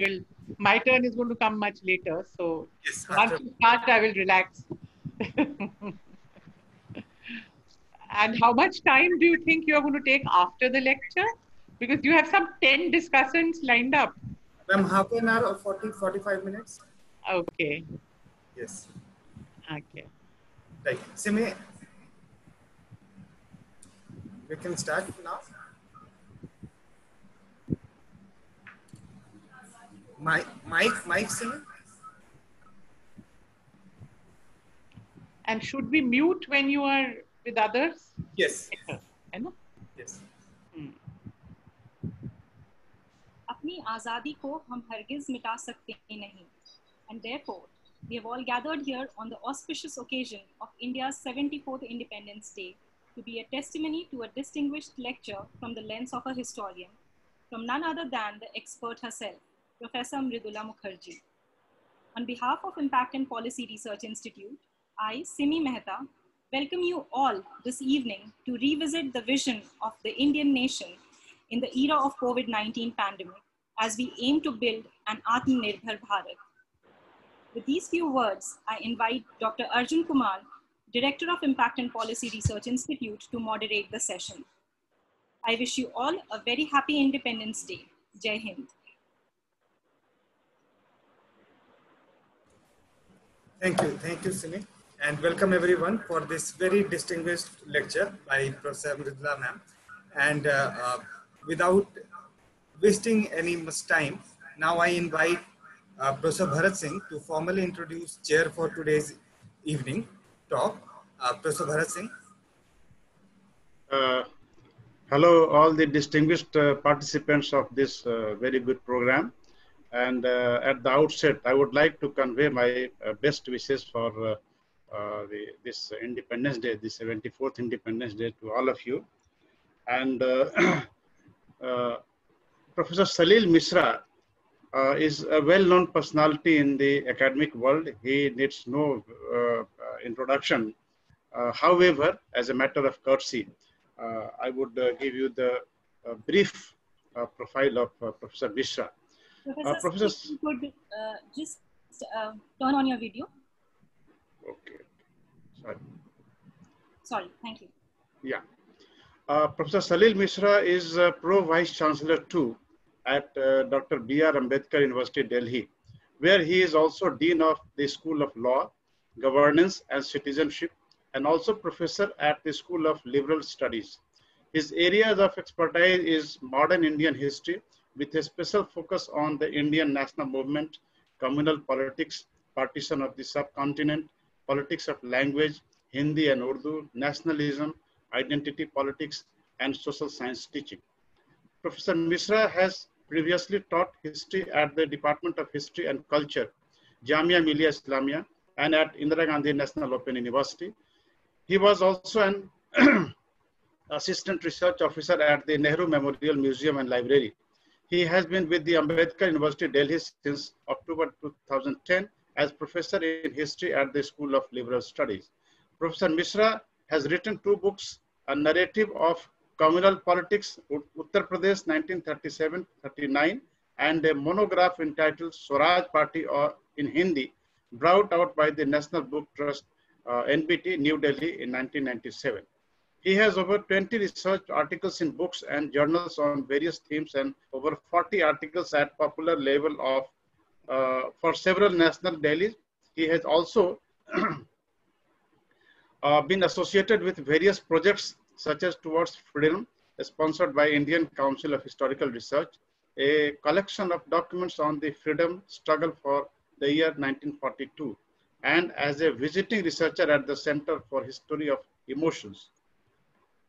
will. My turn is going to come much later. So Yes, once you start, I will relax. and how much time do you think you are going to take after the lecture? Because you have some 10 discussants lined up. Ma'am, half an hour or 40, 45 minutes? Okay. Yes. Okay. Right. Simi, we can start now. Mike, Mike, Mike, Simi? And should we mute when you are with others? Yes. I know. Yes. अपनी आज़ादी को हम हरगिज मिटा सकते नहीं and therefore we have all gathered here on the auspicious occasion of India's 74th Independence Day to be a testimony to a distinguished lecture from the lens of a historian, from none other than the expert herself, Professor Mridula Mukherjee. On behalf of Impact and Policy Research Institute, I, Simi Mehta, welcome you all this evening to revisit the vision of the Indian nation in the era of COVID-19 pandemic as we aim to build an Atmanirbhar Bharat. With these few words, I invite Dr. Arjun Kumar, Director of Impact and Policy Research Institute to moderate the session. I wish you all a very happy Independence Day. Jai Hind. Thank you. Thank you, Simi. And welcome everyone for this very distinguished lecture by Professor Mridula ma'am. And uh, uh, without wasting any much time, now I invite uh, Professor Bharat Singh to formally introduce chair for today's evening talk. Uh, Professor Bharat Singh. Uh, hello, all the distinguished uh, participants of this very good program. And uh, at the outset, I would like to convey my uh, best wishes for uh, the, this Independence Day, the 74th Independence Day to all of you. And Professor Salil Misra uh, is a well-known personality in the academic world. He needs no uh, introduction. Uh, however, as a matter of courtesy, I would give you the brief profile of Professor Misra. Professor, Professor- if you could uh, just uh, turn on your video. Okay, sorry. Sorry, thank you. Yeah. Uh, Professor Salil Misra is uh, Pro Vice Chancellor too at uh, Dr. B.R. Ambedkar University, Delhi, where he is also Dean of the School of Law, Governance and Citizenship, and also Professor at the School of Liberal Studies. His areas of expertise is modern Indian history with a special focus on the Indian national movement, communal politics, partition of the subcontinent, politics of language, Hindi and Urdu, nationalism, identity politics, and social science teaching. Professor Misra has previously taught history at the Department of History and Culture, Jamia Millia Islamia, and at Indira Gandhi National Open University. He was also an assistant research officer at the Nehru Memorial Museum and Library. He has been with the Ambedkar University, Delhi since October 2010 as professor in history at the School of Liberal Studies. Professor Misra has written two books, a narrative of communal politics, Ut- Uttar Pradesh 1937-39, and a monograph entitled Swaraj Party or in Hindi, brought out by the National Book Trust, uh, NBT, New Delhi in 1997. He has over 20 research articles in books and journals on various themes and over 40 articles at popular level of uh, for several national dailies. He has also uh, been associated with various projects such as Towards Freedom, sponsored by Indian Council of Historical Research, a collection of documents on the freedom struggle for the year 1942, and as a visiting researcher at the Center for History of Emotions.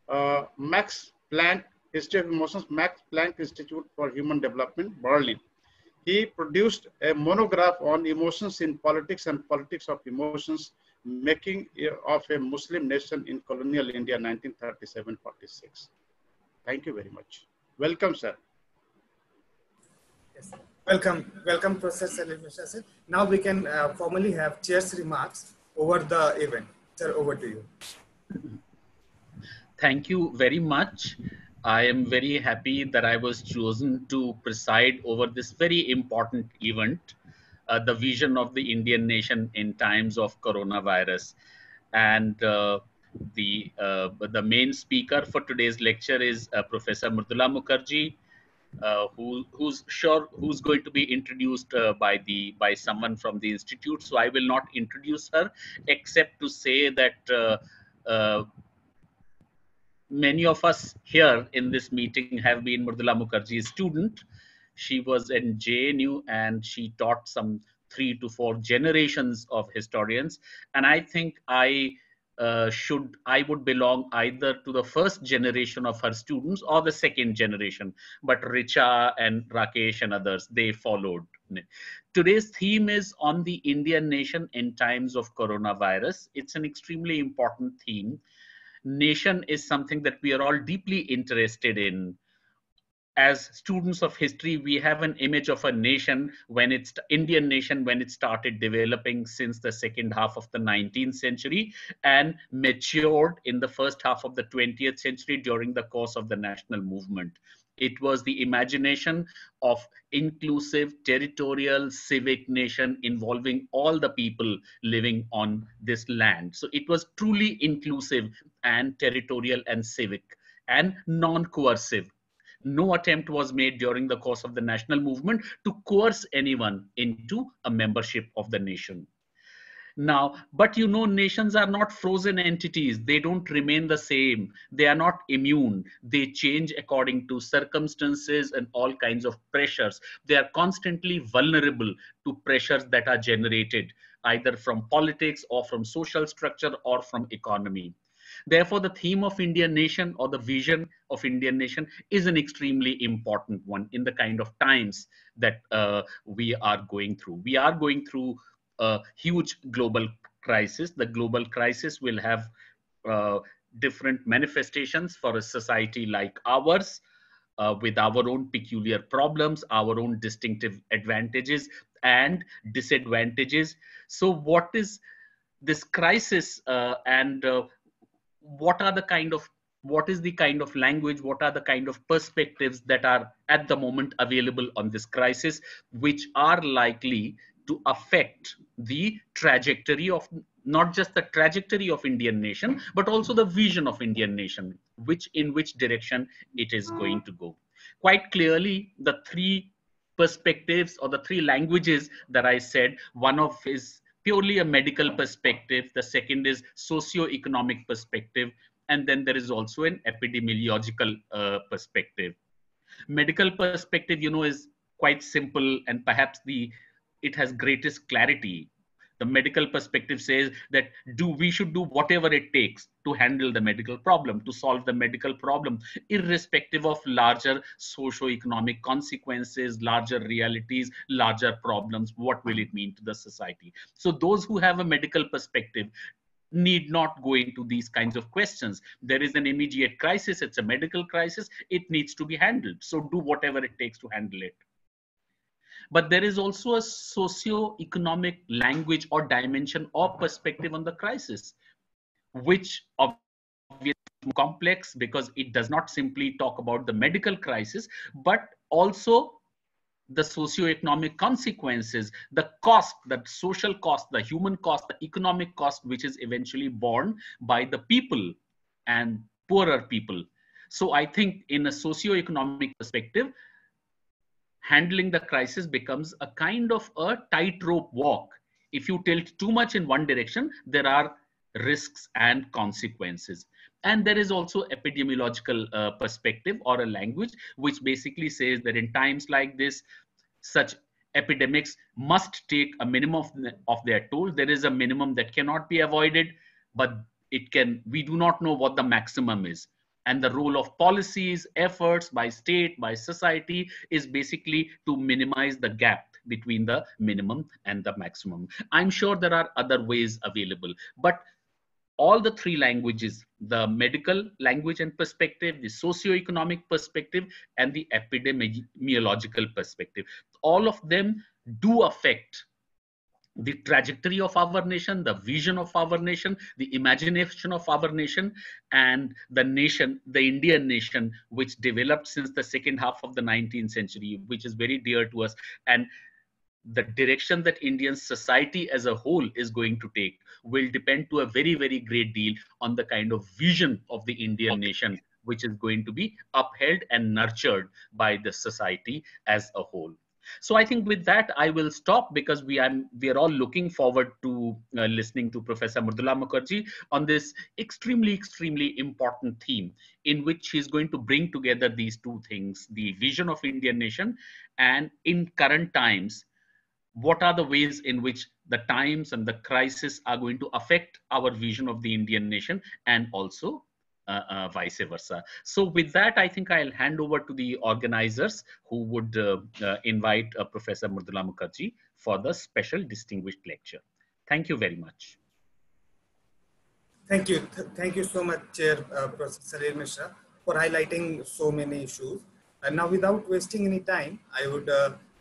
Uh, Max Planck History of Emotions, Max Planck Institute for Human Development, Berlin. He produced a monograph on emotions in politics and politics of emotions, making of a Muslim nation in colonial India 1937-46. Thank you very much. Welcome, sir. Yes. Welcome, welcome, Professor sir. Now we can uh, formally have chair's remarks over the event. Sir, over to you. Thank you very much. I am very happy that I was chosen to preside over this very important event, uh, the vision of the Indian nation in times of coronavirus. And uh, the, uh, the main speaker for today's lecture is uh, Professor Mridula Mukherjee, uh, who, who's sure who's going to be introduced uh, by the by someone from the institute. So I will not introduce her, except to say that many of us here in this meeting have been Mridula Mukherjee's student. She was in JNU and she taught some three to four generations of historians. And I think I uh, should I would belong either to the first generation of her students or the second generation. But Richa and Rakesh and others, they followed. Today's theme is on the Indian nation in times of coronavirus. It's an extremely important theme. Nation is something that we are all deeply interested in as students of history, we have an image of a nation when it's Indian nation when it started developing since the second half of the 19th century and matured in the first half of the 20th century during the course of the national movement. It was the imagination of inclusive, territorial, civic nation involving all the people living on this land. So it was truly inclusive and territorial and civic and non-coercive no attempt was made during the course of the national movement to coerce anyone into a membership of the nation. Now, but you know, nations are not frozen entities. They don't remain the same. They are not immune. They change according to circumstances and all kinds of pressures. They are constantly vulnerable to pressures that are generated either from politics or from social structure or from economy. Therefore, the theme of Indian nation or the vision of Indian nation is an extremely important one in the kind of times that uh, we are going through. We are going through a huge global crisis. The global crisis will have uh, different manifestations for a society like ours. Uh, with our own peculiar problems, our own distinctive advantages and disadvantages. So, what is this crisis uh, and uh, what are the kind of what is the kind of language what are the kind of perspectives that are at the moment available on this crisis which are likely to affect the trajectory of not just the trajectory of indian nation but also the vision of indian nation which in which direction it is going to go. Quite clearly the three perspectives or the three languages that i said one of is purely a medical perspective. The second is socio-economic perspective. And then there is also an epidemiological uh, perspective. Medical perspective, you know, is quite simple and perhaps the it has greatest clarity the medical perspective says that do we should do whatever it takes to handle the medical problem to solve the medical problem irrespective of larger socio-economic consequences larger realities larger problems what will it mean to the society so those who have a medical perspective need not go into these kinds of questions. There is an immediate crisis, it's a medical crisis, it needs to be handled. So do whatever it takes to handle it. But there is also a socio-economic language or dimension or perspective on the crisis, which obviously is complex because it does not simply talk about the medical crisis, but also the socio-economic consequences, the cost, the social cost, the human cost, the economic cost, which is eventually borne by the people and poorer people. So I think in a socio-economic perspective, handling the crisis becomes a kind of a tightrope walk. If you tilt too much in one direction, there are risks and consequences. And there is also epidemiological uh, perspective or a language, which basically says that in times like this, such epidemics must take a minimum of, of their toll. There is a minimum that cannot be avoided, but it can, we do not know what the maximum is and the role of policies efforts by state by society is basically to minimize the gap between the minimum and the maximum. I'm sure there are other ways available but all the three languages the medical language and perspective the socio-economic perspective and the epidemiological perspective all of them do affect the trajectory of our nation, the vision of our nation, the imagination of our nation, and the nation, the Indian nation, which developed since the second half of the 19th century, which is very dear to us. And the direction that Indian society as a whole is going to take will depend to a very, very great deal on the kind of vision of the Indian nation, which is going to be upheld and nurtured by the society as a whole. So I think with that I will stop because we are we are all looking forward to uh, listening to Professor Mridula Mukherjee on this extremely extremely important theme in which he's going to bring together these two things: the vision of Indian nation and in current times what are the ways in which the times and the crisis are going to affect our vision of the Indian nation and also vice versa. So with that, I think I'll hand over to the organizers who would uh, uh invite uh, Professor Mridula Mukherjee for the special distinguished lecture. Thank you very much. Thank you. Th thank you so much, Chair uh, Professor Misra, for highlighting so many issues. And now without wasting any time, I would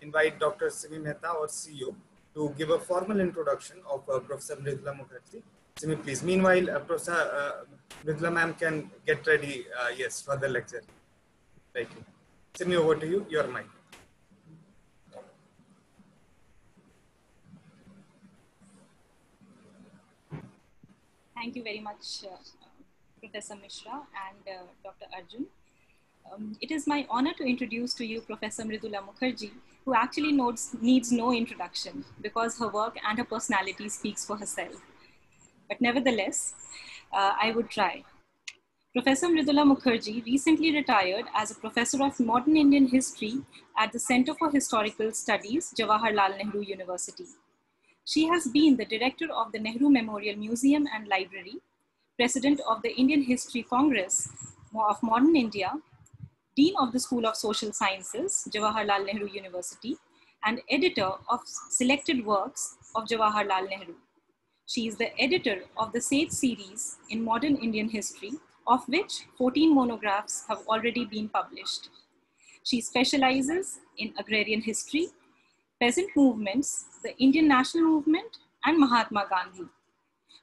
invite Dr. Simi Mehta, our CEO, to give a formal introduction of uh, Professor Mridula Mukherjee. Simi, please. Meanwhile, uh, Professor uh, Mridula ma'am can get ready, uh, yes, for the lecture. Thank you. Simi, over to you. Your mic. Thank you very much, uh, Professor Misra and uh, Dr. Arjun. Um, it is my honor to introduce to you Professor Mridula Mukherjee, who actually notes, needs no introduction because her work and her personality speaks for herself. But nevertheless, uh, I would try. Professor Mridula Mukherjee recently retired as a professor of modern Indian history at the Center for Historical Studies, Jawaharlal Nehru University. She has been the director of the Nehru Memorial Museum and Library, president of the Indian History Congress of Modern India, Dean of the School of Social Sciences, Jawaharlal Nehru University, and editor of selected works of Jawaharlal Nehru. She is the editor of the Sage series in modern Indian history, of which 14 monographs have already been published. She specializes in agrarian history, peasant movements, the Indian national movement, and Mahatma Gandhi.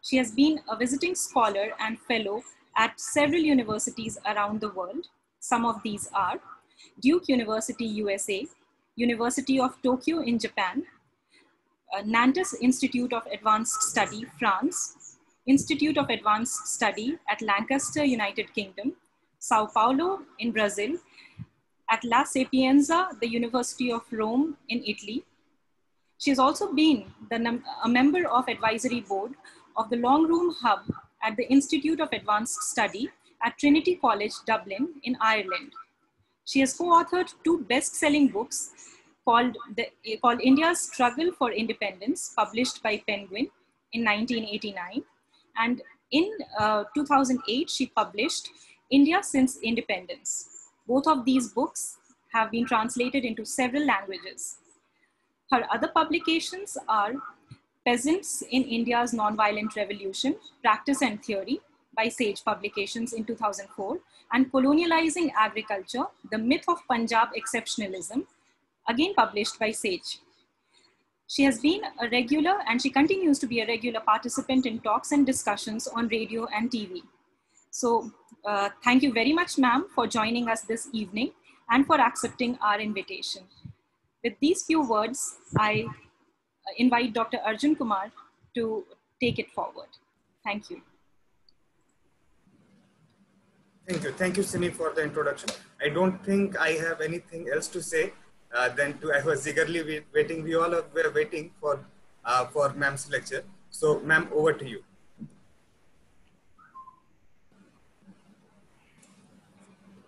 She has been a visiting scholar and fellow at several universities around the world, some of these are Duke University, USA, University of Tokyo in Japan, Uh, Nantes Institute of Advanced Study, France, Institute of Advanced Study at Lancaster, United Kingdom, Sao Paulo in Brazil, at La Sapienza, the University of Rome in Italy. She has also been the, a member of advisory board of the Long Room Hub at the Institute of Advanced Study at Trinity College, Dublin, in Ireland. She has co-authored two best-selling books called, the, called India's Struggle for Independence, published by Penguin in 1989. And in uh, 2008, she published India Since Independence. Both of these books have been translated into several languages. Her other publications are Peasants in India's Nonviolent Revolution, Practice and Theory, by Sage Publications in 2004, and Colonializing Agriculture, The Myth of Punjab Exceptionalism, again published by Sage. She has been a regular and she continues to be a regular participant in talks and discussions on radio and TV. So uh, thank you very much, ma'am, for joining us this evening and for accepting our invitation. With these few words, I uh, invite Dr. Arjun Kumar to take it forward. Thank you. Thank you. Thank you, Simi, for the introduction. I don't think I have anything else to say uh, than to, I was eagerly waiting. We all were waiting for, uh, for ma'am's lecture. So ma'am, over to you.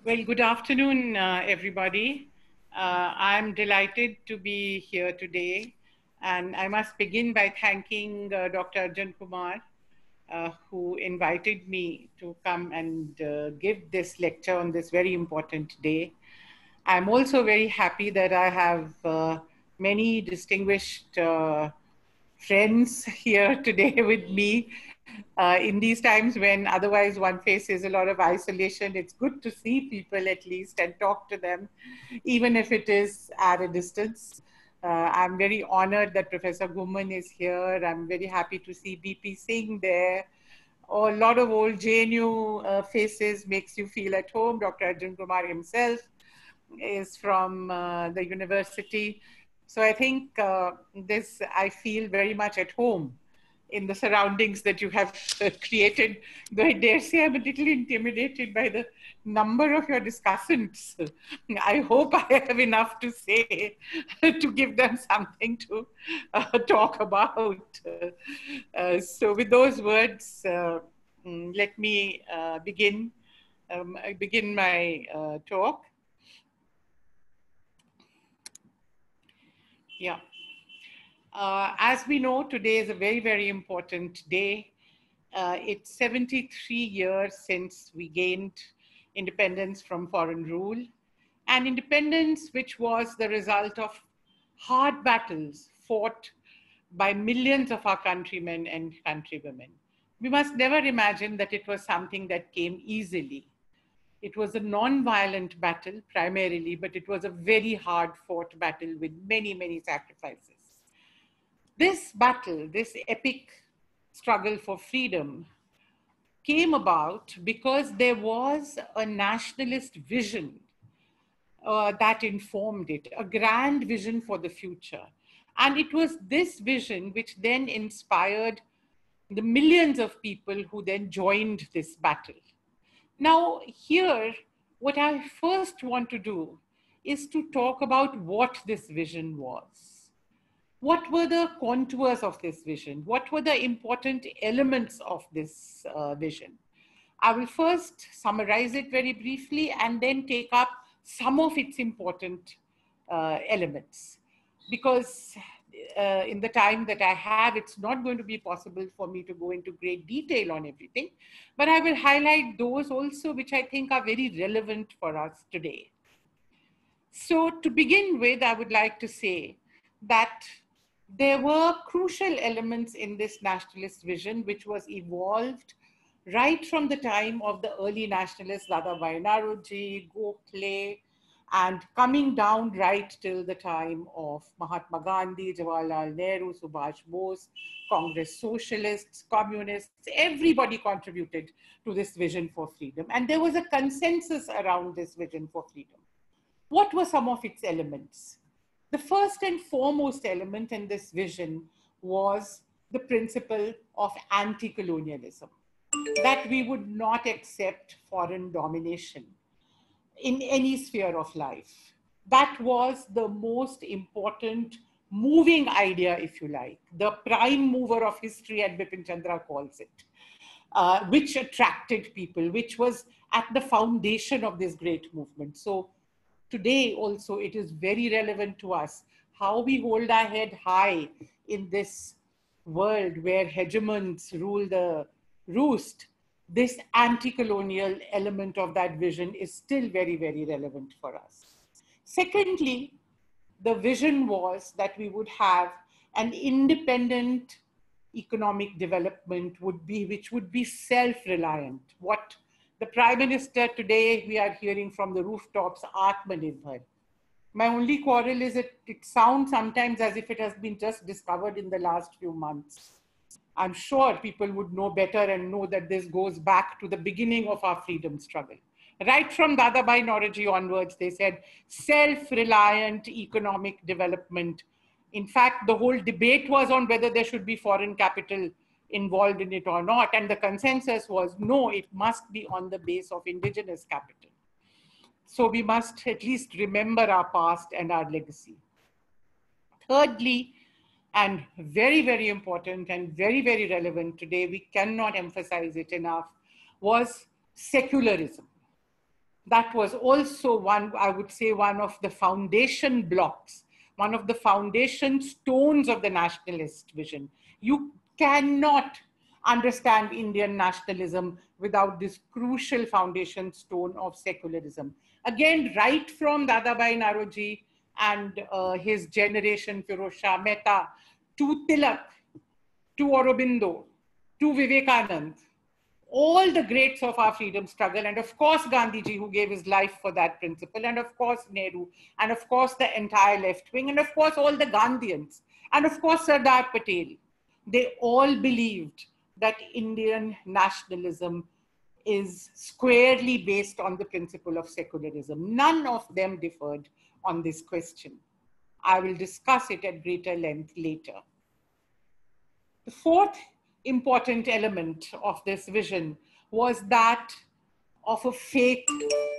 Well, good afternoon, uh, everybody. Uh, I'm delighted to be here today. And I must begin by thanking uh, Dr. Arjun Kumar who invited me to come and give this lecture on this very important day. I'm also very happy that I have uh, many distinguished uh, friends here today with me. Uh, in these times when otherwise one faces a lot of isolation, it's good to see people at least and talk to them, even if it is at a distance. Uh, I'm very honored that Professor Ghuman is here. I'm very happy to see BP Singh there. Oh, a lot of old JNU uh, faces makes you feel at home. Dr. Arjun Kumar himself is from uh, the university. So I think uh, this, I feel very much at home in the surroundings that you have uh, created. Though I dare say I'm a little intimidated by the number of your discussants. I hope I have enough to say to give them something to uh, talk about. Uh, so with those words, uh, mm, let me uh, begin, um, begin my uh, talk. Yeah. Uh, as we know, today is a very, very important day. Uh, it's 73 years since we gained independence from foreign rule, and independence which was the result of hard battles fought by millions of our countrymen and countrywomen. We must never imagine that it was something that came easily. It was a non-violent battle primarily, but it was a very hard fought battle with many, many sacrifices. This battle, this epic struggle for freedom came about because there was a nationalist vision uh, that informed it, a grand vision for the future. And it was this vision which then inspired the millions of people who then joined this battle. Now, here, what I first want to do is to talk about what this vision was what were the contours of this vision? What were the important elements of this uh, vision? I will first summarize it very briefly and then take up some of its important uh, elements. Because uh, in the time that I have, it's not going to be possible for me to go into great detail on everything, but I will highlight those also which I think are very relevant for us today. So to begin with, I would like to say that there were crucial elements in this nationalist vision, which was evolved right from the time of the early nationalists, Dadabhai Naoroji, Gokhale, and coming down right till the time of Mahatma Gandhi, Jawaharlal Nehru, Subhash Bose, Congress socialists, communists, everybody contributed to this vision for freedom. And there was a consensus around this vision for freedom. What were some of its elements? The first and foremost element in this vision was the principle of anti-colonialism, that we would not accept foreign domination in any sphere of life. That was the most important moving idea, if you like, the prime mover of history, as Bipan Chandra calls it, uh, which attracted people, which was at the foundation of this great movement. So today also it is very relevant to us how we hold our head high in this world where hegemons rule the roost this anti-colonial element of that vision is still very very relevant for us secondly the vision was that we would have an independent economic development would be which would be self-reliant what the Prime Minister today, we are hearing from the rooftops, Atmanirbhar. My only quarrel is that it sounds sometimes as if it has been just discovered in the last few months. I'm sure people would know better and know that this goes back to the beginning of our freedom struggle. Right from Dadabhai Naoroji onwards, they said self-reliant economic development. In fact, the whole debate was on whether there should be foreign capital involved in it or not. And the consensus was no, it must be on the base of indigenous capital. So we must at least remember our past and our legacy. Thirdly, and very, very important and very, very relevant today, we cannot emphasize it enough, was secularism. That was also one, I would say, one of the foundation blocks, one of the foundation stones of the nationalist vision. You cannot understand Indian nationalism without this crucial foundation stone of secularism. Again, right from Dadabhai Naoroji and uh, his generation, Firoz Shah Mehta, to Tilak, to Aurobindo, to Vivekanand, all the greats of our freedom struggle, and of course Gandhiji, who gave his life for that principle, and of course Nehru, and of course the entire left wing, and of course all the Gandhians, and of course Sardar Patel, they all believed that Indian nationalism is squarely based on the principle of secularism. None of them differed on this question. I will discuss it at greater length later. The fourth important element of this vision was that of a faith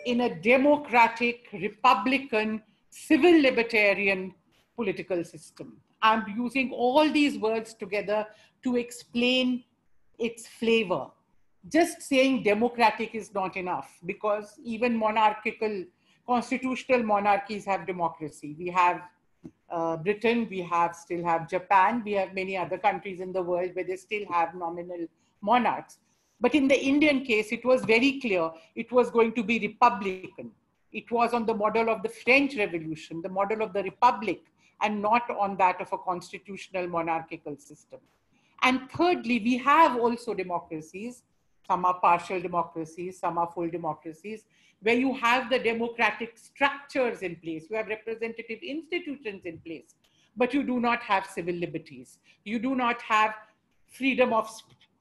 in a democratic, republican, civil libertarian political system. I'm using all these words together to explain its flavor. Just saying democratic is not enough because even monarchical, constitutional monarchies have democracy. We have uh, Britain, we have still have Japan, we have many other countries in the world where they still have nominal monarchs. But in the Indian case, it was very clear it was going to be republican. It was on the model of the French Revolution, the model of the republic, and not on that of a constitutional monarchical system. And thirdly, we have also democracies. Some are partial democracies, some are full democracies, where you have the democratic structures in place, you have representative institutions in place, but you do not have civil liberties. You do not have freedom of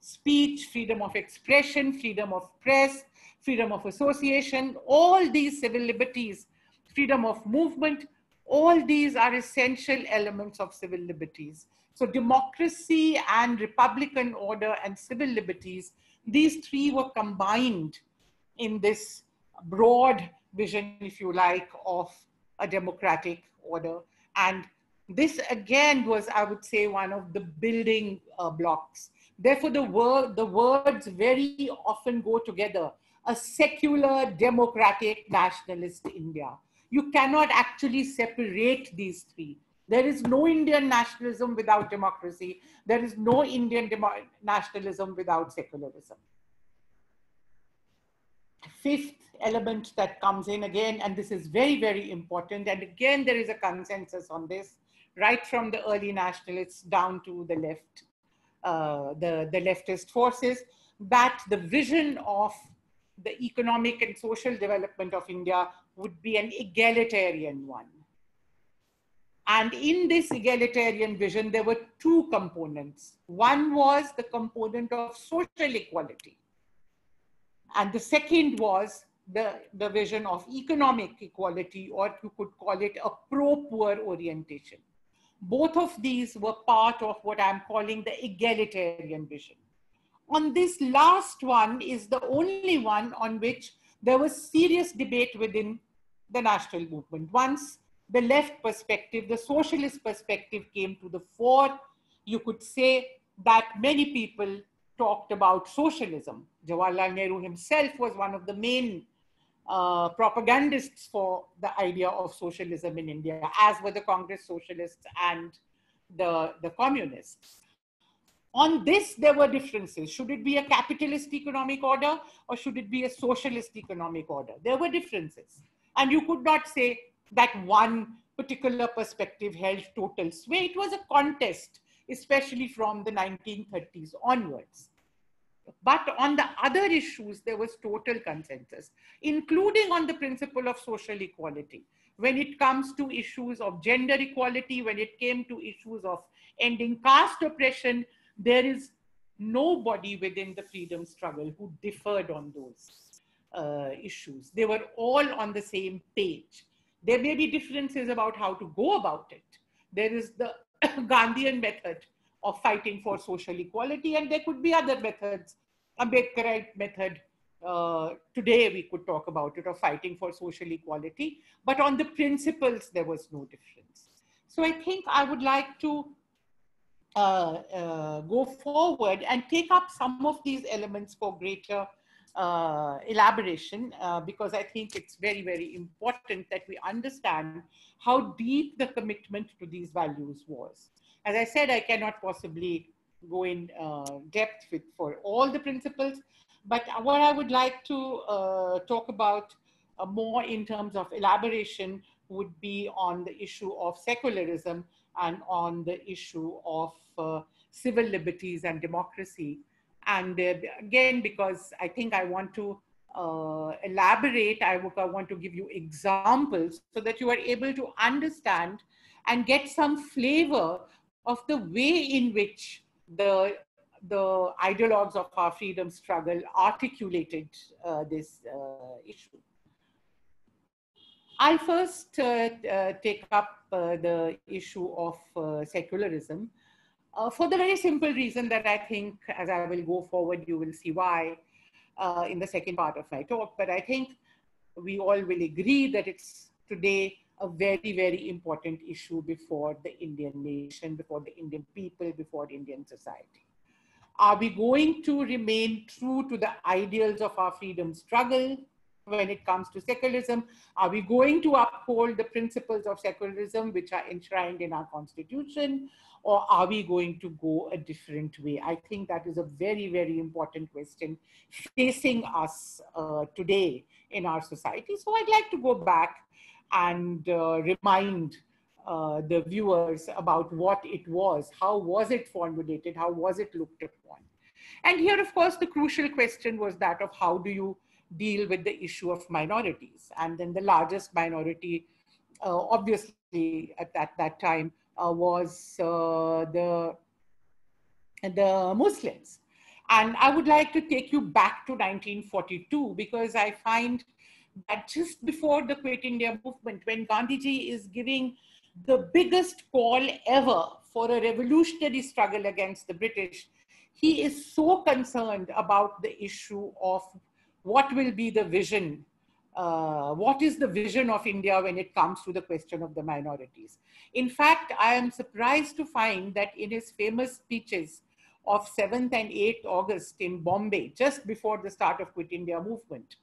speech, freedom of expression, freedom of press, freedom of association, all these civil liberties, freedom of movement, all these are essential elements of civil liberties. So democracy and republican order and civil liberties, these three were combined in this broad vision, if you like, of a democratic order. And this again was, I would say, one of the building uh, blocks. Therefore, the, word, the words very often go together. A secular, democratic, nationalist India. You cannot actually separate these three. There is no Indian nationalism without democracy. There is no Indian nationalism without secularism. Fifth element that comes in again, and this is very, very important. And again, there is a consensus on this, right from the early nationalists down to the left, uh, the, the leftist forces, that the vision of the economic and social development of India would be an egalitarian one. And in this egalitarian vision, there were two components. One was the component of social equality. And the second was the, the vision of economic equality, or you could call it a pro-poor orientation. Both of these were part of what I'm calling the egalitarian vision. On this last one is the only one on which there was serious debate within the national movement. Once the left perspective, the socialist perspective came to the fore, you could say that many people talked about socialism. Jawaharlal Nehru himself was one of the main uh, propagandists for the idea of socialism in India, as were the Congress socialists and the, the communists. On this, there were differences. Should it be a capitalist economic order or should it be a socialist economic order? There were differences. And you could not say that one particular perspective held total sway. It was a contest, especially from the 1930s onwards. But on the other issues, there was total consensus, including on the principle of social equality. When it comes to issues of gender equality, when it came to issues of ending caste oppression, there is nobody within the freedom struggle who differed on those uh, issues. They were all on the same page. There may be differences about how to go about it. There is the Gandhian method of fighting for social equality, and there could be other methods, A Ambedkarite method. Uh, today we could talk about it of fighting for social equality, but on the principles there was no difference. So I think I would like to uh, uh, go forward and take up some of these elements for greater uh, elaboration uh, because I think it's very, very important that we understand how deep the commitment to these values was. As I said, I cannot possibly go in uh, depth with for all the principles, but what I would like to uh, talk about uh, more in terms of elaboration would be on the issue of secularism and on the issue of uh, civil liberties and democracy. And uh, again, because I think I want to uh, elaborate, I, want to give you examples so that you are able to understand and get some flavor of the way in which the the ideologues of our freedom struggle articulated uh, this uh, issue. I'll first uh, uh take up the issue of uh, for the very simple reason that I think as I will go forward, you will see why in the second part of my talk. But I think we all will agree that it's today a very, very important issue before the Indian nation, before the Indian people, before Indian society. Are we going to remain true to the ideals of our freedom struggle when it comes to secularism? Are we going to uphold the principles of secularism which are enshrined in our constitution? Or are we going to go a different way? I think that is a very, very important question facing us uh, today in our society. So I'd like to go back and uh, remind uh, the viewers about what it was, how was it formulated, how was it looked upon. And here, of course, the crucial question was that of how do you deal with the issue of minorities? And then the largest minority, uh, obviously, at that, that time, uh, was uh, the, the Muslims. And I would like to take you back to 1942 because I find that just before the Quit India movement, when Gandhiji is giving the biggest call ever for a revolutionary struggle against the British, he is so concerned about the issue of what will be the vision, uh, what is the vision of India when it comes to the question of the minorities. In fact, I am surprised to find that in his famous speeches of 7th and 8th August in Bombay, just before the start of Quit India movement,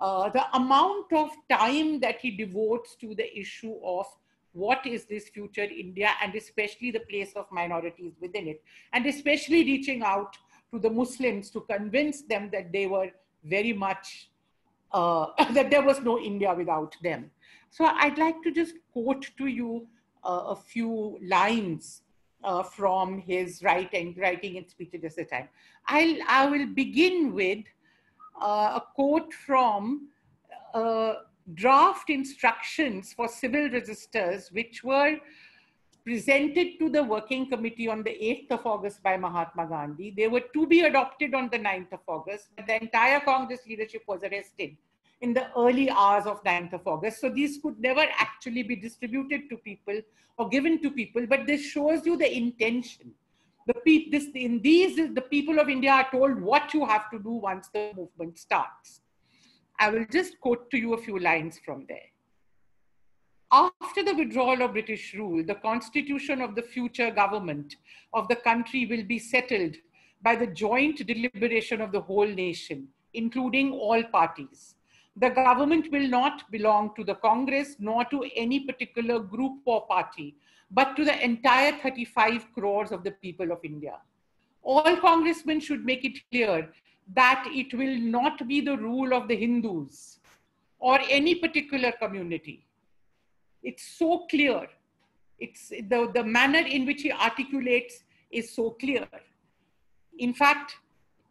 uh, the amount of time that he devotes to the issue of what is this future India and especially the place of minorities within it, and especially reaching out to the Muslims to convince them that they were very much, uh, that there was no India without them. So I'd like to just quote to you uh, a few lines uh, from his writing, writing and speeches at the time. I'll, I will begin with uh, a quote from uh, draft instructions for civil resisters, which were presented to the working committee on the 8th of August by Mahatma Gandhi. They were to be adopted on the 9th of August. But the entire Congress leadership was arrested in the early hours of 9th of August. So these could never actually be distributed to people or given to people, but this shows you the intention. The pe- this, in these, the people of India are told what you have to do once the movement starts. I will just quote to you a few lines from there. After the withdrawal of British rule, the constitution of the future government of the country will be settled by the joint deliberation of the whole nation, including all parties. The government will not belong to the Congress nor to any particular group or party, but to the entire 35 crores of the people of India. All congressmen should make it clear that it will not be the rule of the Hindus or any particular community. It's so clear. It's the, the manner in which he articulates is so clear. In fact,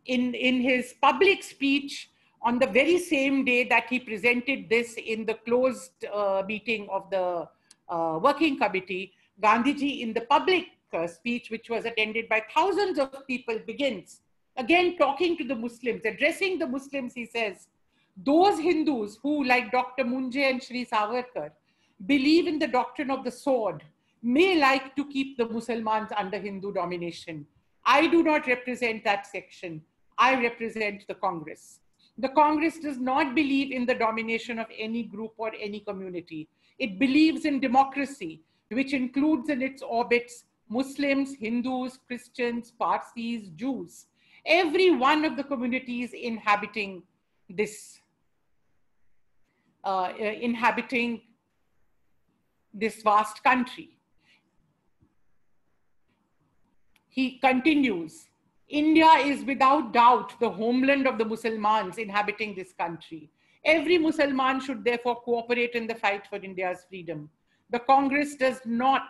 in, in his public speech on the very same day that he presented this in the closed uh, meeting of the uh, working committee, Gandhiji in the public uh, speech, which was attended by thousands of people, begins again talking to the Muslims, addressing the Muslims, he says, those Hindus who, like Dr. Munje and Sri Savarkar, believe in the doctrine of the sword may like to keep the Muslims under Hindu domination. I do not represent that section. I represent the Congress. The Congress does not believe in the domination of any group or any community. It believes in democracy, which includes in its orbits Muslims, Hindus, Christians, Parsis, Jews every one of the communities inhabiting this, uh, uh, inhabiting this vast country. He continues, India is without doubt the homeland of the Muslims inhabiting this country. Every Muslim should therefore cooperate in the fight for India's freedom. The Congress does not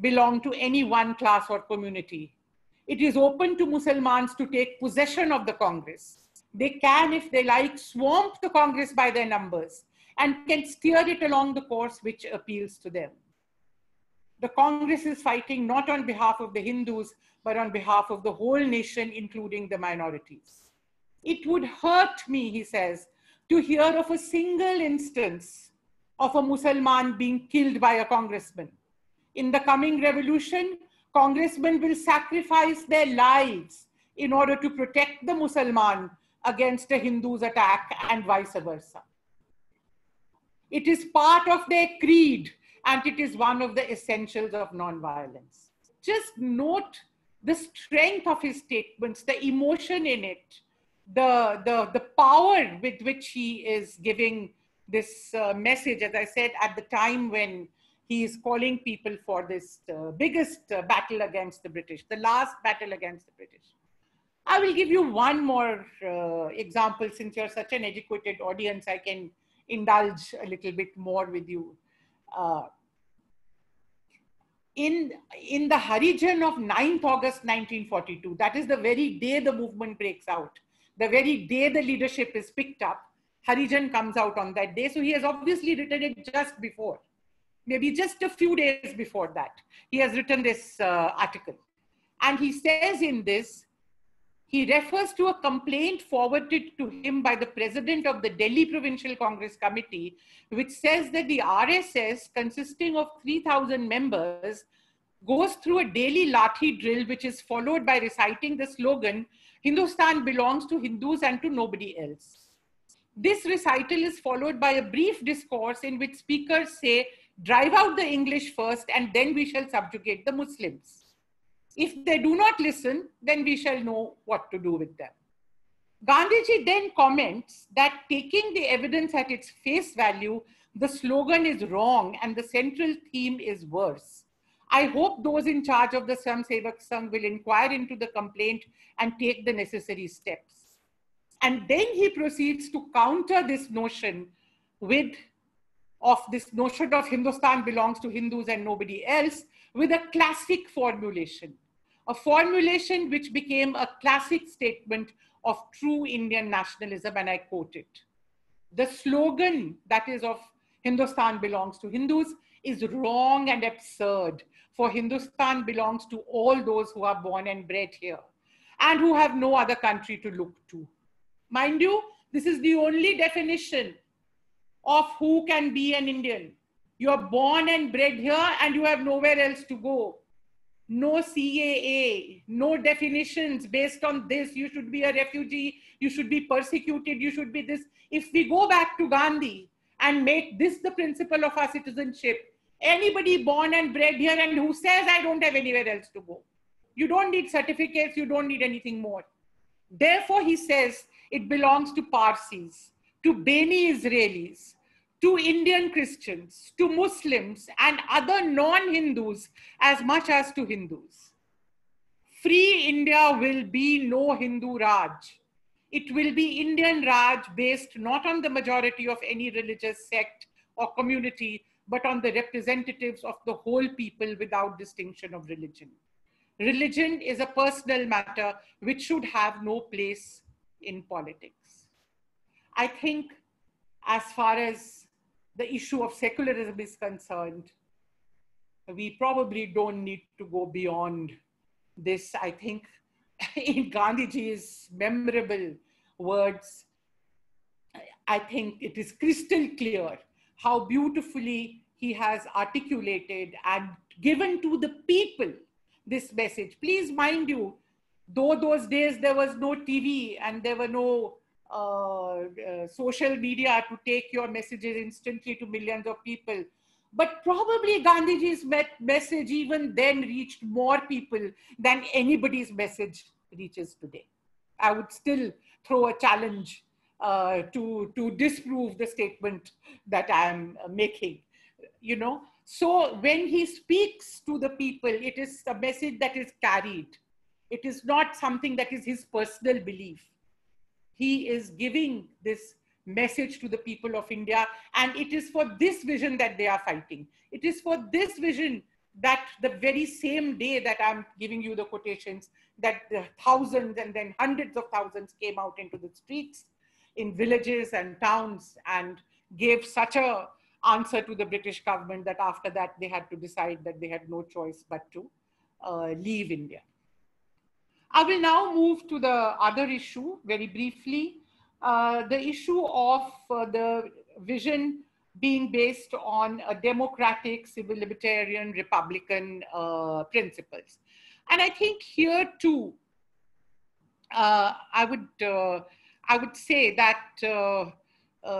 belong to any one class or community. It is open to Muslims to take possession of the Congress. They can, if they like, swamp the Congress by their numbers and can steer it along the course which appeals to them. The Congress is fighting not on behalf of the Hindus, but on behalf of the whole nation, including the minorities. It would hurt me, he says, to hear of a single instance of a Muslim being killed by a congressman. In the coming revolution, congressmen will sacrifice their lives in order to protect the Muslim against a Hindu's attack and vice versa. It is part of their creed and it is one of the essentials of nonviolence. Just note the strength of his statements, the emotion in it, the, the, the power with which he is giving this uh, message, as I said, at the time when he is calling people for this uh, biggest uh, battle against the British, the last battle against the British. I will give you one more uh, example since you're such an educated audience, I can indulge a little bit more with you. Uh, in, in the Harijan of 9th August 1942, that is the very day the movement breaks out, the very day the leadership is picked up, Harijan comes out on that day. So he has obviously written it just before, maybe just a few days before that. He has written this uh, article. And he says in this, he refers to a complaint forwarded to him by the president of the Delhi Provincial Congress Committee, which says that the RSS, consisting of 3,000 members, goes through a daily lathi drill, which is followed by reciting the slogan, Hindustan belongs to Hindus and to nobody else. This recital is followed by a brief discourse in which speakers say, drive out the English first and then we shall subjugate the Muslims. If they do not listen, then we shall know what to do with them. Gandhiji then comments that taking the evidence at its face value, the slogan is wrong and the central theme is worse. I hope those in charge of the Swayam Sevak Sangh will inquire into the complaint and take the necessary steps. And then he proceeds to counter this notion with of this notion of Hindustan belongs to Hindus and nobody else with a classic formulation a formulation which became a classic statement of true Indian nationalism, and I quote it. The slogan that is of Hindustan belongs to Hindus is wrong and absurd, for Hindustan belongs to all those who are born and bred here and who have no other country to look to. Mind you, this is the only definition of who can be an Indian. You're born and bred here and you have nowhere else to go no CAA, no definitions based on this. You should be a refugee, you should be persecuted, you should be this. If we go back to Gandhi and make this the principle of our citizenship, anybody born and bred here and who says, I don't have anywhere else to go, you don't need certificates, you don't need anything more. Therefore, he says it belongs to Parsis, to Beni Israelis, to Indian Christians, to Muslims, and other non Hindus as much as to Hindus. Free India will be no Hindu Raj. It will be Indian Raj based not on the majority of any religious sect or community, but on the representatives of the whole people without distinction of religion. Religion is a personal matter which should have no place in politics. I think, as far as the issue of secularism is concerned, we probably don't need to go beyond this. I think in Gandhiji's memorable words, I think it is crystal clear how beautifully he has articulated and given to the people this message. Please mind you, though those days there was no TV and there were no social media to take your messages instantly to millions of people. But probably Gandhiji's message even then reached more people than anybody's message reaches today. I would still throw a challenge uh, to, to disprove the statement that I'm making, you know. So when he speaks to the people, it is a message that is carried. It is not something that is his personal belief he is giving this message to the people of India. And it is for this vision that they are fighting. It is for this vision that the very same day that I'm giving you the quotations, that the thousands and then hundreds of thousands came out into the streets in villages and towns and gave such a answer to the British government that after that they had to decide that they had no choice but to uh, leave India. I will now move to the other issue very briefly, uh, the issue of uh, the vision being based on a democratic, civil libertarian, republican uh, principles. And I think here too, uh, I would uh, I would say that uh,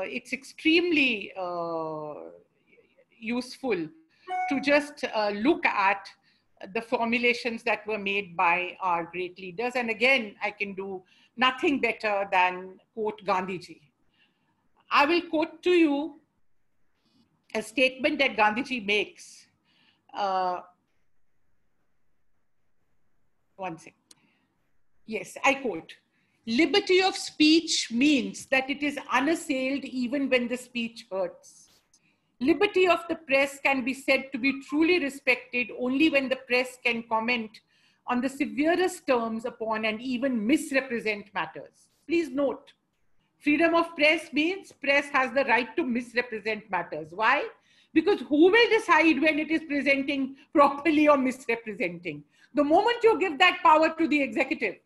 it's extremely useful to just look at the formulations that were made by our great leaders. And again, I can do nothing better than quote Gandhiji. I will quote to you a statement that Gandhiji makes. Uh, one second. Yes, I quote Liberty of speech means that it is unassailed even when the speech hurts. Liberty of the press can be said to be truly respected only when the press can comment on the severest terms upon and even misrepresent matters. Please note, freedom of press means press has the right to misrepresent matters. Why? Because who will decide when it is presenting properly or misrepresenting? The moment you give that power to the executive,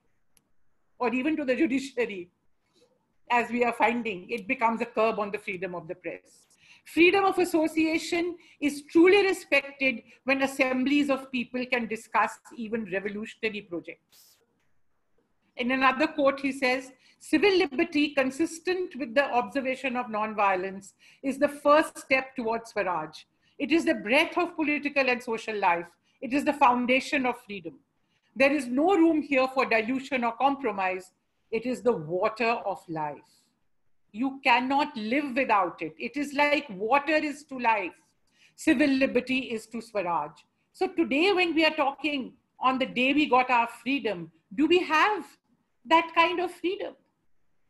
or even to the judiciary, as we are finding, it becomes a curb on the freedom of the press. Freedom of association is truly respected when assemblies of people can discuss even revolutionary projects. In another quote, he says, Civil liberty, consistent with the observation of nonviolence, is the first step towards Swaraj. It is the breath of political and social life. It is the foundation of freedom. There is no room here for dilution or compromise. It is the water of life. You cannot live without it. It is like water is to life. Civil liberty is to Swaraj. So today, when we are talking on the day we got our freedom, do we have that kind of freedom?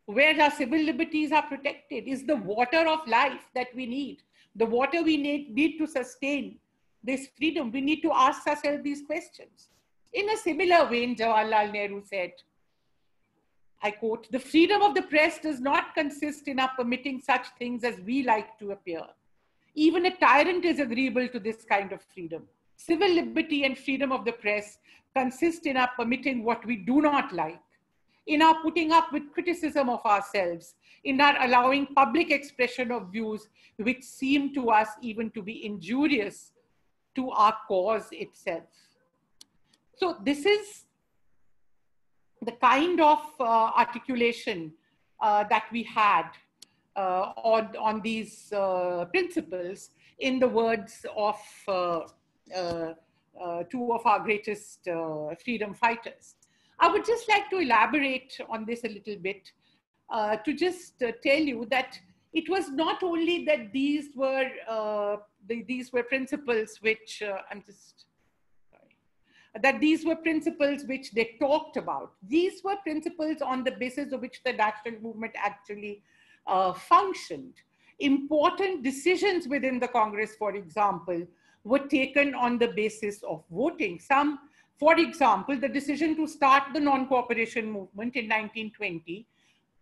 Where our civil liberties are protected is the water of life that we need. The water we need, need to sustain this freedom. We need to ask ourselves these questions. In a similar vein, Jawaharlal Nehru said, I quote, the freedom of the press does not consist in our permitting such things as we like to appear. Even a tyrant is agreeable to this kind of freedom. Civil liberty and freedom of the press consist in our permitting what we do not like, in our putting up with criticism of ourselves, in our allowing public expression of views which seem to us even to be injurious to our cause itself. So this is the kind of uh, articulation uh, that we had uh, on, on these uh, principles in the words of uh, uh, two of our greatest freedom fighters. I would just like to elaborate on this a little bit to just tell you that it was not only that these were the, these were principles which I'm just that these were principles which they talked about. These were principles on the basis of which the national movement actually uh, functioned. Important decisions within the Congress, for example, were taken on the basis of voting. Some, for example, the decision to start the non-cooperation movement in 1920,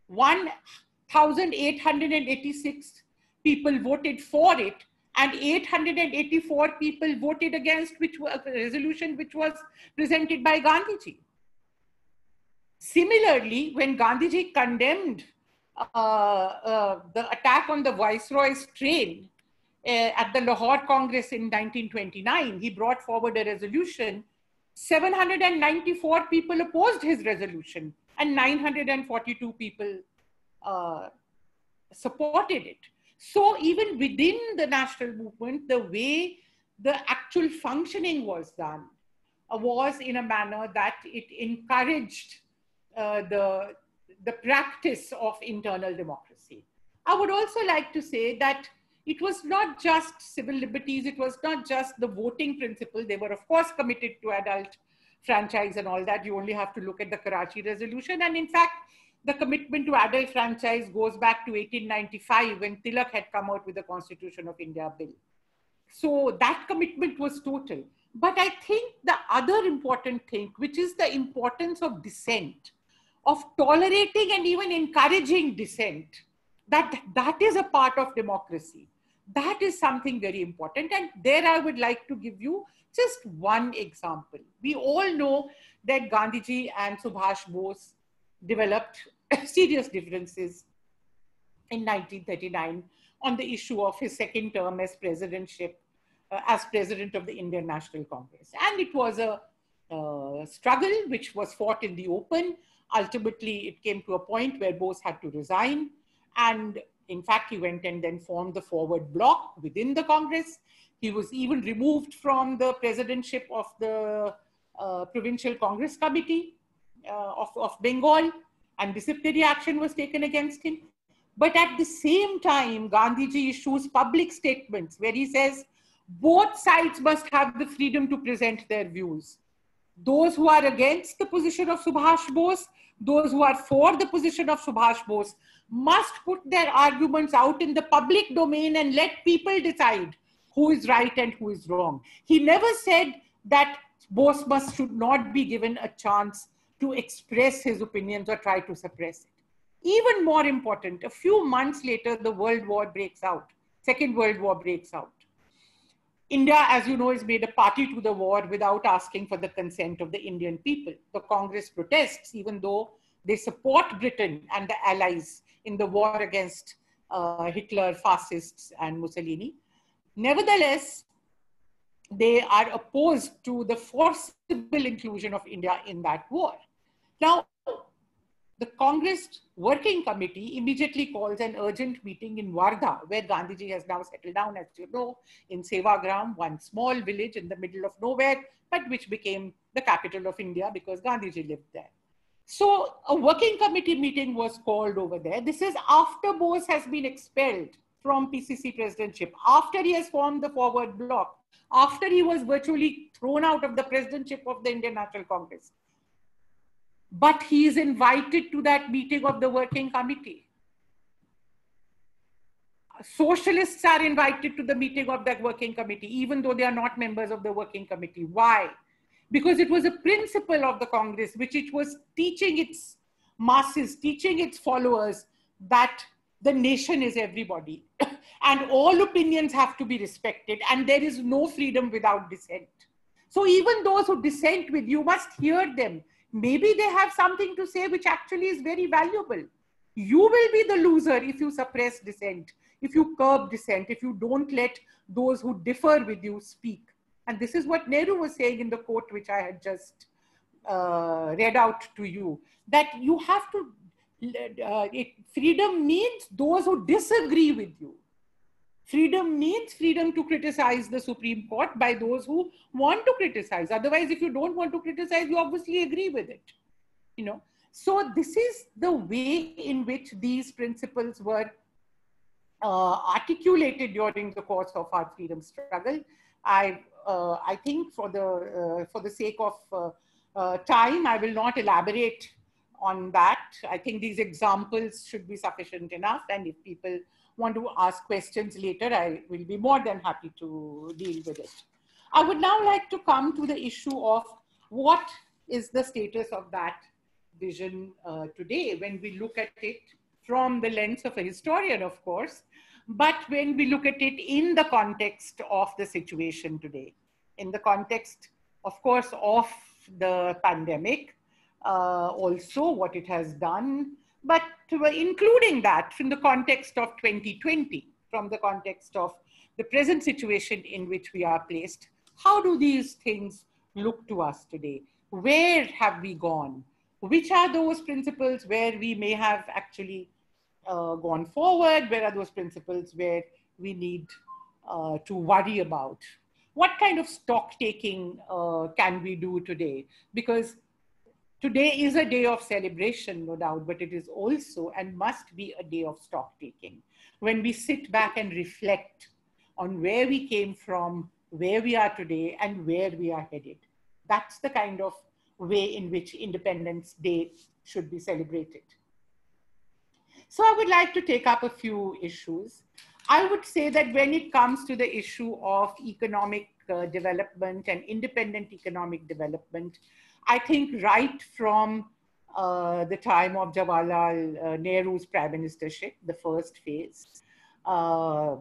1,886 people voted for it and 884 people voted against which was a resolution which was presented by Gandhiji. Similarly, when Gandhiji condemned uh, uh, the attack on the Viceroy's train uh, at the Lahore Congress in 1929, he brought forward a resolution. 794 people opposed his resolution and 942 people uh, supported it. So even within the national movement, the way the actual functioning was done uh, was in a manner that it encouraged uh, the, the practice of internal democracy. I would also like to say that it was not just civil liberties, it was not just the voting principle. They were, of course, committed to adult franchise and all that. You only have to look at the Karachi resolution. And in fact, the commitment to adult franchise goes back to 1895 when Tilak had come out with the Constitution of India bill. So that commitment was total. But I think the other important thing, which is the importance of dissent, of tolerating and even encouraging dissent, that that is a part of democracy. That is something very important. And there I would like to give you just one example. We all know that Gandhiji and Subhash Bose developed serious differences in 1939 on the issue of his second term as presidentship, uh, as president of the Indian National Congress. And it was a uh, struggle which was fought in the open. Ultimately, it came to a point where Bose had to resign. And in fact, he went and then formed the forward bloc within the Congress. He was even removed from the presidentship of the uh, Provincial Congress Committee Uh, of, of Bengal, and disciplinary action was taken against him. But at the same time, Gandhiji issues public statements where he says both sides must have the freedom to present their views. Those who are against the position of Subhash Bose, those who are for the position of Subhash Bose, must put their arguments out in the public domain and let people decide who is right and who is wrong. He never said that Bose must should not be given a chance to express his opinions or try to suppress it. Even more important, a few months later, the World War breaks out. Second World War breaks out. India, as you know, is made a party to the war without asking for the consent of the Indian people. The Congress protests, even though they support Britain and the Allies in the war against uh, Hitler, fascists, and Mussolini. Nevertheless, they are opposed to the forcible inclusion of India in that war. Now, the Congress Working Committee immediately calls an urgent meeting in Wardha, where Gandhiji has now settled down, as you know, in Sevagram, one small village in the middle of nowhere, but which became the capital of India because Gandhiji lived there. So a working committee meeting was called over there. This is after Bose has been expelled from PCC presidentship, after he has formed the forward bloc, after he was virtually thrown out of the presidentship of the Indian National Congress but he is invited to that meeting of the working committee. Socialists are invited to the meeting of that working committee, even though they are not members of the working committee. Why? Because it was a principle of the Congress which it was teaching its masses, teaching its followers that the nation is everybody and all opinions have to be respected and there is no freedom without dissent. So even those who dissent with you must hear them maybe they have something to say which actually is very valuable. You will be the loser if you suppress dissent, if you curb dissent, if you don't let those who differ with you speak. And this is what Nehru was saying in the quote which I had just uh, read out to you that you have to, uh, it, freedom means those who disagree with you. Freedom means freedom to criticize the Supreme Court by those who want to criticize. Otherwise, if you don't want to criticize, you obviously agree with it. You know. So this is the way in which these principles were uh, articulated during the course of our freedom struggle. I uh, I think for the uh, for the sake of uh, uh, time, I will not elaborate on that. I think these examples should be sufficient enough, and if people want to ask questions later, I will be more than happy to deal with it. I would now like to come to the issue of what is the status of that vision uh, today when we look at it from the lens of a historian, of course, but when we look at it in the context of the situation today, in the context, of course, of the pandemic, uh, also what it has done, but including that from the context of 2020, from the context of the present situation in which we are placed, how do these things look to us today? Where have we gone? Which are those principles where we may have actually uh, gone forward? Where are those principles where we need uh, to worry about? What kind of stock taking uh, can we do today? Because Today is a day of celebration, no doubt, but it is also and must be a day of stock taking. When we sit back and reflect on where we came from, where we are today, and where we are headed. That's the kind of way in which Independence Day should be celebrated. So I would like to take up a few issues. I would say that when it comes to the issue of economic uh, development and independent economic development, I think right from uh, the time of Jawaharlal uh, Nehru's prime ministership, the first phase, uh,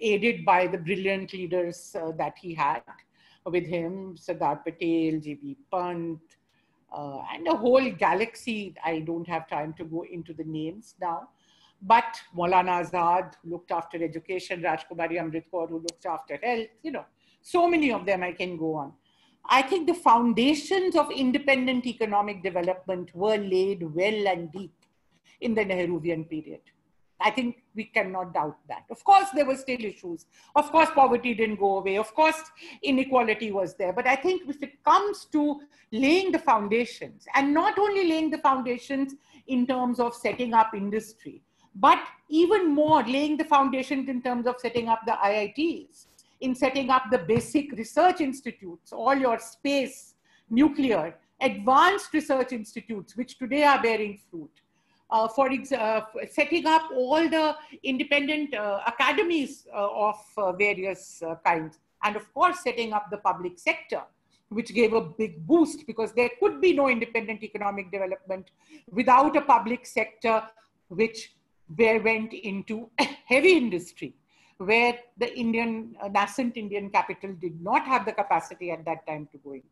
aided by the brilliant leaders uh, that he had with him, Sardar Patel, G.B. Pant, uh, and a whole galaxy. I don't have time to go into the names now. But Maulana Azad looked after education, Rajkumari Amrit who looked after health, you know, so many of them I can go on. I think the foundations of independent economic development were laid well and deep in the Nehruvian period. I think we cannot doubt that. Of course, there were still issues. Of course, poverty didn't go away. Of course, inequality was there. But I think if it comes to laying the foundations, and not only laying the foundations in terms of setting up industry, but even more laying the foundations in terms of setting up the IITs, in setting up the basic research institutes, all your space, nuclear, advanced research institutes, which today are bearing fruit. Uh, for uh, setting up all the independent uh, academies uh, of uh, various uh, kinds. And of course, setting up the public sector, which gave a big boost because there could be no independent economic development without a public sector which went into heavy industry where the Indian, uh, nascent Indian capital did not have the capacity at that time to go into.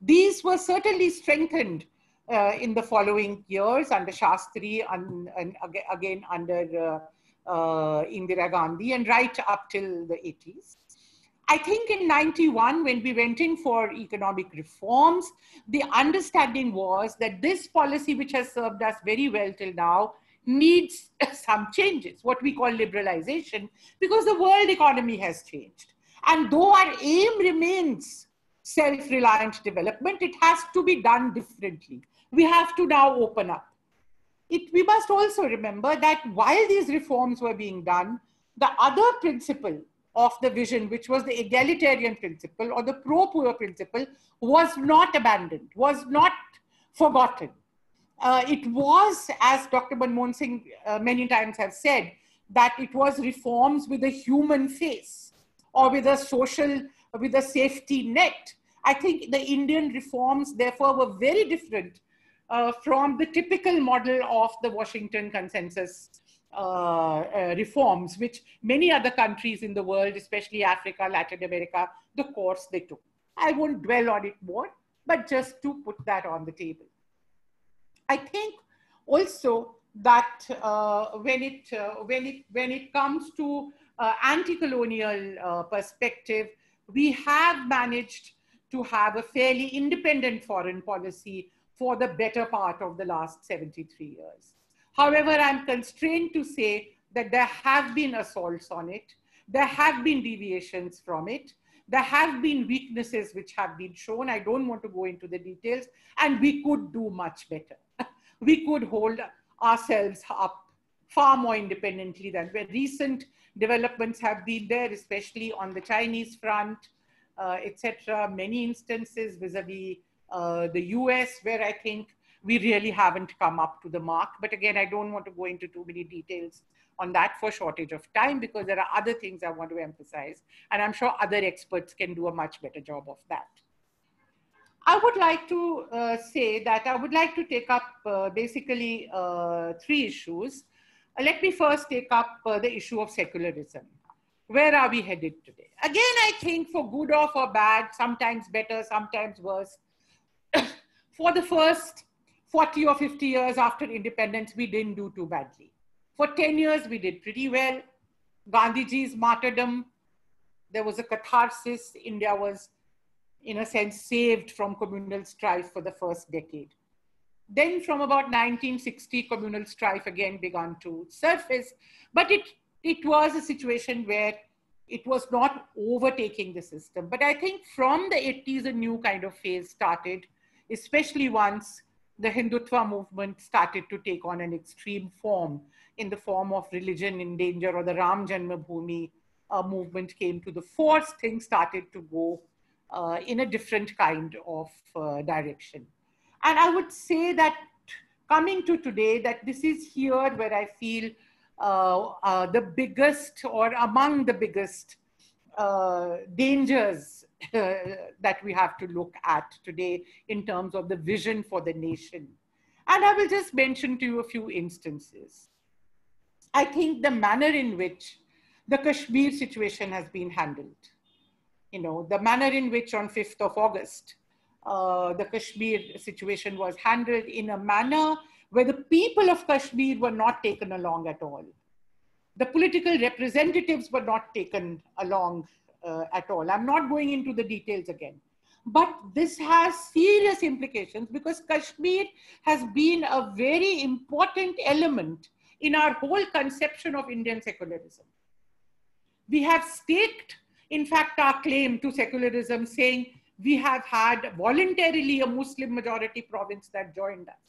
These were certainly strengthened uh, in the following years under Shastri and, and again under uh, uh, Indira Gandhi and right up till the 80s. I think in 91, when we went in for economic reforms, the understanding was that this policy, which has served us very well till now, needs some changes, what we call liberalization, because the world economy has changed. And though our aim remains self reliant development, it has to be done differently. We have to now open up. It, we must also remember that while these reforms were being done, the other principle of the vision, which was the egalitarian principle or the pro poor principle, was not abandoned, was not forgotten uh, it was, as Dr. Manmohan Singh uh, many times have said, that it was reforms with a human face or with a social, with a safety net. I think the Indian reforms, therefore, were very different uh, from the typical model of the Washington consensus uh, uh, reforms, which many other countries in the world, especially Africa, Latin America, the course they took. I won't dwell on it more, but just to put that on the table. I think also that uh, when it uh, when it when it comes to uh, anti-colonial uh, perspective, we have managed to have a fairly independent foreign policy for the better part of the last 73 years. However, I'm constrained to say that there have been assaults on it. There have been deviations from it. There have been weaknesses which have been shown. I don't want to go into the details, and we could do much better we could hold ourselves up far more independently than where recent developments have been there, especially on the Chinese front, uh, etc. Many instances vis-a-vis uh, the US, where I think we really haven't come up to the mark. But again, I don't want to go into too many details on that for shortage of time because there are other things I want to emphasize. And I'm sure other experts can do a much better job of that. I would like to uh, say that I would like to take up uh, basically uh, three issues. Let me first take up uh, the issue of secularism. Where are we headed today? Again, I think for good or for bad, sometimes better, sometimes worse. for the first 40 or 50 years after independence, we didn't do too badly. For 10 years, we did pretty well. Gandhiji's martyrdom, there was a catharsis. India was in a sense, saved from communal strife for the first decade. Then from about 1960, communal strife again began to surface, but it, it was a situation where it was not overtaking the system. But I think from the 80s, a new kind of phase started, especially once the Hindutva movement started to take on an extreme form in the form of religion in danger or the Ram Janmabhoomi uh, movement came to the fore, things started to go uh, in a different kind of uh, direction. And I would say that coming to today, that this is here where I feel uh, uh, the biggest or among the biggest uh, dangers uh, that we have to look at today in terms of the vision for the nation. And I will just mention to you a few instances. I think the manner in which the Kashmir situation has been handled, you know, the manner in which on 5th of August, uh, the Kashmir situation was handled in a manner where the people of Kashmir were not taken along at all. The political representatives were not taken along uh, at all. I'm not going into the details again. But this has serious implications because Kashmir has been a very important element in our whole conception of Indian secularism. We have staked, in fact, our claim to secularism, saying we have had voluntarily a Muslim majority province that joined us.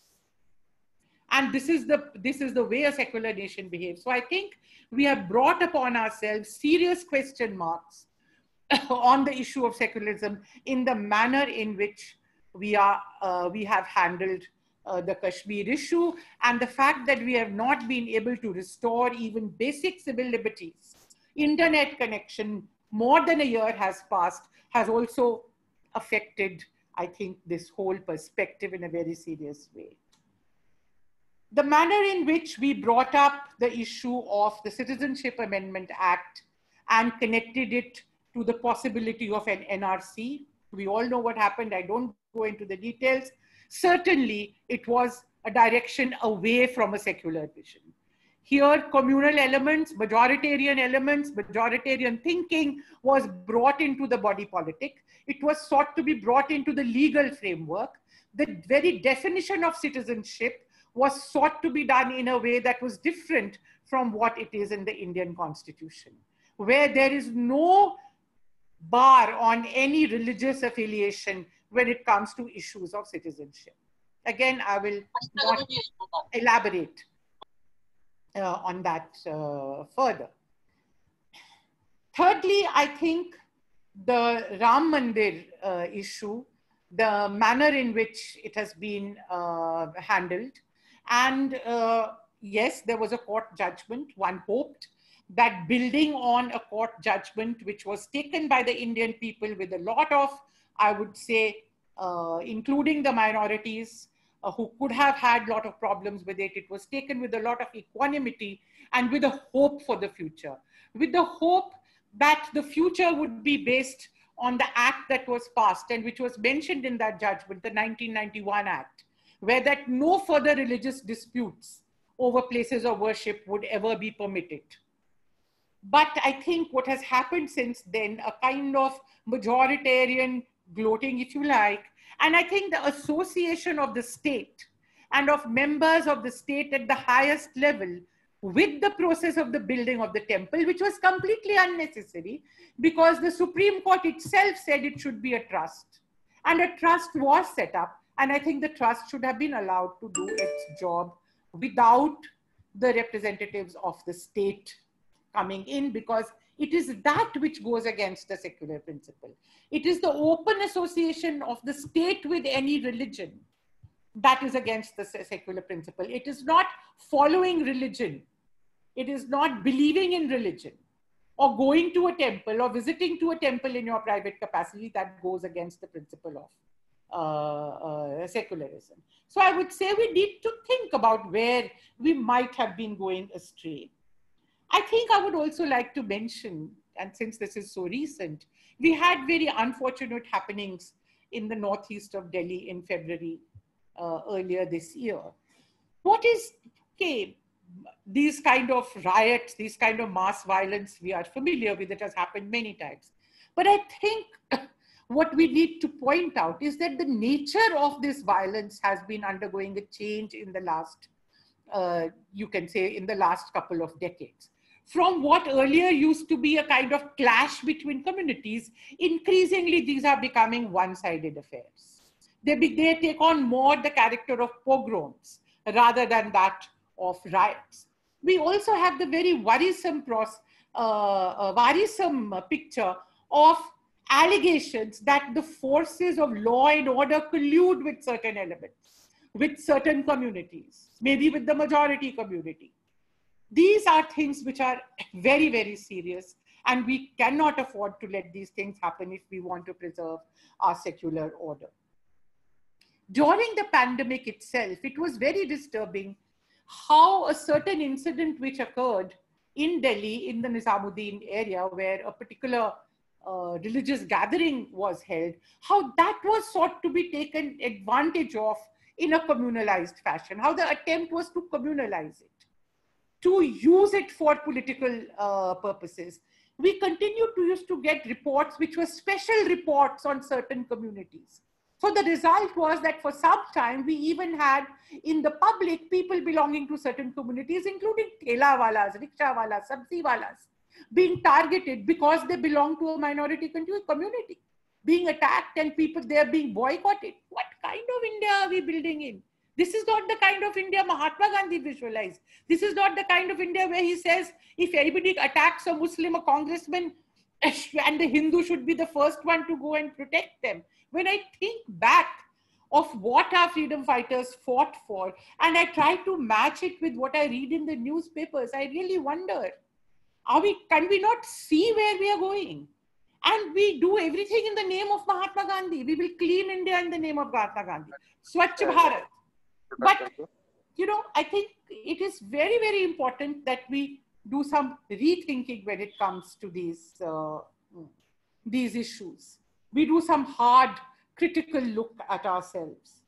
And this is the this is the way a secular nation behaves. So I think we have brought upon ourselves serious question marks on the issue of secularism in the manner in which we are uh, we have handled uh, the Kashmir issue and the fact that we have not been able to restore even basic civil liberties. Internet connection, more than a year has passed, has also affected, I think, this whole perspective in a very serious way. The manner in which we brought up the issue of the Citizenship Amendment Act and connected it to the possibility of an NRC. We all know what happened. I don't go into the details. Certainly, it was a direction away from a secular vision. Here, communal elements, majoritarian elements, majoritarian thinking was brought into the body politic. It was sought to be brought into the legal framework. The very definition of citizenship was sought to be done in a way that was different from what it is in the Indian constitution, where there is no bar on any religious affiliation when it comes to issues of citizenship. Again, I will not elaborate on that uh, further. Thirdly, I think the Ram Mandir uh, issue, the manner in which it has been uh, handled, and uh, yes, there was a court judgment, one hoped, that building on a court judgment which was taken by the Indian people with a lot of, I would say, uh, including the minorities uh, who could have had a lot of problems with it. It was taken with a lot of equanimity and with a hope for the future, with the hope that the future would be based on the act that was passed and which was mentioned in that judgment, the 1991 Act, where that no further religious disputes over places of worship would ever be permitted. But I think what has happened since then, a kind of majoritarian gloating, if you like, and I think the association of the state and of members of the state at the highest level with the process of the building of the temple, which was completely unnecessary because the Supreme Court itself said it should be a trust. And a trust was set up. And I think the trust should have been allowed to do its job without the representatives of the state coming in because it is that which goes against the secular principle. It is the open association of the state with any religion that is against the secular principle. It is not following religion. It is not believing in religion or going to a temple or visiting to a temple in your private capacity that goes against the principle of uh, uh, secularism. So I would say we need to think about where we might have been going astray. I think I would also like to mention, and since this is so recent, we had very unfortunate happenings in the northeast of Delhi in February uh, earlier this year. What is, okay, these kind of riots, these kind of mass violence, we are familiar with, it has happened many times. But I think what we need to point out is that the nature of this violence has been undergoing a change in the last, uh, you can say, in the last couple of decades from what earlier used to be a kind of clash between communities, increasingly these are becoming one-sided affairs. They, be, they take on more the character of pogroms rather than that of riots. We also have the very worrisome, pros, uh, uh, worrisome picture of allegations that the forces of law and order collude with certain elements, with certain communities, maybe with the majority community these are things which are very, very serious And we cannot afford to let these things happen if we want to preserve our secular order. During the pandemic itself, it was very disturbing how a certain incident which occurred in Delhi, in the Nizamuddin area, where a particular uh, religious gathering was held, how that was sought to be taken advantage of in a communalized fashion, how the attempt was to communalize it, to use it for political uh, purposes. We continued to use to get reports which were special reports on certain communities. So the result was that for some time, we even had in the public people belonging to certain communities, including telawalas, rickshawalas, sabziwalas, being targeted because they belong to a minority community, being attacked and people there being boycotted. What kind of India are we building in? This is not the kind of India Mahatma Gandhi visualized. This is not the kind of India where he says if anybody attacks a Muslim, a congressman, and the Hindu should be the first one to go and protect them when I think back of what our freedom fighters fought for, and I try to match it with what I read in the newspapers, I really wonder, are we, can we not see where we are going? And we do everything in the name of Mahatma Gandhi. We will clean India in the name of Mahatma Gandhi. Swachh Bharat. But, you know, I think it is very, very important that we do some rethinking when it comes to these, uh, these issues we do some hard critical look at ourselves.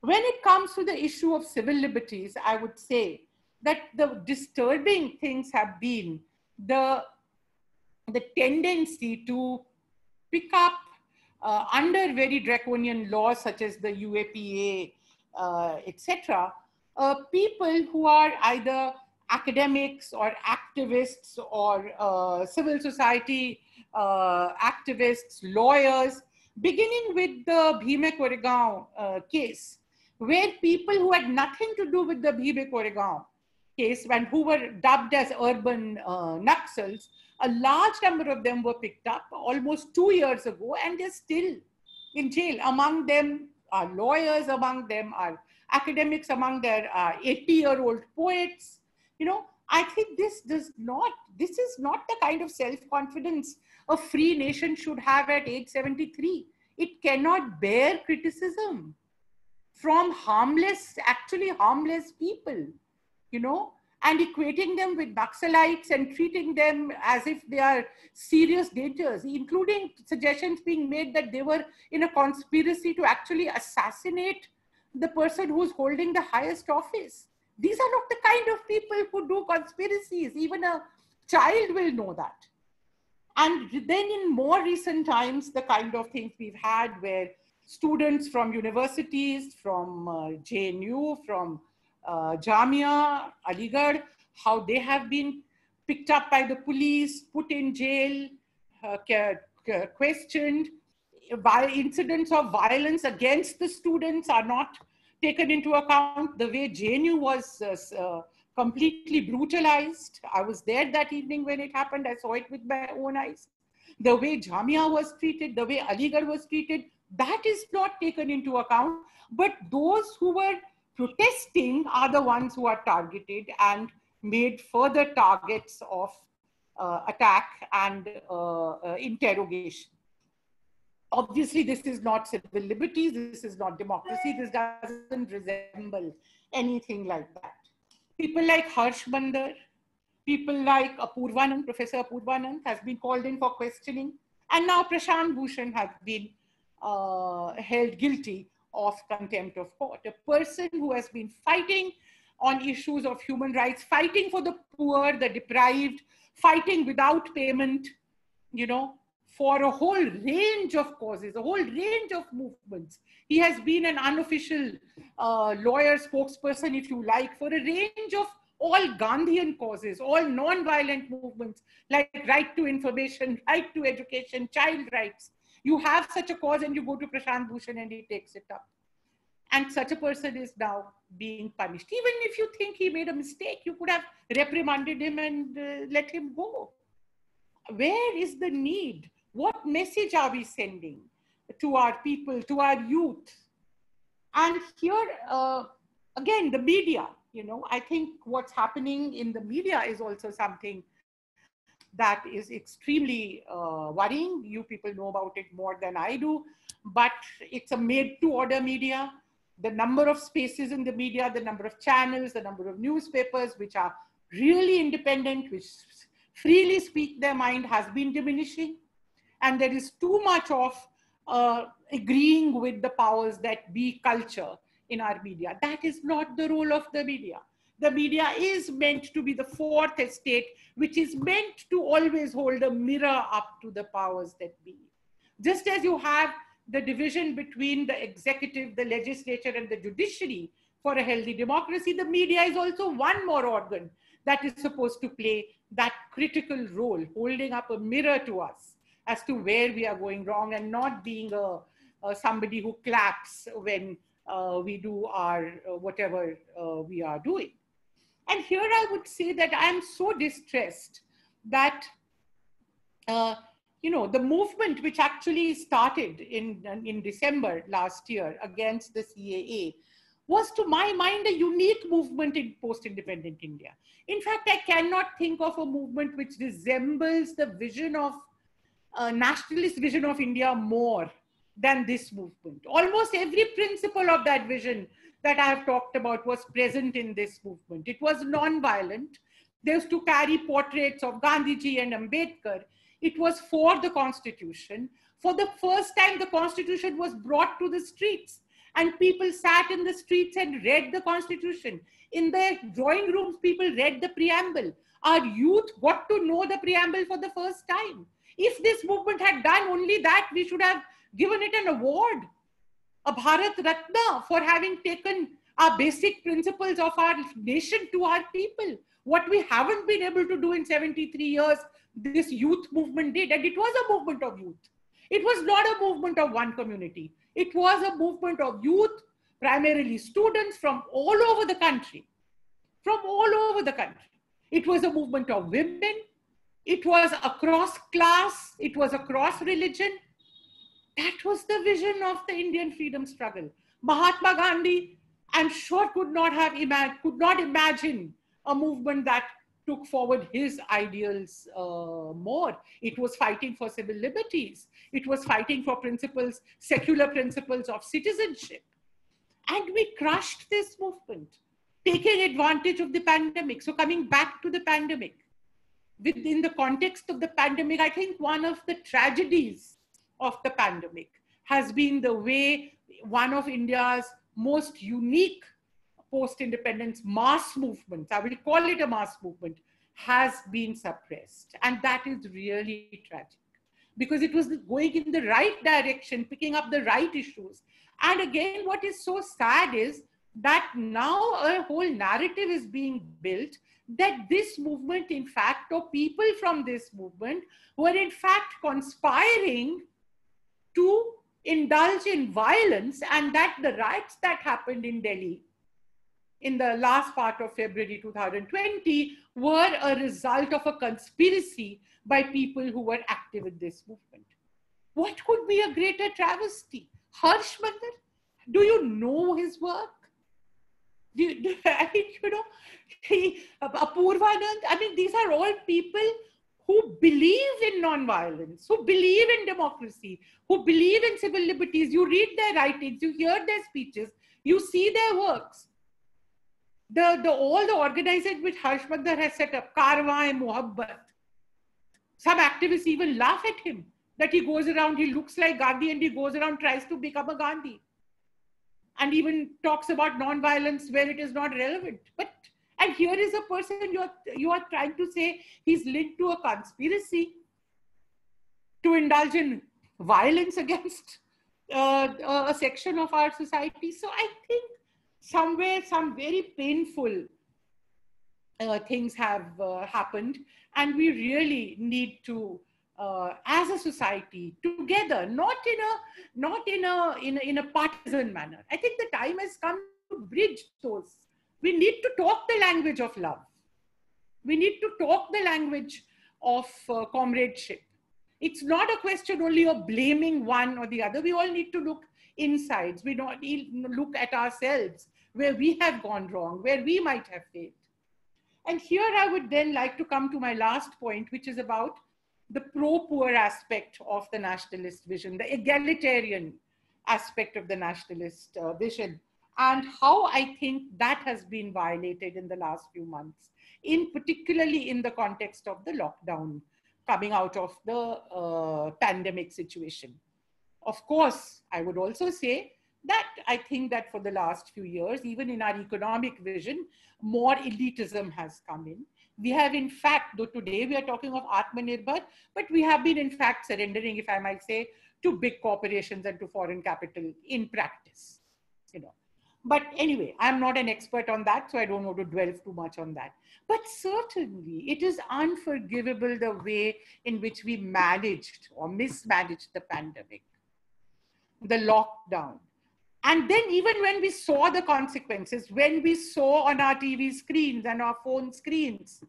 When it comes to the issue of civil liberties, I would say that the disturbing things have been the, the tendency to pick up uh, under very draconian laws such as the UAPA, etc., uh, people who are either academics or activists or uh, civil society uh, activists, lawyers, beginning with the Bhima Koregaon uh, case, where people who had nothing to do with the Bhima Koregaon case and who were dubbed as urban uh, Naxals, a large number of them were picked up almost two years ago and they're still in jail. Among them are lawyers, among them are academics, among there are uh, 80 year old poets. You know, I think this does not, this is not the kind of self confidence a free nation should have at age 73. It cannot bear criticism from harmless, actually harmless people, you know, and equating them with Naxalites and treating them as if they are serious dangers, including suggestions being made that they were in a conspiracy to actually assassinate the person who's holding the highest office. These are not the kind of people who do conspiracies. Even a child will know that. And then in more recent times, the kind of things we've had where students from universities, from uh, JNU, from uh, Jamia, Aligarh, how they have been picked up by the police, put in jail, uh, questioned. By incidents of violence against the students are not taken into account. The way JNU was uh, uh completely brutalized. I was there that evening when it happened. I saw it with my own eyes. The way Jamia was treated, the way Aligarh was treated, that is not taken into account. But those who were protesting are the ones who are targeted and made further targets of uh, attack and uh, uh, interrogation. Obviously, this is not civil liberties, this is not democracy, this doesn't resemble anything like that people like Harsh Mander, people like Apurvanand, Professor Apurvanand has been called in for questioning. And now Prashant Bhushan has been uh, held guilty of contempt of court. A person who has been fighting on issues of human rights, fighting for the poor, the deprived, fighting without payment, you know, for a whole range of causes, a whole range of movements. He has been an unofficial uh, lawyer, spokesperson, if you like, for a range of all Gandhian causes, all non-violent movements like right to information, right to education, child rights. You have such a cause and you go to Prashant Bhushan and he takes it up. And such a person is now being punished. Even if you think he made a mistake, you could have reprimanded him and uh, let him go. Where is the need what message are we sending to our people, to our youth? And here, uh, again, the media, you know, I think what's happening in the media is also something that is extremely uh, worrying. You people know about it more than I do, but it's a made to order media. The number of spaces in the media, the number of channels, the number of newspapers which are really independent, which freely speak their mind has been diminishing. And there is too much of uh, agreeing with the powers that be culture in our media. That is not the role of the media. The media is meant to be the fourth estate, which is meant to always hold a mirror up to the powers that be. Just as you have the division between the executive, the legislature, and the judiciary for a healthy democracy, the media is also one more organ that is supposed to play that critical role, holding up a mirror to us as to where we are going wrong and not being a, a somebody who claps when uh, we do our uh, whatever uh, we are doing. And here I would say that I'm so distressed that, uh, you know, the movement which actually started in, in December last year against the CAA was to my mind a unique movement in post-independent India. In fact, I cannot think of a movement which resembles the vision of uh, nationalist vision of India more than this movement. Almost every principle of that vision that I have talked about was present in this movement. It was non-violent. They used to carry portraits of Gandhiji and Ambedkar. It was for the constitution. For the first time, the constitution was brought to the streets and people sat in the streets and read the constitution. In their drawing rooms, people read the preamble. Our youth got to know the preamble for the first time. If this movement had done only that, we should have given it an award, a Bharat Ratna for having taken our basic principles of our nation to our people. What we haven't been able to do in 73 years, this youth movement did. And it was a movement of youth. It was not a movement of one community. It was a movement of youth, primarily students from all over the country. From all over the country. It was a movement of women. It was across class. It was across religion. That was the vision of the Indian freedom struggle. Mahatma Gandhi, I'm sure, could not have ima- could not imagine a movement that took forward his ideals uh, more. It was fighting for civil liberties. It was fighting for principles, secular principles of citizenship. And we crushed this movement, taking advantage of the pandemic. So, coming back to the pandemic, within the context of the pandemic, I think one of the tragedies of the pandemic has been the way one of India's most unique post-independence mass movements, I will call it a mass movement, has been suppressed. And that is really tragic because it was going in the right direction, picking up the right issues. And again, what is so sad is that now a whole narrative is being built that this movement, in fact, or people from this movement were in fact conspiring to indulge in violence and that the riots that happened in Delhi in the last part of February 2020 were a result of a conspiracy by people who were active in this movement. What could be a greater travesty? Harsh Mander, do you know his work? Do you, I mean, you know, he, Apurvanand, I mean, these are all people who believe in non-violence, who believe in democracy, who believe in civil liberties. You read their writings, you hear their speeches, you see their works. The, the all the organizers which Harsh Mander has set up, Karwan-e-Mohabbat. Some activists even laugh at him that he goes around, he looks like Gandhi and he goes around, tries to become a Gandhi. And even talks about non-violence where it is not relevant. But and here is a person you are, you are trying to say he's linked to a conspiracy to indulge in violence against uh, a section of our society. So I think somewhere some very painful uh, things have uh, happened and we really need to uh, as a society together not in a not in a, in a in a partisan manner i think the time has come to bridge those we need to talk the language of love. We need to talk the language of uh, comradeship. It's not a question only of blaming one or the other. We all need to look insides. We don't look at ourselves where we have gone wrong, where we might have failed. And here I would then like to come to my last point, which is about the pro-poor aspect of the nationalist vision, the egalitarian aspect of the nationalist uh, vision, and how I think that has been violated in the last few months, in particularly in the context of the lockdown coming out of the uh, pandemic situation. Of course, I would also say that I think that for the last few years, even in our economic vision, more elitism has come in. We have, in fact, though today we are talking of Atmanirbhar, but we have been, in fact, surrendering, if I might say, to big corporations and to foreign capital in practice. But anyway, I'm not an expert on that, so I don't want to dwell too much on that. But certainly, it is unforgivable the way in which we managed or mismanaged the pandemic, the lockdown, and then even when we saw the consequences, when we saw on our TV screens and our phone screens,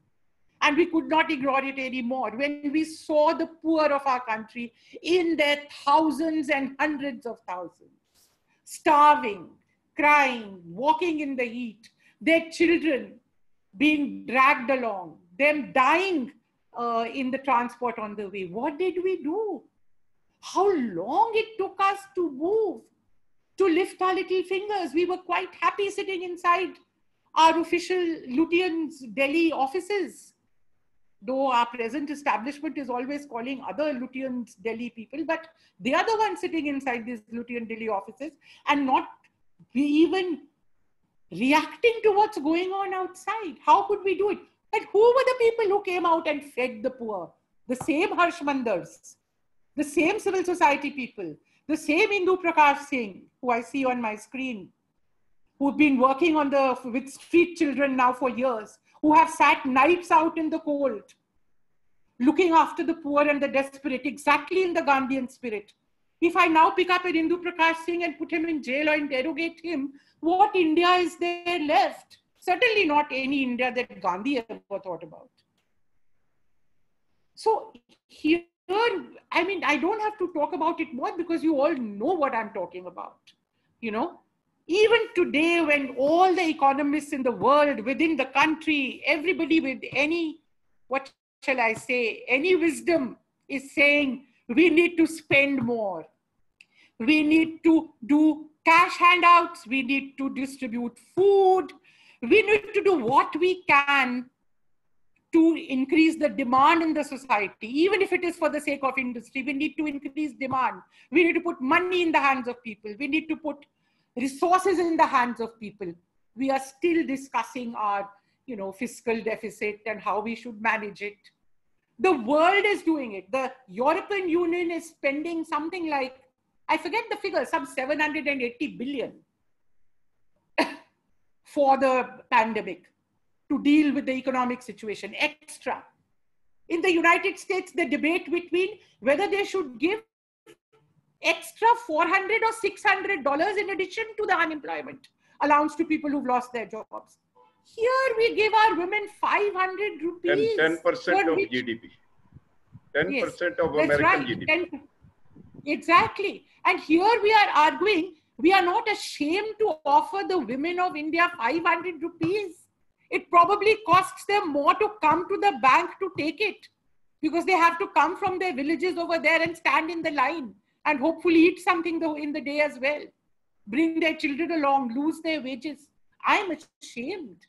and we could not ignore it anymore, when we saw the poor of our country in their thousands and hundreds of thousands, starving, crying, walking in the heat, their children being dragged along, them dying uh, in the transport on the way, what did we do? How long it took us to move to lift our little fingers. We were quite happy sitting inside our official Lutyens Delhi offices. Though our present establishment is always calling other Lutyens Delhi people, but they are the ones sitting inside these Lutyens Delhi offices and not be even reacting to what's going on outside. How could we do it? And who were the people who came out and fed the poor? The same Harsh Manders, the same civil society people, the same Indu Prakash Singh, who I see on my screen, who've been working on the with street children now for years, who have sat nights out in the cold, looking after the poor and the desperate, exactly in the Gandhian spirit. If I now pick up an Indu Prakash Singh and put him in jail or interrogate him, what India is there left? Certainly not any India that Gandhi ever thought about. So here I mean, I don't have to talk about it more because you all know what I'm talking about. You know, even today, when all the economists in the world, within the country, everybody with any, what shall I say, any wisdom is saying we need to spend more. We need to do cash handouts. We need to distribute food. We need to do what we can to increase the demand in the society, even if it is for the sake of industry, we need to increase demand. We need to put money in the hands of people. We need to put resources in the hands of people. We are still discussing our, you know, fiscal deficit and how we should manage it. The world is doing it. The European Union is spending something like, I forget the figure, some 780 billion for the pandemic to deal with the economic situation extra. In the United States, the debate between whether they should give extra 400 or 600 dollars in addition to the unemployment allowance to people who've lost their jobs. Here we give our women 500 rupees. 10, percent of which, GDP. 10% yes, of American right, GDP. 10, exactly. And here we are arguing we are not ashamed to offer the women of India 500 rupees it probably costs them more to come to the bank to take it because they have to come from their villages over there and stand in the line and hopefully eat something in the day as well. Bring their children along, lose their wages. I'm ashamed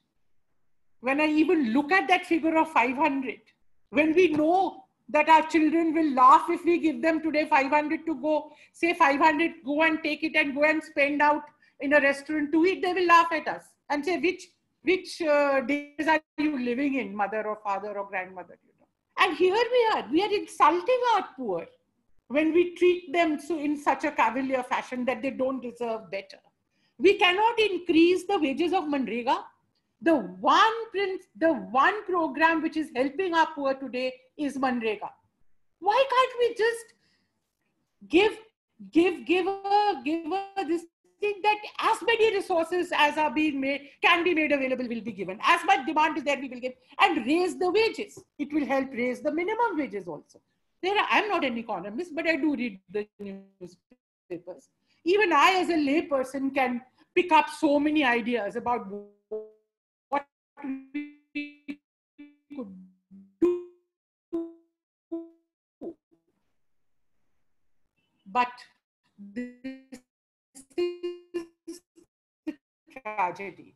when I even look at that figure of 500. When we know that our children will laugh if we give them today 500 to go, say 500, go and take it and go and spend out in a restaurant to eat, they will laugh at us and say, which which uh, days are you living in, mother or father or grandmother, you know. And here we are, we are insulting our poor when we treat them so in such a cavalier fashion that they don't deserve better. We cannot increase the wages of Manrega. The one prince, the one program which is helping our poor today is Manrega. Why can't we just give give give a give a this thing that as many resources as are being made can be made available will be given. As much demand is there, we will give and raise the wages. It will help raise the minimum wages also. There, are, I'm not an economist, but I do read the newspapers. Even I, as a layperson, can pick up so many ideas about we could do. But this is the tragedy.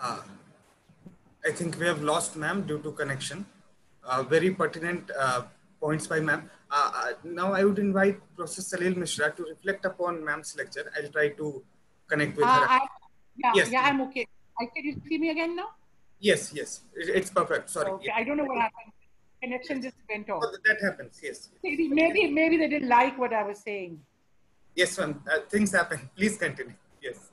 Uh, I think we have lost ma'am due to connection. Uh, very pertinent uh, points by ma'am. Uh, uh, now I would invite Professor Salil Misra to reflect upon ma'am's lecture. I'll try to connect with uh, her. I, yeah, Yes. yeah, I'm okay. I, can you see me again now? Yes, yes, It- it's perfect. Sorry. Okay, I don't know what happened. Connection just went off. Oh, that happens. Yes, Maybe, maybe, maybe they didn't like what I was saying. yes, ma'am. Uh, things happen. Please continue. Yes.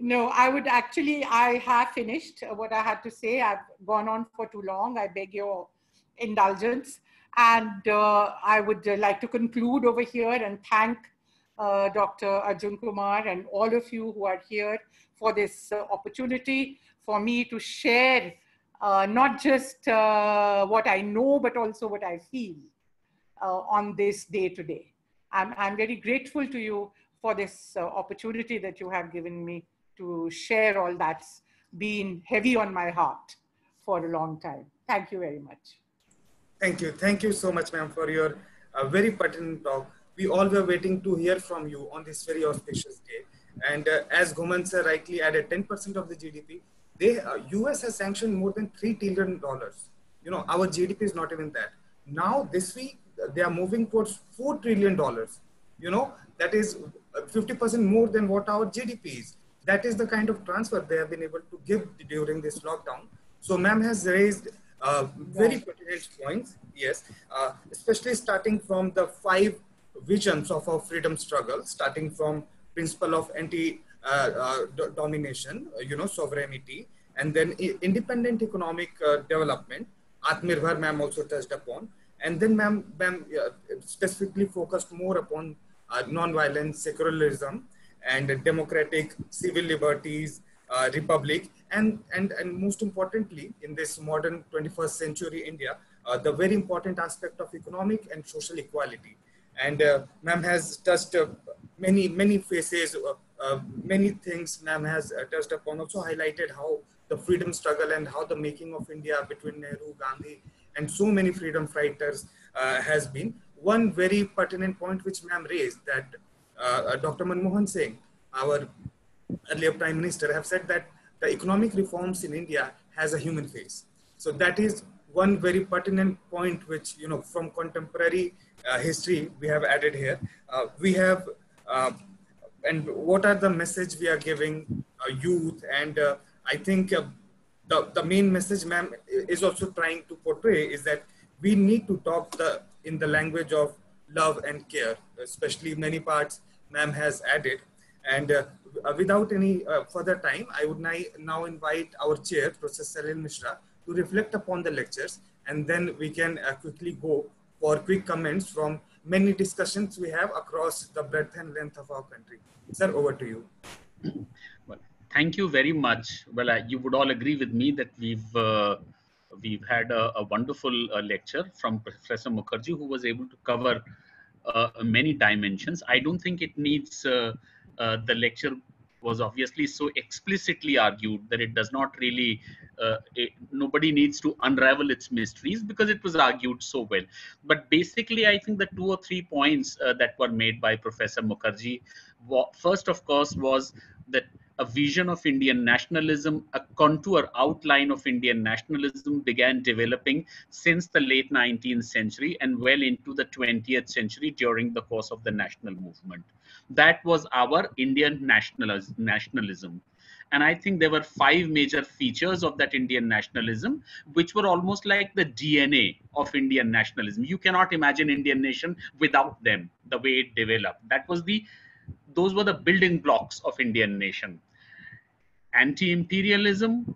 No, I would actually, I have finished what I had to say. I've gone on for too long. I beg your indulgence. And uh, I would uh, like to conclude over here and thank uh, Dr. Arjun Kumar and all of you who are here for this uh, opportunity for me to share uh, not just uh, what I know, but also what I feel on this day today. I'm, I'm very grateful to you for this opportunity that you have given me to share all that's been heavy on my heart for a long time. Thank you very much. Thank you. Thank you so much, ma'am, for your uh, very pertinent talk. We all were waiting to hear from you on this very auspicious day. And uh, as Ghuman sir rightly added, 10% of the GDP, they uh, US has sanctioned more than three trillion dollars. You know, our GDP is not even that. Now this week uh, they are moving towards four trillion dollars. You know, that is uh, 50% more than what our GDP is. That is the kind of transfer they have been able to give during this lockdown. So, ma'am has raised uh, very pertinent points. Yes, uh, especially starting from the five visions of our freedom struggle, starting from principle of anti uh, uh, uh, you know, sovereignty, and then independent economic uh, development. Atmanirbhar, ma'am also touched upon, and then ma'am, uh, specifically focused more upon uh, non-violence, secularism, and democratic civil liberties, uh, republic, and, and, and most importantly, in this modern 21st century India, uh, the very important aspect of economic and social equality. And uh, ma'am has touched many, many faces, uh, uh, many things ma'am has uh, touched upon, also highlighted how the freedom struggle and how the making of India between Nehru, Gandhi, and so many freedom fighters has been. One very pertinent point which ma'am raised that Dr. Manmohan Singh, our earlier prime minister, have said that the economic reforms in India has a human face. So that is one very pertinent point which, you know, from contemporary uh, history we have added here. Uh, we have, uh, and what are the message we are giving uh, youth? And uh, I think uh, the, the main message ma'am is also trying to portray is that we need to talk the in the language of love and care, especially in many parts ma'am has added. And uh, without any uh, further time, I would now invite our chair, Professor Salil Misra, to reflect upon the lectures, and then we can uh, quickly go for quick comments from many discussions we have across the breadth and length of our country. Sir, over to you. Well, thank you very much. Well, uh, you would all agree with me that we've uh, we've had a, a wonderful uh, lecture from Professor Mukherjee, who was able to cover many dimensions. I don't think it needs uh, uh, the lecture was obviously so explicitly argued that it does not really uh, it, nobody needs to unravel its mysteries because it was argued so well but basically i think the two or three points uh, that were made by professor mukherjee first of course was that a vision of Indian nationalism, a contour outline of Indian nationalism began developing since the late 19th century and well into the 20th century during the course of the national movement. That was our Indian nationalism. nationalism. And I think there were five major features of that Indian nationalism, which were almost like the DNA of Indian nationalism. You cannot imagine Indian nation without them, the way it developed. That was the those were the building blocks of Indian nation. Anti-imperialism,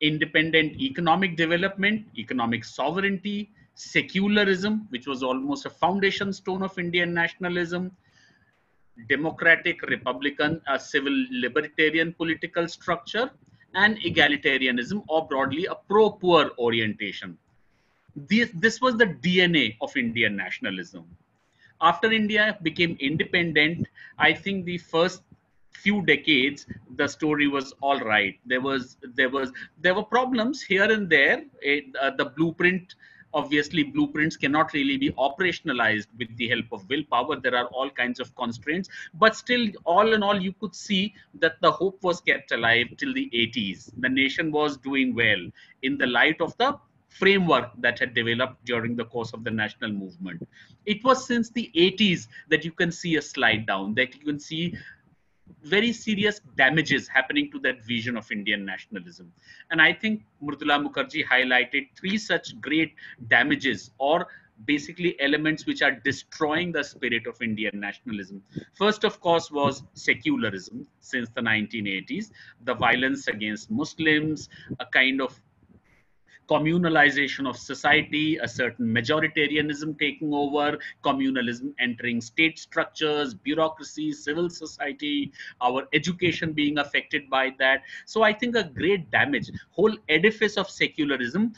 independent economic development, economic sovereignty, secularism, which was almost a foundation stone of Indian nationalism, democratic, republican, a civil libertarian political structure, and egalitarianism, or broadly a pro poor orientation. This, this was the DNA of Indian nationalism. After India became independent, I think the first few decades the story was all right. There was there was there were problems here and there. It, uh, the blueprint obviously blueprints cannot really be operationalized with the help of willpower. There are all kinds of constraints but still all in all you could see that the hope was kept alive till the 80s the nation was doing well in the light of the framework that had developed during the course of the national movement. It was since the 80s that you can see a slide down that you can see very serious damages happening to that vision of Indian nationalism. And I think Mridula Mukherjee highlighted three such great damages or basically elements which are destroying the spirit of Indian nationalism. First, of course, was secularism since the 1980s, the violence against Muslims, a kind of communalization of society, a certain majoritarianism taking over, communalism entering state structures, bureaucracy, civil society, our education being affected by that. So I think a great damage, whole edifice of secularism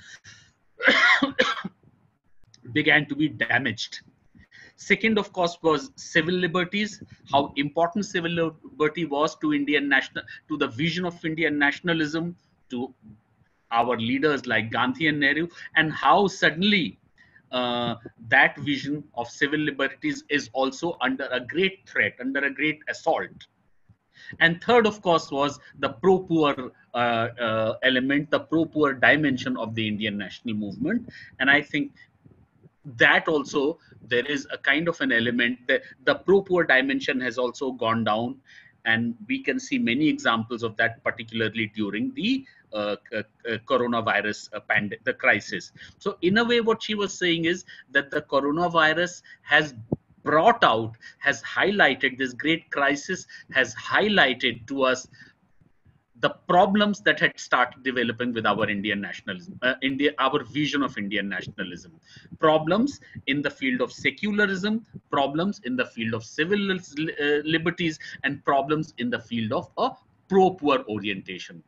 began to be damaged. Second, of course, was civil liberties, how important civil liberty was to Indian national, to the vision of Indian nationalism, to our leaders like Gandhi and Nehru, and how suddenly uh, that vision of civil liberties is also under a great threat, under a great assault. And third, of course, was the pro poor uh, uh, element, the pro poor dimension of the Indian national movement. And I think that also there is a kind of an element that the pro poor dimension has also gone down. And we can see many examples of that, particularly during the coronavirus uh, pandemic, the crisis. So in a way, what she was saying is that the coronavirus has brought out, has highlighted this great crisis, has highlighted to us the problems that had started developing with our Indian nationalism, uh, India, our vision of Indian nationalism, problems in the field of secularism, problems in the field of civil uh, liberties, and problems in the field of a pro-poor orientation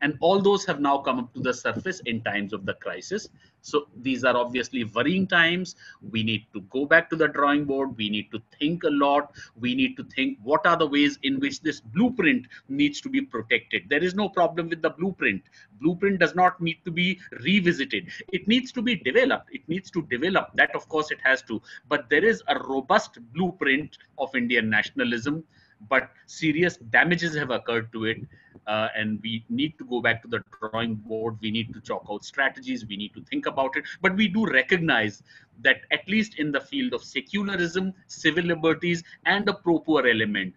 and all those have now come up to the surface in times of the crisis. So these are obviously worrying times. We need to go back to the drawing board. We need to think a lot. We need to think what are the ways in which this blueprint needs to be protected. There is no problem with the blueprint. Blueprint does not need to be revisited. It needs to be developed. It needs to develop. That of course it has to. But there is a robust blueprint of indian nationalism but serious damages have occurred to it uh, and we need to go back to the drawing board. We need to chalk out strategies. We need to think about it. But we do recognize that at least in the field of secularism civil liberties and the pro-poor element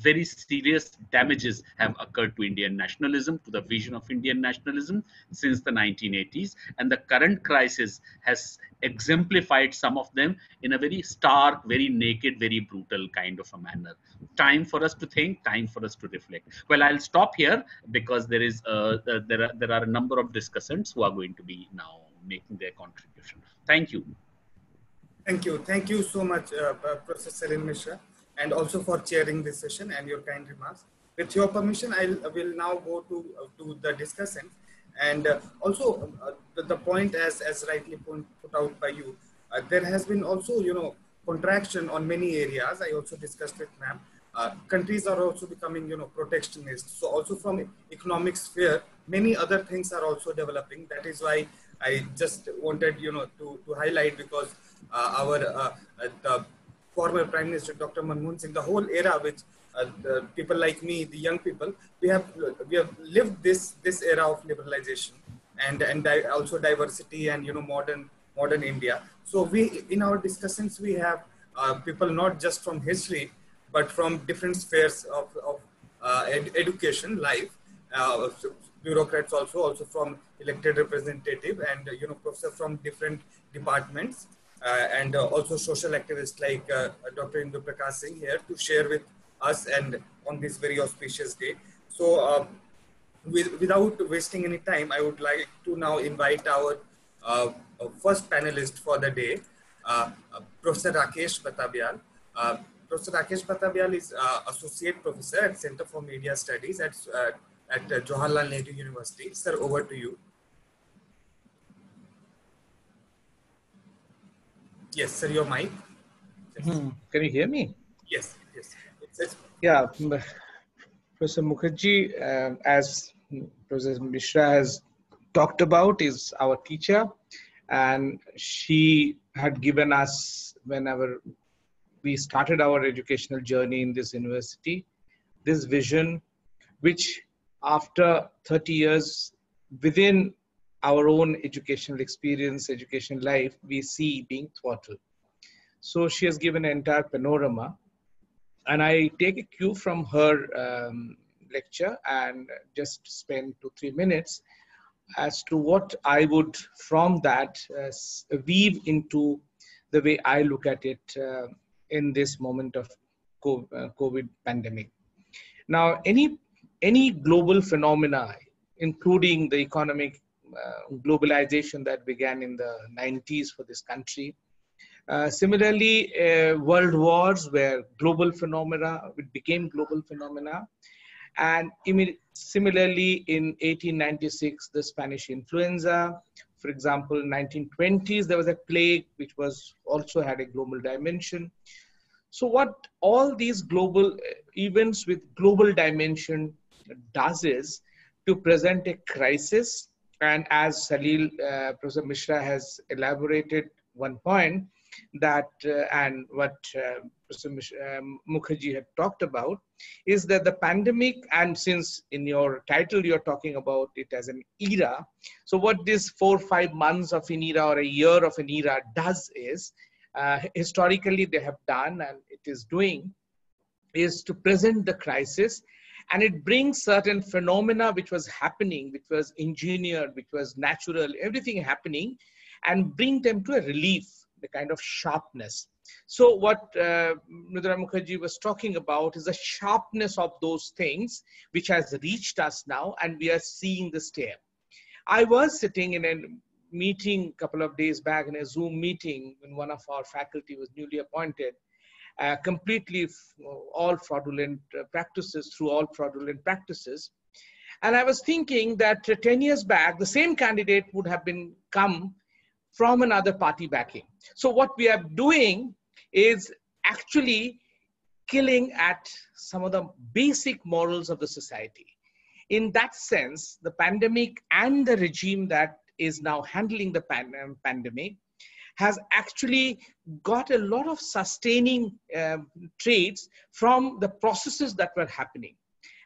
very serious damages have occurred to Indian nationalism, to the vision of Indian nationalism since the 1980s. And the current crisis has exemplified some of them in a very stark, very naked, very brutal kind of a manner. Time for us to think, time for us to reflect. Well, I'll stop here because there is uh, uh, there are there are a number of discussants who are going to be now making their contribution. Thank you. Thank you. Thank you so much, uh, uh Professor Salil Misra and also for chairing this session and your kind remarks. With your permission, I will now go to, uh, to the discussion. And uh, also uh, the, the, point as, as rightly put out by you, uh, there has been also, you know, contraction on many areas. I also discussed with ma'am. Uh, countries are also becoming, you know, protectionist. So also from economic sphere, many other things are also developing. That is why I just wanted, you know, to, to highlight because uh, our the former Prime Minister Dr. Manmohan Singh, the whole era which uh, people like me, the young people, we have we have lived this this era of liberalization and and di also diversity and you know modern modern India. So we in our discussions we have uh, people not just from history but from different spheres of, of uh, ed education, life, uh, bureaucrats also also from elected representative and you know professors from different departments and uh, also social activists like uh, Dr. Indu Prakash Singh here to share with us and on this very auspicious day. So with, without wasting any time, I would like to now invite our uh, first panelist for the day, uh, uh, Professor Rakesh Batabyal. Uh, Professor Rakesh Batabyal is Associate Professor at Center for Media Studies at, at Jawaharlal Nehru University. Sir, over to you. Yes, sir, your mic. Hmm. Can you hear me? Yes, yes. It's, yeah, Professor Mukherjee, uh, as Professor Misra has talked about, is our teacher, and she had given us whenever we started our educational journey in this university this vision which after 30 years within our own educational experience, education life, we see being throttled. So she has given an entire panorama. And I take a cue from her um, lecture and just spend two, three minutes as to what I would, from that, uh, weave into the way I look at it uh, in this moment of COVID uh, pandemic. Now, any any global phenomena, including the economic globalization that began in the 90s for this country. Uh, similarly, uh, world wars were global phenomena, it became global phenomena. And similarly, in 1896, the Spanish influenza, for example, 1920s, there was a plague which was also had a global dimension. So what all these global events with global dimension does is to present a crisis and as Salil, uh, Professor Misra has elaborated one point that, uh, and what uh, Professor um, Mukherjee had talked about, is that the pandemic, and since in your title you're talking about it as an era, so what this four five months of an era or a year of an era does is, uh, historically they have done and it is doing, is to present the crisis and it brings certain phenomena which was happening which was engineered which was natural everything happening and bring them to a relief the kind of sharpness so what uh, Mridula Mukherjee was talking about is the sharpness of those things which has reached us now and we are seeing the stare. I was sitting in a meeting a couple of days back in a Zoom meeting when one of our faculty was newly appointed completely all fraudulent uh, practices through all fraudulent practices. And I was thinking that uh, 10 years back, the same candidate would have been come from another party backing. So what we are doing is actually killing at some of the basic morals of the society. In that sense, the pandemic and the regime that is now handling the pan pandemic has actually got a lot of sustaining uh, traits from the processes that were happening.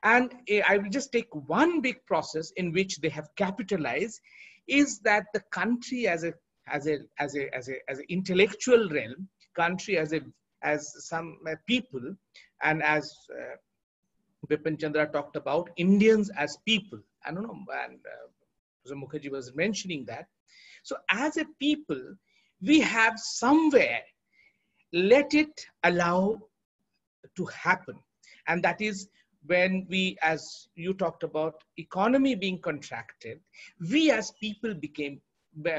And uh, I will just take one big process in which they have capitalized is that the country as a as a as a as a as an intellectual realm, country as a as some uh, people, and as uh, Bipan Chandra talked about Indians as people. I don't know, and uh, Mukherjee was mentioning that. So as a people, we have somewhere let it allow to happen and that is when we as you talked about economy being contracted we as people became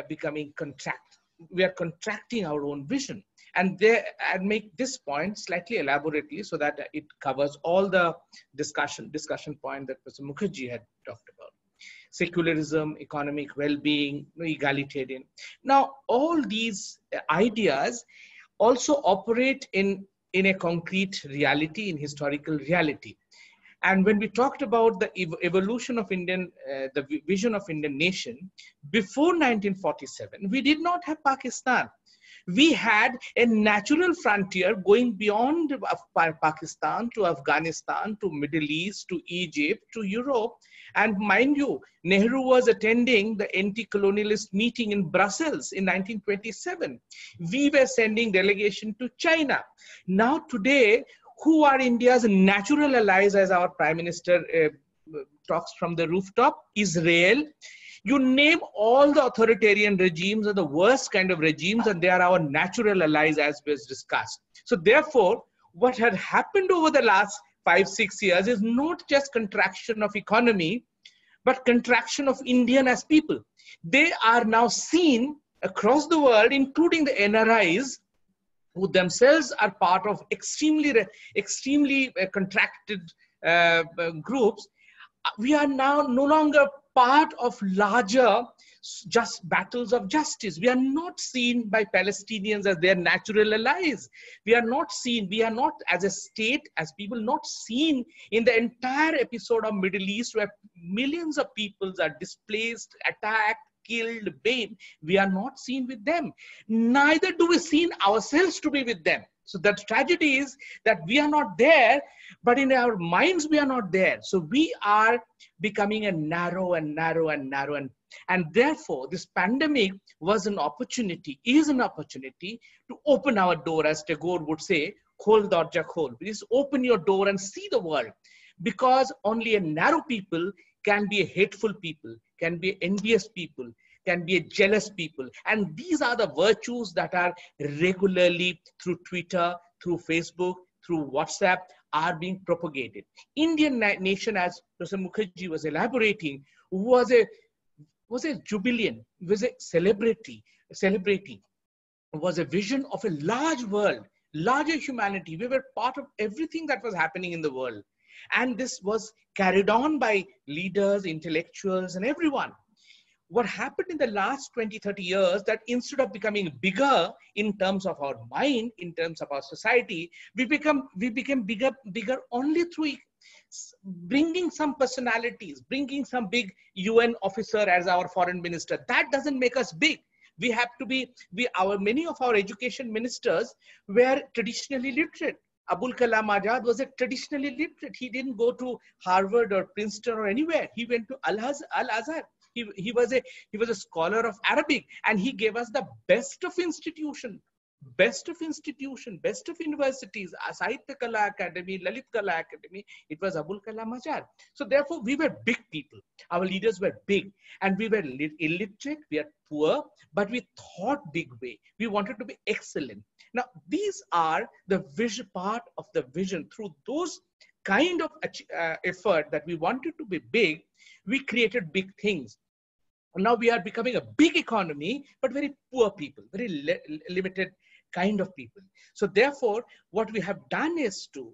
becoming contract we are contracting our own vision and there and make this point slightly elaborately so that it covers all the discussion discussion point that Mr. Mukherjee had talked about secularism, economic well-being, egalitarian. Now, all these ideas also operate in, in a concrete reality, in historical reality. And when we talked about the ev evolution of Indian, uh, the vision of Indian nation, before 1947, we did not have Pakistan we had a natural frontier going beyond Pakistan to Afghanistan to Middle East to Egypt to Europe. And mind you, Nehru was attending the anti-colonialist meeting in Brussels in 1927. We were sending delegation to China. Now today, who are India's natural allies as our prime minister uh, talks from the rooftop? Israel, you name all the authoritarian regimes or the worst kind of regimes, and they are our natural allies, as was discussed. So, therefore, what had happened over the last five, six years is not just contraction of economy, but contraction of Indian as people. They are now seen across the world, including the NRIs, who themselves are part of extremely, extremely uh, contracted uh, uh, groups. We are now no longer part of larger just battles of justice. We are not seen by Palestinians as their natural allies. We are not seen, we are not as a state, as people, not seen in the entire episode of Middle East where millions of peoples are displaced, attacked, killed, maimed. We are not seen with them. Neither do we see ourselves to be with them. So the tragedy is that we are not there, but in our minds we are not there. So we are becoming a narrow and narrow and narrow and and therefore this pandemic was an opportunity, is an opportunity to open our door, as Tagore would say, khol darja khol. Please open your door and see the world. Because only a narrow people can be a hateful people, can be envious people, can be a jealous people. And these are the virtues that are regularly through Twitter, through Facebook, through WhatsApp are being propagated. Indian nation, as Professor Mukherjee was elaborating, was a was a jubilant, was a celebrity, celebrating, was a vision of a large world, larger humanity. We were part of everything that was happening in the world. And this was carried on by leaders, intellectuals, and everyone what happened in the last 20 30 years that instead of becoming bigger in terms of our mind in terms of our society we become we became bigger bigger only through bringing some personalities bringing some big un officer as our foreign minister that doesn't make us big we have to be we our many of our education ministers were traditionally literate Abul Kalam Azad was a traditionally literate. He didn't go to Harvard or Princeton or anywhere. He went to Al Azhar. He, he was a he was a scholar of Arabic, and he gave us the best of institution, best of institution, best of universities, Sahitya Kala Academy, Lalit Kala Academy. It was Abul Kalam Azad. So therefore, we were big people. Our leaders were big, and we were illiterate. We are poor, but we thought big way. We wanted to be excellent. Now, these are the vision part of the vision through those kind of uh, effort that we wanted to be big, we created big things now we are becoming a big economy, but very poor people, very li limited kind of people. So therefore, what we have done is to,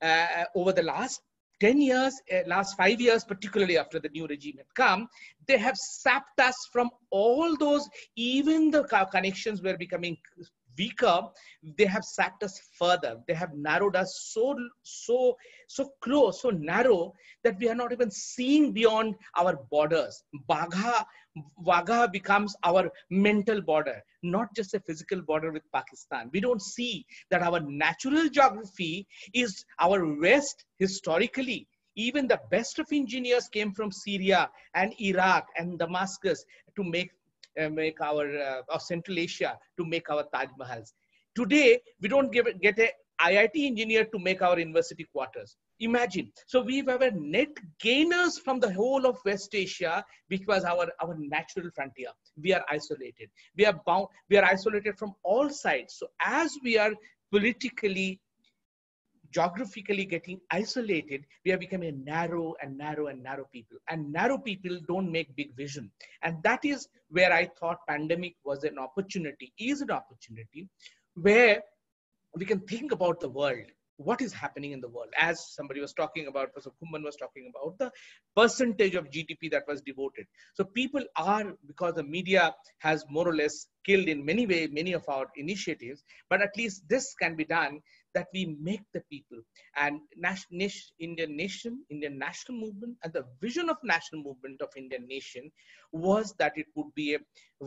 uh, over the last 10 years, uh, last five years, particularly after the new regime had come, they have sapped us from all those, even the connections were becoming weaker, they have sacked us further. They have narrowed us so, so, so close, so narrow that we are not even seeing beyond our borders. Bagha, Wagah becomes our mental border, not just a physical border with Pakistan. We don't see that our natural geography is our west historically even the best of engineers came from Syria and Iraq and Damascus to make make our uh, Central Asia to make our Taj Mahals. Today, we don't give, get a IIT engineer to make our university quarters. Imagine. So we were net gainers from the whole of West Asia, which was our, our natural frontier. We are isolated. We are bound, we are isolated from all sides. So as we are politically geographically getting isolated, we are becoming narrow and narrow and narrow people. And narrow people don't make big vision. And that is where I thought pandemic was an opportunity, is an opportunity where we can think about the world what is happening in the world as somebody was talking about professor Ghuman was talking about the percentage of gdp that was devoted so people are because the media has more or less killed in many way many of our initiatives but at least this can be done that we make the people. And Indian nation, Indian national movement, and the vision of national movement of Indian nation was that it would be a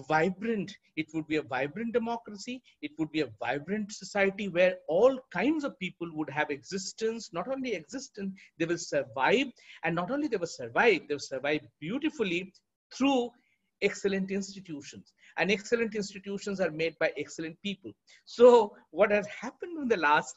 vibrant, it would be a vibrant democracy, it would be a vibrant society where all kinds of people would have existence, not only existence, they will survive, and not only they will survive, they will survive beautifully through excellent institutions and excellent institutions are made by excellent people. So what has happened in the last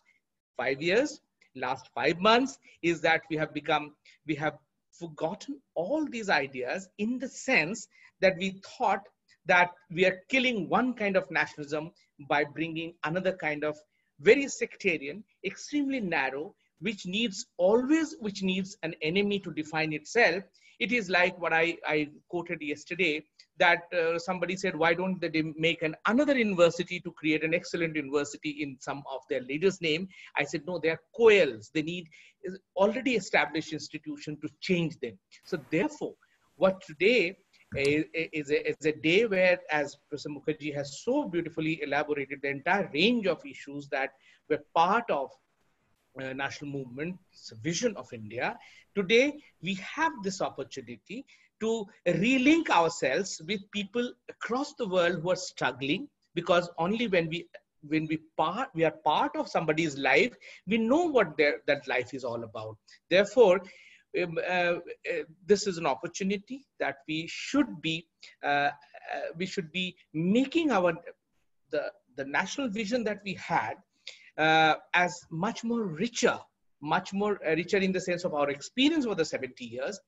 five years last five months is that we have become we have forgotten all these ideas in the sense that we thought that we are killing one kind of nationalism by bringing another kind of very sectarian extremely narrow which needs always which needs an enemy to define itself. It is like what I, I quoted yesterday that uh, somebody said, why don't they make an another university to create an excellent university in some of their leaders' name? I said, no, they are coils. They need already established institution to change them. So therefore, what today is, is, a, is a day where, as Professor Mukherjee has so beautifully elaborated the entire range of issues that were part of uh, national movement's vision of India. Today, we have this opportunity to relink ourselves with people across the world who are struggling because only when we when we part we are part of somebody's life we know what their that life is all about. Therefore um, uh, uh, this is an opportunity that we should be uh, uh we should be making our the the national vision that we had uh, as much more richer much more uh, richer in the sense of our experience over the 70 years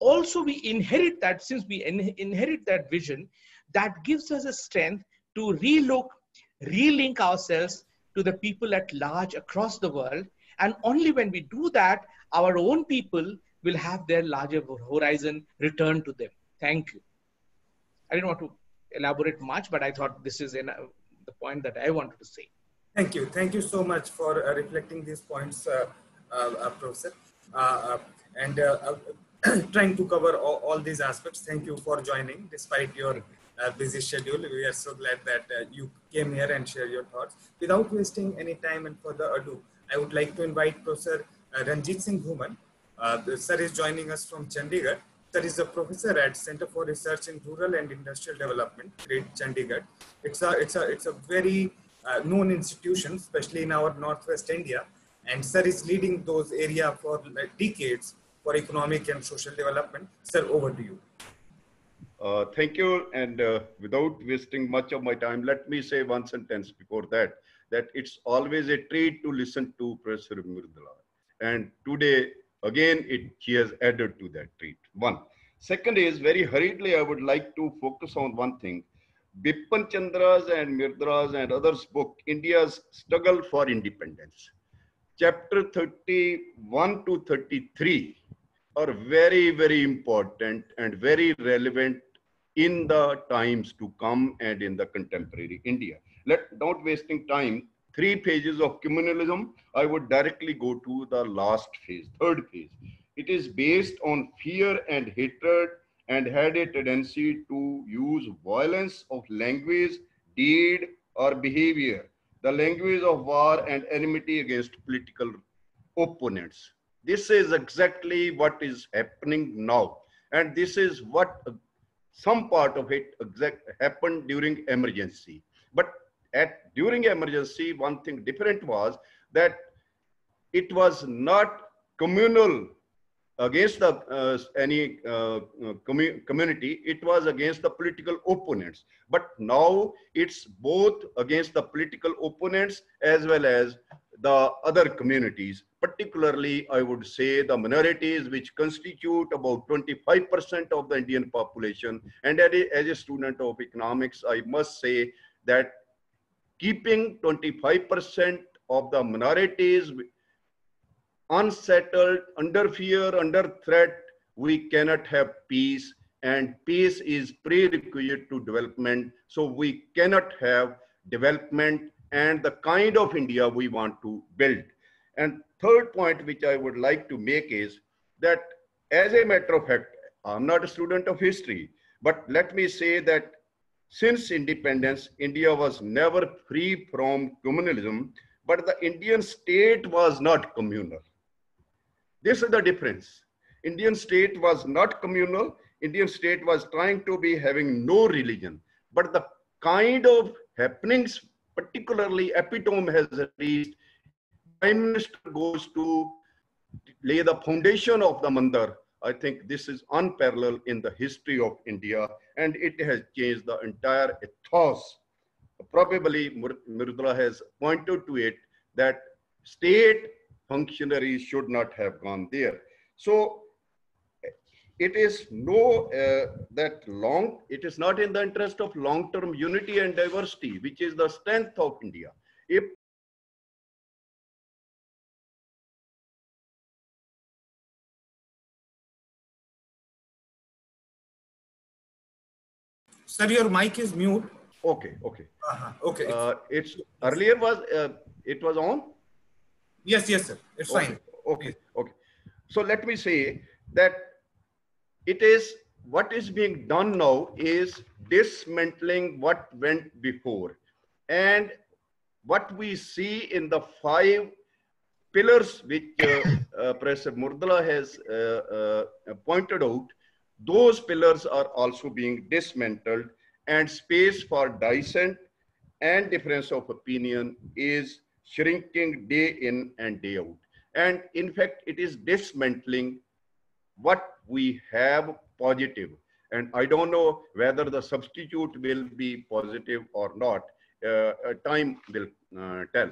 also we inherit that since we in, inherit that vision that gives us a strength to relook relink ourselves to the people at large across the world. And only when we do that our own people will have their larger horizon return to them. Thank you. I didn't want to elaborate much but i thought this is in, uh, the point that i wanted to say. Thank you. Thank you so much for uh, reflecting these points uh, uh, uh professor. And trying to cover all, all, these aspects. Thank you for joining despite your uh, busy schedule. We are so glad that uh, you came here and share your thoughts. Without wasting any time and further ado, I would like to invite Professor uh, Ranjit Singh Ghuman. Uh, sir is joining us from Chandigarh. Sir is a professor at Center for Research in Rural and Industrial Development, Great Chandigarh. It's a, it's a, it's a very uh, known institution, especially in our Northwest India. And sir is leading those area for like decades for economic and social development. Sir, over to you. Uh, thank you. And uh, without wasting much of my time, let me say one sentence before that, that it's always a treat to listen to Professor Mridula. And today, again, it, he has added to that treat. One. Second is, very hurriedly, I would like to focus on one thing. Bipan Chandra's and Mridula's and others' book, India's Struggle for Independence. Chapter 31 to 33 are very, very important and very relevant in the times to come and in the contemporary India. Let not wasting time, three pages of communalism, I would directly go to the last phase, third phase. It is based on fear and hatred and had a tendency to use violence of language, deed, or behavior, the language of war and enmity against political opponents. This is exactly what is happening now. And this is what some part of it exact happened during emergency. But at during emergency, one thing different was that it was not communal against the uh, any uh, commu community it was against the political opponents but now it's both against the political opponents as well as the other communities, particularly I would say the minorities which constitute about 25% of the Indian population. And as a student of economics, I must say that keeping 25% of the minorities unsettled, under fear, under threat, we cannot have peace and peace is prerequisite to development. So we cannot have development and the kind of India we want to build. And third point which I would like to make is that as a matter of fact, I'm not a student of history, but let me say that since independence, India was never free from communalism, but the Indian state was not communal. This is the difference. Indian state was not communal. Indian state was trying to be having no religion, but the kind of happenings particularly epitome has reached. Prime Minister goes to lay the foundation of the mandir. I think this is unparalleled in the history of India and it has changed the entire ethos. Probably Mridula has pointed to it that state functionaries should not have gone there. So it is no uh, that long it is not in the interest of long term unity and diversity which is the strength of india. If sir your mic is mute. Okay okay. Uh -huh. okay. Uh, it's earlier was uh, it was on? Yes yes sir. It's okay, fine. okay okay. So let me say that it is what is being done now is dismantling what went before, and what we see in the five pillars which uh, uh, Professor Mridula has uh, uh, pointed out, those pillars are also being dismantled, and space for dissent and difference of opinion is shrinking day in and day out. And in fact, it is dismantling what we have positive. And I don't know whether the substitute will be positive or not. Uh, uh, time will uh, tell.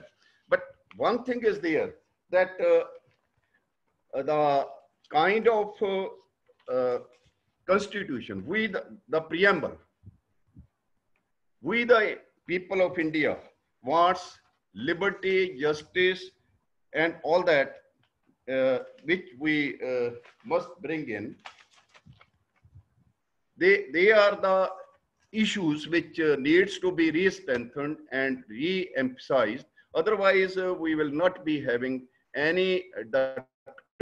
But one thing is there that uh, the kind of uh, uh, constitution, we the, the preamble, we the people of India wants liberty, justice, and all that, uh, which we uh, must bring in. They, they are the issues which uh, needs to be re-strengthened and re-emphasized. Otherwise, uh, we will not be having any uh,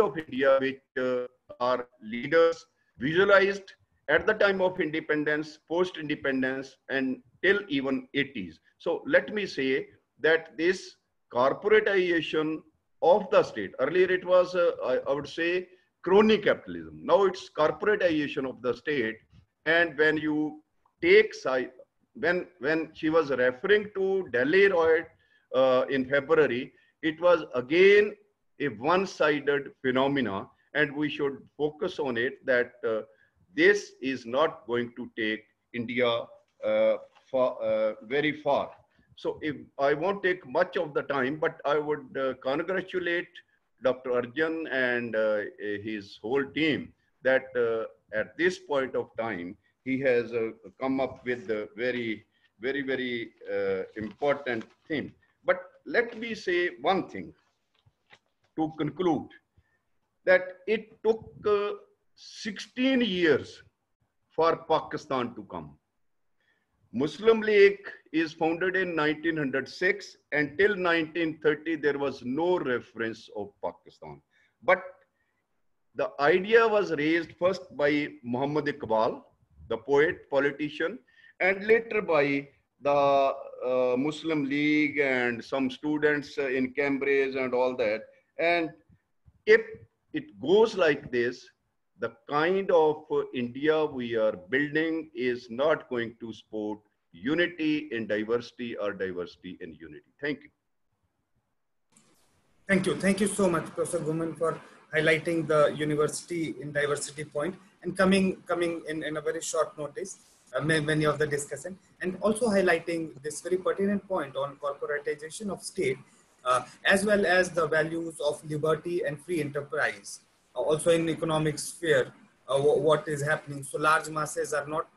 of India which uh, our leaders visualized at the time of independence, post-independence, and till even 80s. So let me say that this corporatization of the state, earlier it was, uh, I, I would say, crony capitalism. Now it's corporatization of the state. And when you take when, when she was referring to Delhi Riot uh, in February, it was again a one-sided phenomena and we should focus on it that uh, this is not going to take India uh, far, uh, very far. So if I won't take much of the time, but I would uh, congratulate Dr. Arjun and uh, his whole team that uh, at this point of time, he has uh, come up with a very, very, very uh, important thing. But let me say one thing to conclude that it took uh, 16 years for Pakistan to come. Muslim League is founded in 1906 and till 1930 there was no reference of Pakistan. But the idea was raised first by Muhammad Iqbal, the poet, politician, and later by the uh, Muslim League and some students in Cambridge and all that. And if it goes like this, the kind of India we are building is not going to support unity in diversity or diversity in unity. Thank you. Thank you. Thank you so much, Professor Ghuman, for highlighting the university in diversity point and coming coming in, in a very short notice, uh, many of the discussion, and also highlighting this very pertinent point on corporatization of state, uh, as well as the values of liberty and free enterprise, uh, also in economic sphere, uh, what is happening. So large masses are not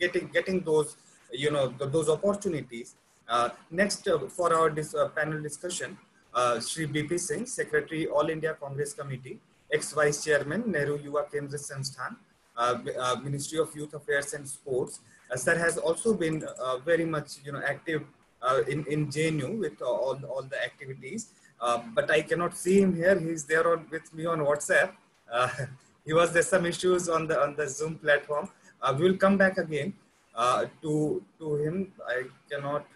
getting getting those, you know, those opportunities. Uh, next, uh, for our dis panel discussion, uh, Shri BP Singh, Secretary All India Congress Committee, ex-Vice Chairman, Nehru Yuva Kendra Sangathan, uh, uh, Ministry of Youth Affairs and Sports. Uh, sir has also been uh, very much, you know, active uh, in in JNU with all all the activities. but I cannot see him here. He's there on with me on WhatsApp. he was there some issues on the on the Zoom platform. we will come back again to to him. I cannot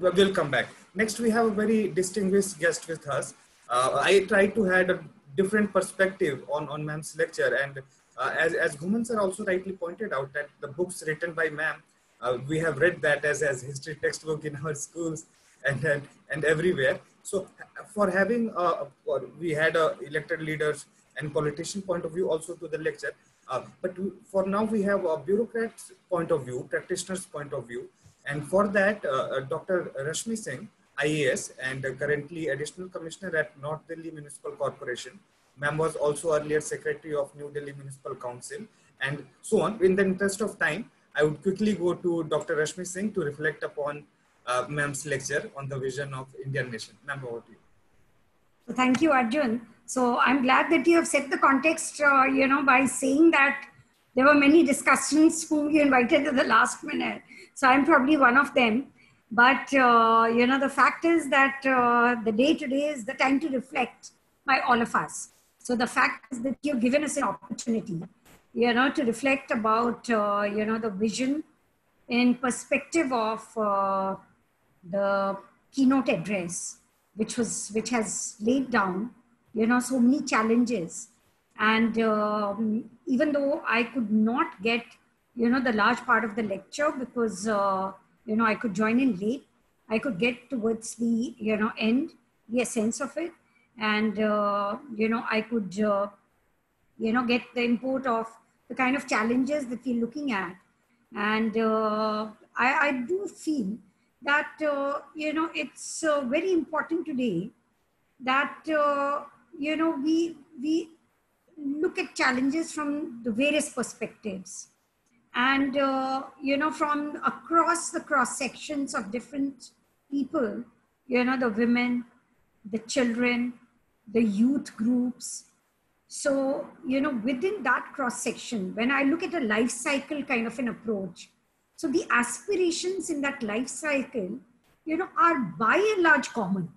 we'll come back. Next, we have a very distinguished guest with us. Uh, I tried to add a different perspective on, on ma'am's lecture. And uh, as, as Ghuman sir also rightly pointed out that the books written by ma'am, uh, we have read that as, as history textbook in our schools and, and, and everywhere. So for having, uh, we had uh, elected leaders and politician point of view also to the lecture. Uh, but for now, we have a bureaucrat's point of view, practitioner's point of view, and for that, uh, Dr. Rashmi Singh, IAS, and currently Additional Commissioner at North Delhi Municipal Corporation. Ma'am was also earlier Secretary of New Delhi Municipal Council, and so on. In the interest of time, I would quickly go to Dr. Rashmi Singh to reflect upon uh, Ma'am's lecture on the vision of Indian nation. Ma'am, over to you. Thank you, Arjun. So I'm glad that you have set the context, uh, you know, by saying that there were many discussions whom you invited at the last minute. So I'm probably one of them. But, uh, you know, the fact is that uh, the day today is the time to reflect by all of us. So the fact is that you've given us an opportunity, you know, to reflect about, uh, you know, the vision in perspective of uh, the keynote address, which was, which has laid down, you know, so many challenges. And um, even though I could not get, you know, the large part of the lecture because, uh, you know, I could join in late, I could get towards the, you know, end, the essence of it and uh, you know i could uh, you know get the import of the kind of challenges that we're looking at and uh, I, I, do feel that uh, you know it's uh, very important today that uh, you know we we look at challenges from the various perspectives and uh, you know from across the cross sections of different people you know the women the children the youth groups. So, you know, within that cross section, when I look at a life cycle kind of an approach, so the aspirations in that life cycle, you know, are by and large common.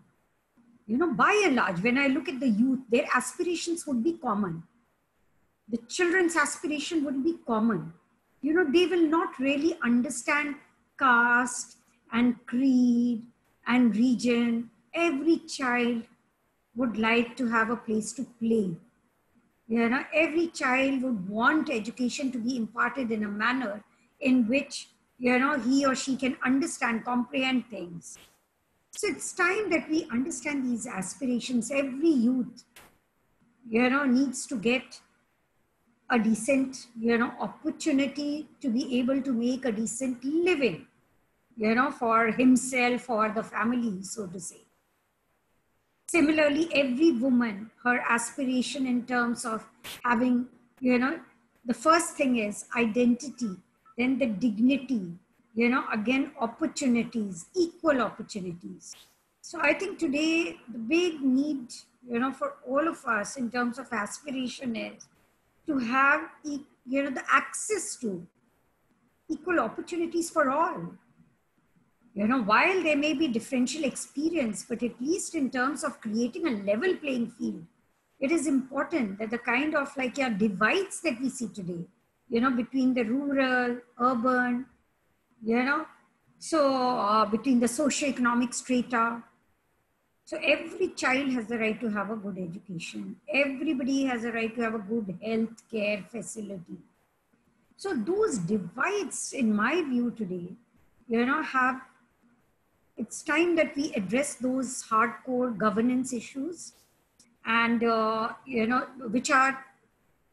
You know, by and large, when I look at the youth, their aspirations would be common. The children's aspiration would be common. You know, they will not really understand caste and creed and region. Every child would like to have a place to play. You know, every child would want education to be imparted in a manner in which, you know, he or she can understand, comprehend things. So it's time that we understand these aspirations. Every youth, you know, needs to get a decent, you know, opportunity to be able to make a decent living, you know, for himself or the family, so to say. Similarly, every woman, her aspiration in terms of having, you know, the first thing is identity, then the dignity, you know, again, opportunities, equal opportunities. So I think today the big need, you know, for all of us in terms of aspiration is to have, you know, the access to equal opportunities for all you know, while there may be differential experience, but at least in terms of creating a level playing field, it is important that the kind of like yeah, divides that we see today, you know, between the rural, urban, you know, so uh, between the socio-economic strata. So every child has the right to have a good education. Everybody has a right to have a good health care facility. So those divides, in my view today, you know, have it's time that we address those hardcore governance issues and uh, you know which are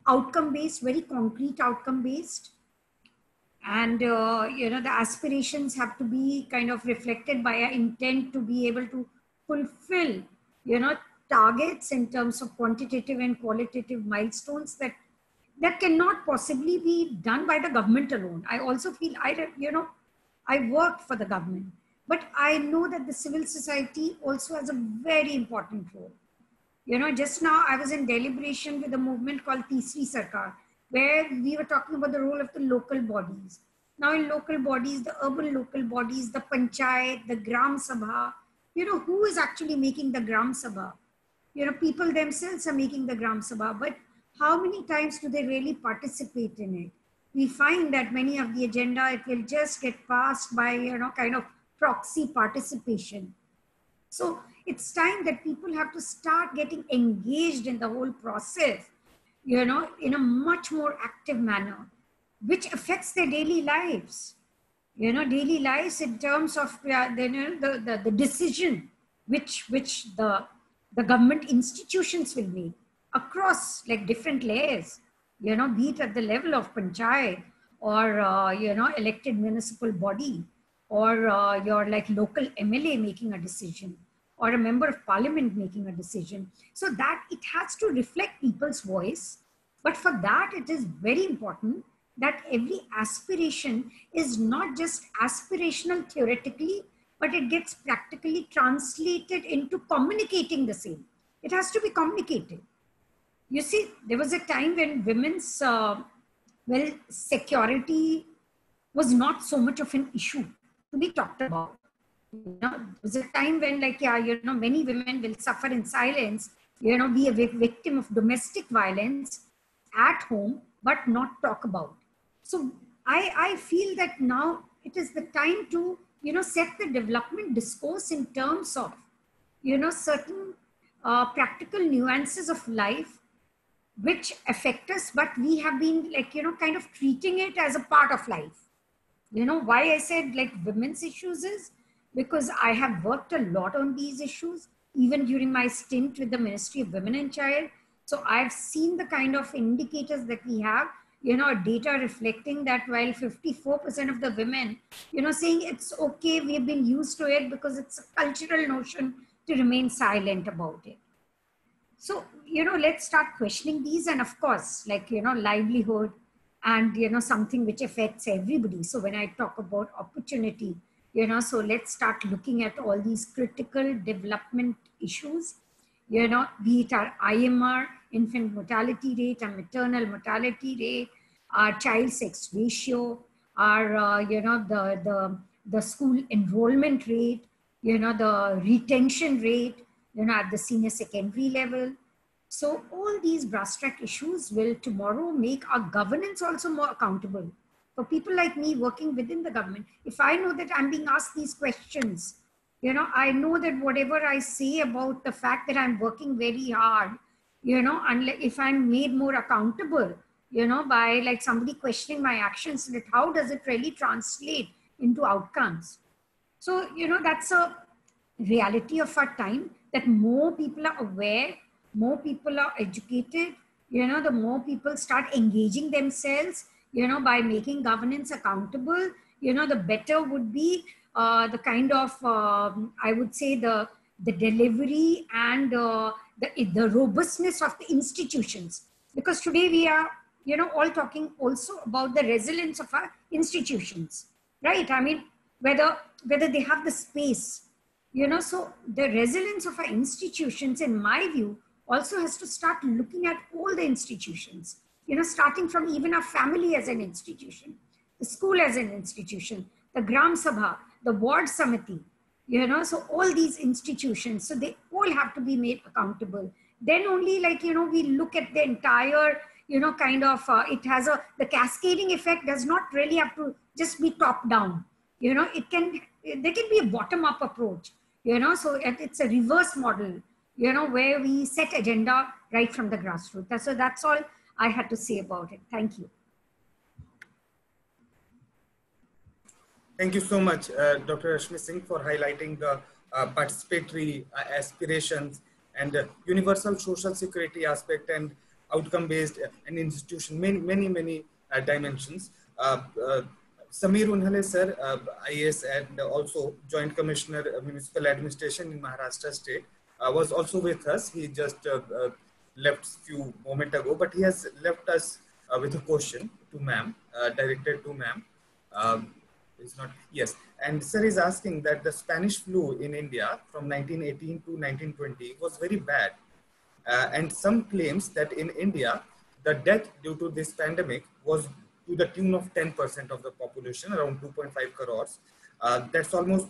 outcome based very concrete outcome based and uh, you know the aspirations have to be kind of reflected by our intent to be able to fulfill you know targets in terms of quantitative and qualitative milestones that that cannot possibly be done by the government alone i also feel i you know i work for the government but I know that the civil society also has a very important role. You know, just now I was in deliberation with a movement called Tisri Sarkar, where we were talking about the role of the local bodies. Now in local bodies, the urban local bodies, the panchayat, the gram sabha, you know, who is actually making the gram sabha? You know, people themselves are making the gram sabha, but how many times do they really participate in it? We find that many of the agenda, it will just get passed by, you know, kind of proxy participation. So it's time that people have to start getting engaged in the whole process, you know, in a much more active manner, which affects their daily lives. You know, daily lives in terms of the, the, the, the decision which, which the, the government institutions will make across like different layers, you know, be it at the level of panchayat or, uh, you know, elected municipal body or uh, your like local MLA making a decision or a member of parliament making a decision. So that it has to reflect people's voice. But for that, it is very important that every aspiration is not just aspirational theoretically, but it gets practically translated into communicating the same. It has to be communicated. You see, there was a time when women's uh, well, security was not so much of an issue to be talked about. You know, there was a time when, like, yeah, you know, many women will suffer in silence, you know, be a victim of domestic violence at home, but not talk about. So I, I feel that now it is the time to, you know, set the development discourse in terms of, you know, certain uh, practical nuances of life which affect us, but we have been like, you know, kind of treating it as a part of life. You know, why I said like women's issues is because I have worked a lot on these issues, even during my stint with the Ministry of Women and Child. So I've seen the kind of indicators that we have, you know, data reflecting that while 54% of the women, you know, saying it's okay, we've been used to it because it's a cultural notion to remain silent about it. So, you know, let's start questioning these. And of course, like, you know, livelihood and, you know, something which affects everybody. So when I talk about opportunity, you know, so let's start looking at all these critical development issues, you know, be it our IMR, infant mortality rate, our maternal mortality rate, our child sex ratio, our, uh, you know, the, the, the school enrollment rate, you know, the retention rate, you know, at the senior secondary level. So all these brass track issues will tomorrow make our governance also more accountable. For people like me working within the government, if I know that I'm being asked these questions, you know, I know that whatever I say about the fact that I'm working very hard, you know, unless if I'm made more accountable, you know, by like somebody questioning my actions, that how does it really translate into outcomes? So, you know, that's a reality of our time that more people are aware, more people are educated, you know, the more people start engaging themselves, you know, by making governance accountable, you know, the better would be uh, the kind of, um, I would say, the, the delivery and uh, the, the robustness of the institutions. Because today we are, you know, all talking also about the resilience of our institutions, right? I mean, whether, whether they have the space you know, so the resilience of our institutions, in my view, also has to start looking at all the institutions, you know, starting from even our family as an institution, the school as an institution, the Gram Sabha, the Ward Samiti, you know, so all these institutions, so they all have to be made accountable. Then only like, you know, we look at the entire, you know, kind of, uh, it has a, the cascading effect does not really have to just be top down. You know, it can, there can be a bottom up approach you know, so it's a reverse model, you know, where we set agenda right from the grassroots. So that's all I had to say about it. Thank you. Thank you so much, uh, Dr. Rashmi Singh, for highlighting the uh, participatory uh, aspirations and universal social security aspect and outcome-based and institution, many, many, many uh, dimensions. Uh, uh, Samir Unhale sir, uh, IAS and also Joint Commissioner uh, Municipal Administration in Maharashtra State uh, was also with us. He just uh, uh, left few moment ago, but he has left us uh, with a question to ma'am, directed to ma'am. Um, it's not, yes. And sir is asking that the Spanish flu in India from 1918 to 1920 was very bad. and some claims that in India, the death due to this pandemic was to the tune of 10% of the population, around 2.5 crores. Uh, that's almost,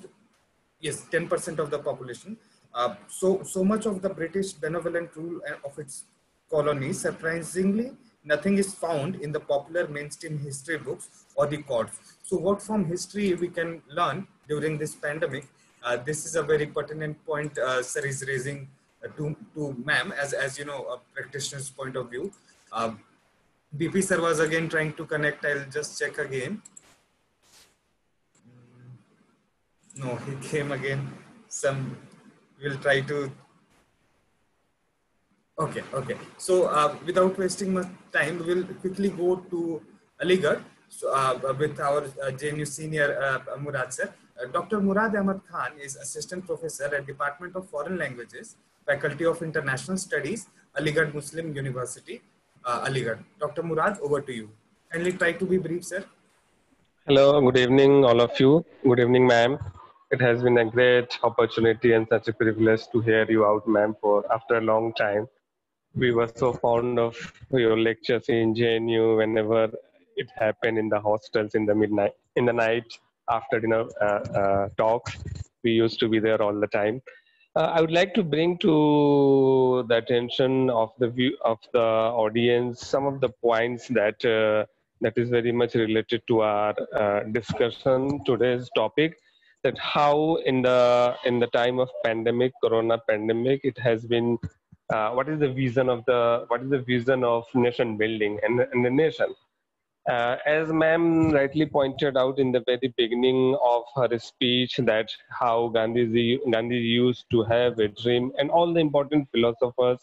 yes, 10% of the population. Uh, so, so much of the British benevolent rule of its colonies, surprisingly, nothing is found in the popular mainstream history books or the courts. So what from history we can learn during this pandemic? Uh, this is a very pertinent point uh, Sir is raising uh, to, to ma'am as, as you know, a practitioner's point of view. Uh, BP sir was again trying to connect. I'll just check again. Mm, no, he came again. Some, we'll try to. Okay, okay. So uh, without wasting much time, we'll quickly go to Aligarh so, uh, with our uh, JNU senior uh, Murad sir. Uh, Dr. Murad Ahmad Khan is assistant professor at Department of Foreign Languages, Faculty of International Studies, Aligarh Muslim University uh, Aligarh. Dr. Murad, over to you. Kindly try to be brief, sir. Hello, good evening, all of you. Good evening, ma'am. It has been a great opportunity and such a privilege to hear you out, ma'am, for after a long time. We were so fond of your lectures in JNU whenever it happened in the hostels in the midnight, in the night after dinner uh, uh, talks. We used to be there all the time. Uh, I would like to bring to the attention of the view of the audience some of the points that uh, that is very much related to our uh, discussion today's topic. That how in the in the time of pandemic, Corona pandemic, it has been. Uh, what is the vision of the what is the vision of nation building and, and the nation? Uh, as ma'am rightly pointed out in the very beginning of her speech that how Gandhi, Gandhi used to have a dream and all the important philosophers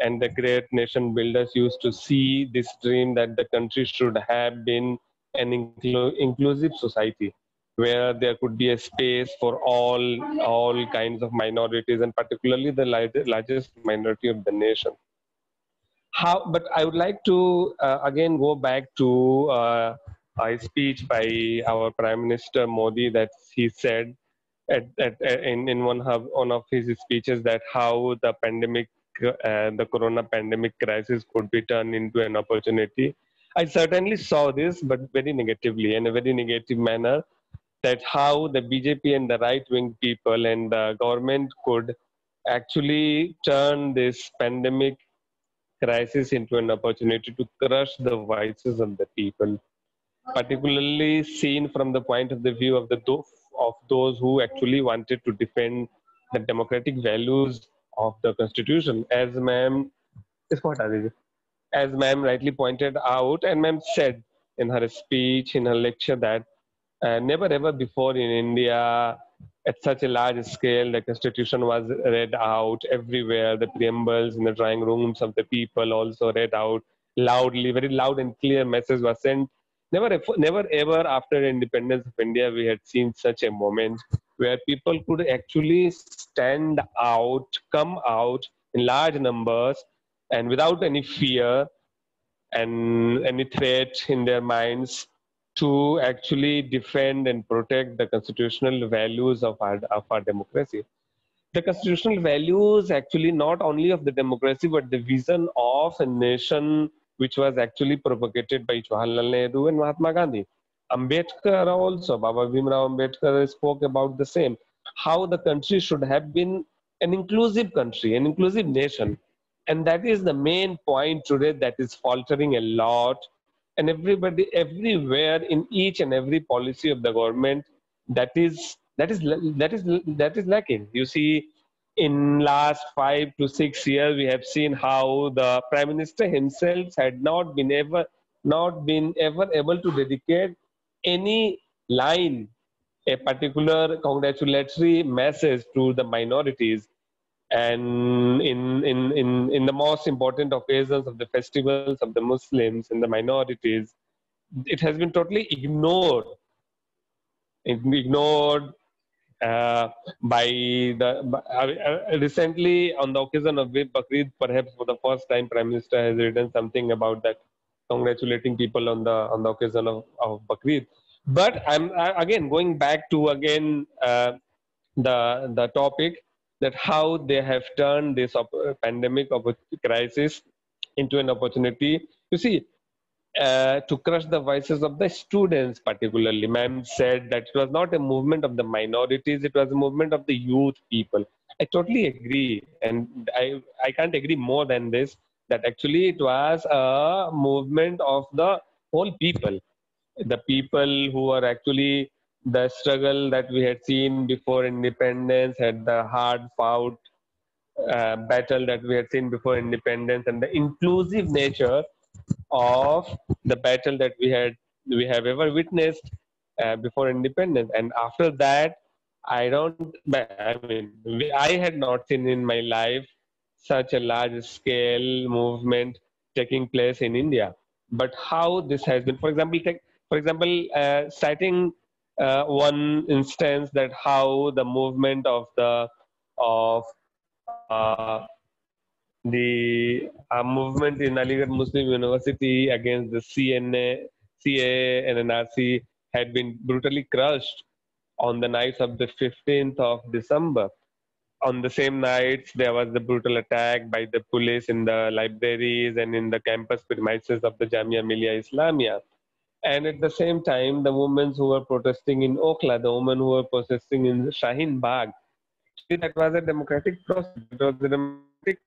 and the great nation builders used to see this dream that the country should have been an inclu inclusive society where there could be a space for all all kinds of minorities and particularly the largest minority of the nation. How but i would like to uh, again go back to uh, a speech by our prime minister modi that he said at, at, in, in one of, one of his speeches that how the pandemic uh, the corona pandemic crisis could be turned into an opportunity. I certainly saw this but very negatively in a very negative manner that how the bjp and the right wing people and the government could actually turn this pandemic crisis into an opportunity to crush the voices of the people, particularly seen from the point of the view of the of those who actually wanted to defend the democratic values of the constitution. As ma'am, as ma'am rightly pointed out, and ma'am said in her speech, in her lecture, that uh, never ever before in India at such a large scale. The constitution was read out everywhere. The preambles in the drawing rooms of the people also read out loudly. Very loud and clear message was sent. Never, never ever after independence of India we had seen such a moment where people could actually stand out, come out in large numbers, and without any fear and any threat in their minds to actually defend and protect the constitutional values of our, of our democracy. The constitutional values actually not only of the democracy, but the vision of a nation which was actually propagated by Jawaharlal Nehru and Mahatma Gandhi. Ambedkar also, Baba Bhimrao Ambedkar spoke about the same, how the country should have been an inclusive country, an inclusive nation. And that is the main point today that is faltering a lot and everybody everywhere in each and every policy of the government that is that is that is that is lacking. You see in last 5 to 6 years we have seen how the prime minister himself had not been ever not been ever able to dedicate any line a particular congratulatory message to the minorities and in, in, in, in the most important occasions of the festivals of the Muslims and the minorities, it has been totally ignored. Ignored uh, by the uh, uh, recently on the occasion of Bakrid, perhaps for the first time, Prime Minister has written something about that, congratulating people on the on the occasion of, of Bakrid. But I'm again going back to again uh, the the topic that how they have turned this pandemic crisis into an opportunity. You see, uh, to crush the voices of the students, particularly. Ma'am said that it was not a movement of the minorities, it was a movement of the youth people. I totally agree. And I, I can't agree more than this that actually it was a movement of the whole people. The people who are actually the struggle that we had seen before independence had the hard fought uh, battle that we had seen before independence and the inclusive nature of the battle that we had we have ever witnessed uh, before independence. And after that i don't i mean i had not seen in my life such a large scale movement taking place in india. But how this has been for example take, for example uh, citing uh, one instance that how the movement of the of uh, the uh, movement in Aligarh Muslim University against the CNA, CA and NRC had been brutally crushed on the night of the 15th of December. On the same night, there was the brutal attack by the police in the libraries and in the campus premises of the Jamia Millia Islamia And at the same time, the women who were protesting in Okhla, the women who were protesting in Shaheen Bagh, that was a democratic process. It was a democratic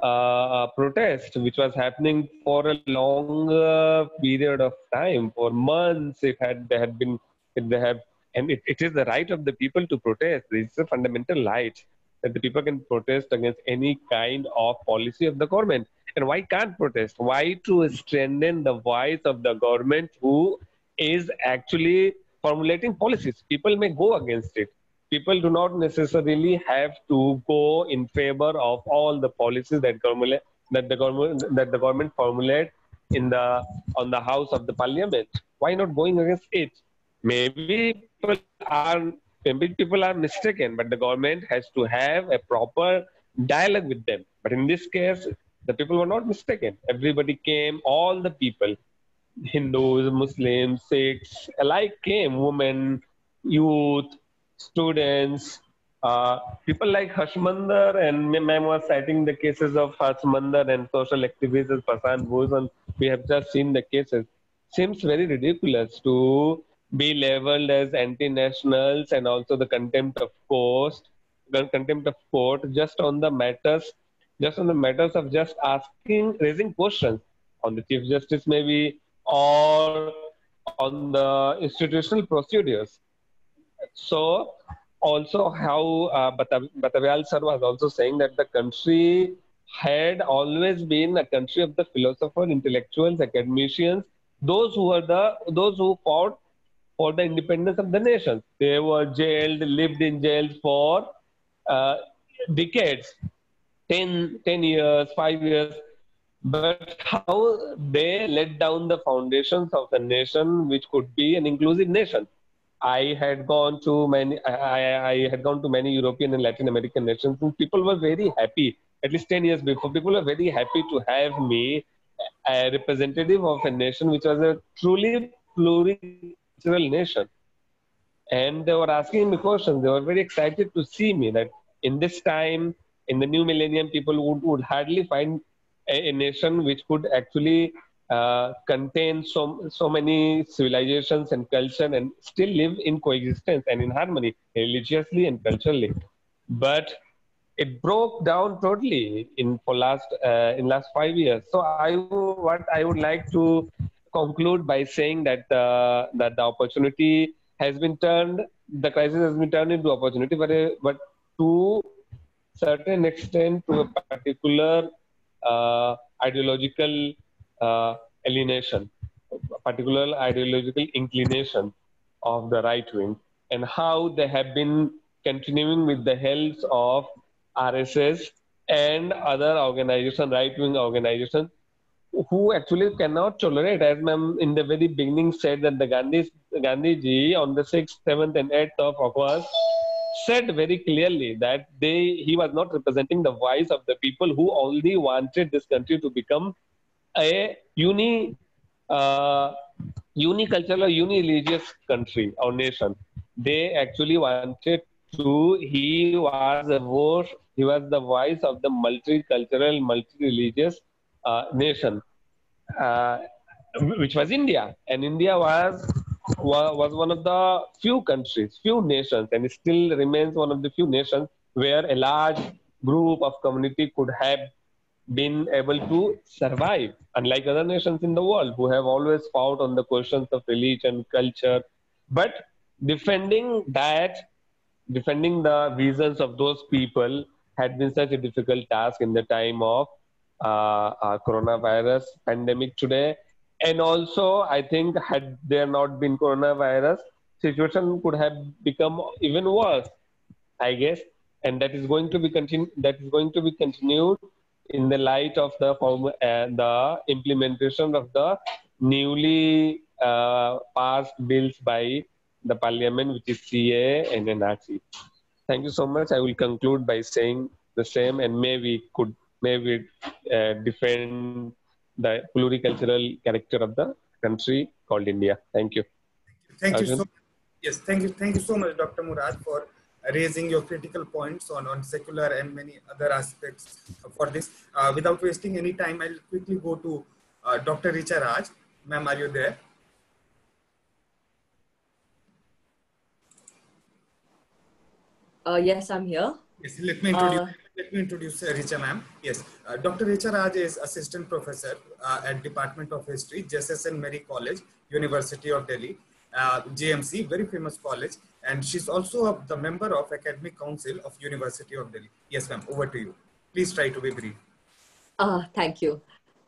uh, protest which was happening for a long uh, period of time, for months. It had they had been, they have, and it, it is the right of the people to protest. It's a fundamental right that the people can protest against any kind of policy of the government. And why can't protest? Why to strengthen the voice of the government who is actually formulating policies? People may go against it people do not necessarily have to go in favor of all the policies that government that the government that the government formulate in the on the house of the parliament why not going against it maybe people are people are mistaken but the government has to have a proper dialogue with them but in this case the people were not mistaken everybody came all the people hindus muslims sikhs alike came women youth students, uh, people like Harsh Mander and Ma'am was citing the cases of Harsh Mander and social activists Prashant Bhushan. We have just seen the cases. Seems very ridiculous to be labeled as anti-nationals and also the contempt of court, contempt of court just on the matters, just on the matters of just asking, raising questions on the Chief Justice maybe or on the institutional procedures. So also how uh, Batabyal sir was also saying that the country had always been a country of the philosophers, intellectuals, academicians, those who were the those who fought for the independence of the nation. They were jailed, lived in jails for uh, decades, 10, 10 years, 5 years. But how they let down the foundations of the nation, which could be an inclusive nation. I had gone to many. I, I had gone to many European and Latin American nations, and people were very happy. At least ten years before, people were very happy to have me a representative of a nation which was a truly pluricultural nation. And they were asking me questions. They were very excited to see me. That in this time, in the new millennium, people would, would hardly find a, a nation which could actually uh, contain so, so many civilizations and culture and still live in coexistence and in harmony religiously and culturally but it broke down totally in for last uh, in last five years so i what i would like to conclude by saying that uh, that the opportunity has been turned the crisis has been turned into opportunity but uh, but to certain extent to a particular uh, ideological uh, alienation, particular ideological inclination of the right wing, and how they have been continuing with the help of RSS and other organizations, right wing organizations, who actually cannot tolerate, as ma'am in the very beginning said that the Gandhi, Gandhiji on the 6th, 7th, and 8th of August said very clearly that they he was not representing the voice of the people who only wanted this country to become a uni uh, unicultural or uni-religious country or nation. They actually wanted to. He was the voice. He was the voice of the multicultural, multi-religious nation, uh, which was India, and India was was one of the few countries, few nations, and still remains one of the few nations where a large group of community could have been able to survive, unlike other nations in the world who have always fought on the questions of religion, and culture. But defending that, defending the visions of those people had been such a difficult task in the time of uh, uh, coronavirus pandemic today. And also, I think had there not been coronavirus, situation could have become even worse, I guess. And that is going to be continu- that is going to be continued in the light of the form, uh, the implementation of the newly uh, passed bills by the parliament, which is CA and NRC. Thank you so much. I will conclude by saying the same, and may we could may uh, defend the pluricultural character of the country called India. Thank you. Thank you, thank you so Yes, thank you. Thank you so much, Dr. Murad, for raising your critical points on, on secular and many other aspects for this. Uh, without wasting any time, I'll quickly go to uh, Dr. Richa Raj. Ma'am, are you there? Uh, yes, I'm here. Yes, let me introduce uh, let me introduce uh, Richa ma'am. Yes, uh, Dr. Richa Raj is assistant professor uh, at Department of History, St. Mary College, University of Delhi, uh, JMC, very famous college. And she's also the member of Academic Council of University of Delhi. Yes, ma'am, over to you. Please try to be brief. Uh, thank you.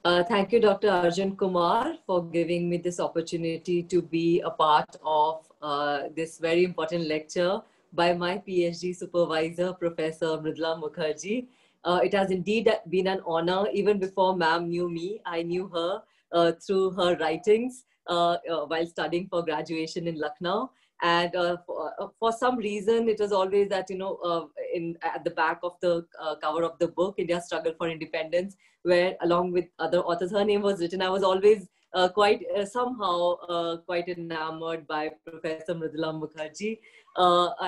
Uh, thank you, Dr. Arjun Kumar, for giving me this opportunity to be a part of uh, this very important lecture by my PhD supervisor, Professor Mridula Mukherjee. Uh, it has indeed been an honor. Even before ma'am knew me, I knew her uh, through her writings uh, uh, while studying for graduation in Lucknow. And uh, for, for, some reason, it was always that, you know, in at the back of the cover of the book, India's Struggle for Independence, where along with other authors, her name was written. I was always uh, quite uh, somehow uh, quite enamored by Professor Mridula Mukherjee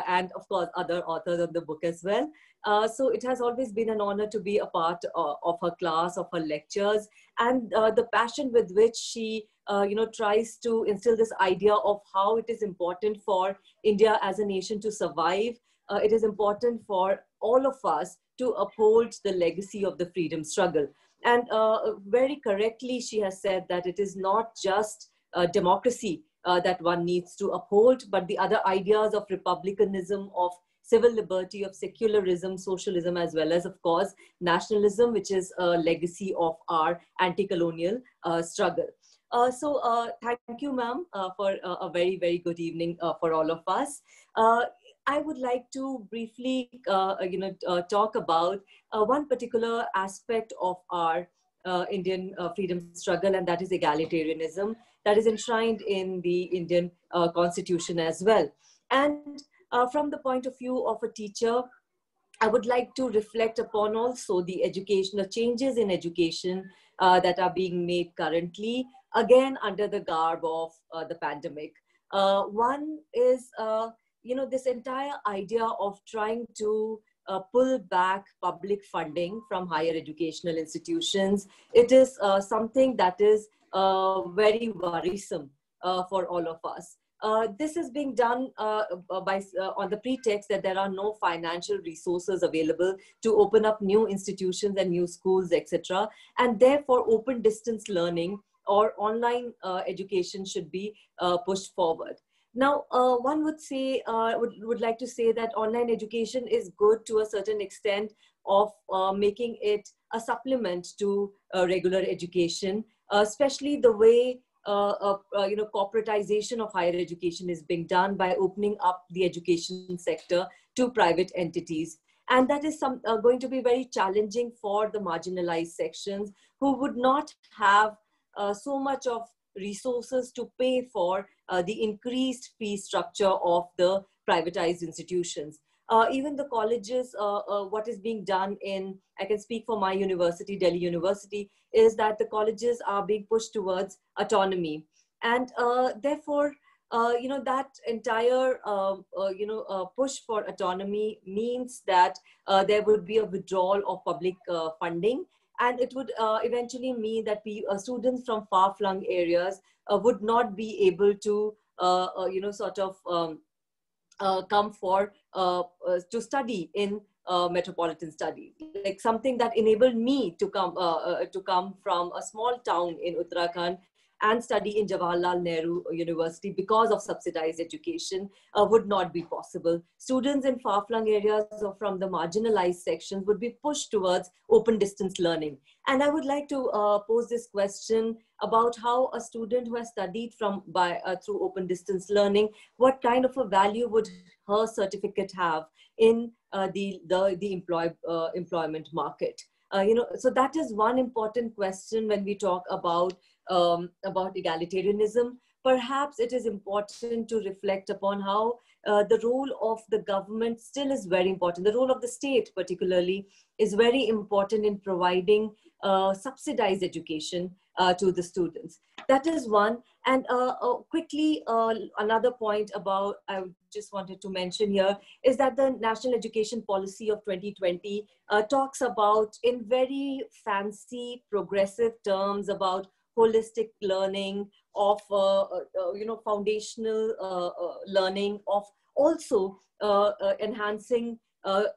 and of course other authors of the book as well. so it has always been an honor to be a part of her class, of her lectures, and the passion with which she uh, you know, tries to instill this idea of how it is important for India as a nation to survive. Uh, it is important for all of us to uphold the legacy of the freedom struggle. And uh, very correctly, she has said that it is not just democracy uh, that one needs to uphold, but the other ideas of republicanism, of civil liberty, of secularism, socialism, as well as, of course, nationalism, which is a legacy of our anti-colonial uh, struggle. Uh, so uh, thank you, ma'am, uh, for a very, very good evening for all of us. I would like to briefly, uh, you know, uh, talk about uh, one particular aspect of our Indian freedom struggle, and that is egalitarianism, that is enshrined in the Indian Constitution as well. And from the point of view of a teacher, I would like to reflect upon also the educational changes in education uh, that are being made currently, again under the garb of uh, the pandemic. Uh, one is you know, this entire idea of trying to uh, pull back public funding from higher educational institutions, it is uh, something that is uh, very worrisome uh, for all of us. Uh, this is being done uh, by, on the pretext that there are no financial resources available to open up new institutions and new schools, etc. And therefore, open distance learning or online education should be pushed forward. Now, uh, one would say, uh, would, would like to say that online education is good to a certain extent of uh, making it a supplement to uh, regular education, uh, especially the way uh, you know corporatization of higher education is being done by opening up the education sector to private entities. And that is some, going to be very challenging for the marginalized sections who would not have so much of resources to pay for uh, the increased fee structure of the privatized institutions. Uh, even the colleges, uh, uh, what is being done in, I can speak for my university, Delhi University, is that the colleges are being pushed towards autonomy. And uh, therefore, uh, you know, that entire, um, you know, push for autonomy means that there would be a withdrawal of public funding and it would uh, eventually mean that we, uh, students from far-flung areas uh, would not be able to, uh, uh, you know, sort of um, come for to study in metropolitan studies, like something that enabled me to come to come from a small town in Uttarakhand and study in Jawaharlal Nehru University because of subsidized education uh, would not be possible. Students in far-flung areas or from the marginalized sections would be pushed towards open distance learning. And I would like to uh, pose this question about how a student who has studied from by uh, through open distance learning, what kind of a value would her certificate have in uh, the, the, the employ, uh, employment market? Uh, you know, so that is one important question when we talk about um, about egalitarianism, perhaps it is important to reflect upon how uh, the role of the government still is very important. The role of the state, particularly, is very important in providing uh, subsidized education uh, to the students. That is one. And uh, uh, quickly, uh, another point about I just wanted to mention here is that the National Education Policy of 2020 talks about, in very fancy, progressive terms, about holistic learning, of uh, uh, uh, you know foundational uh, uh, learning, of also uh, enhancing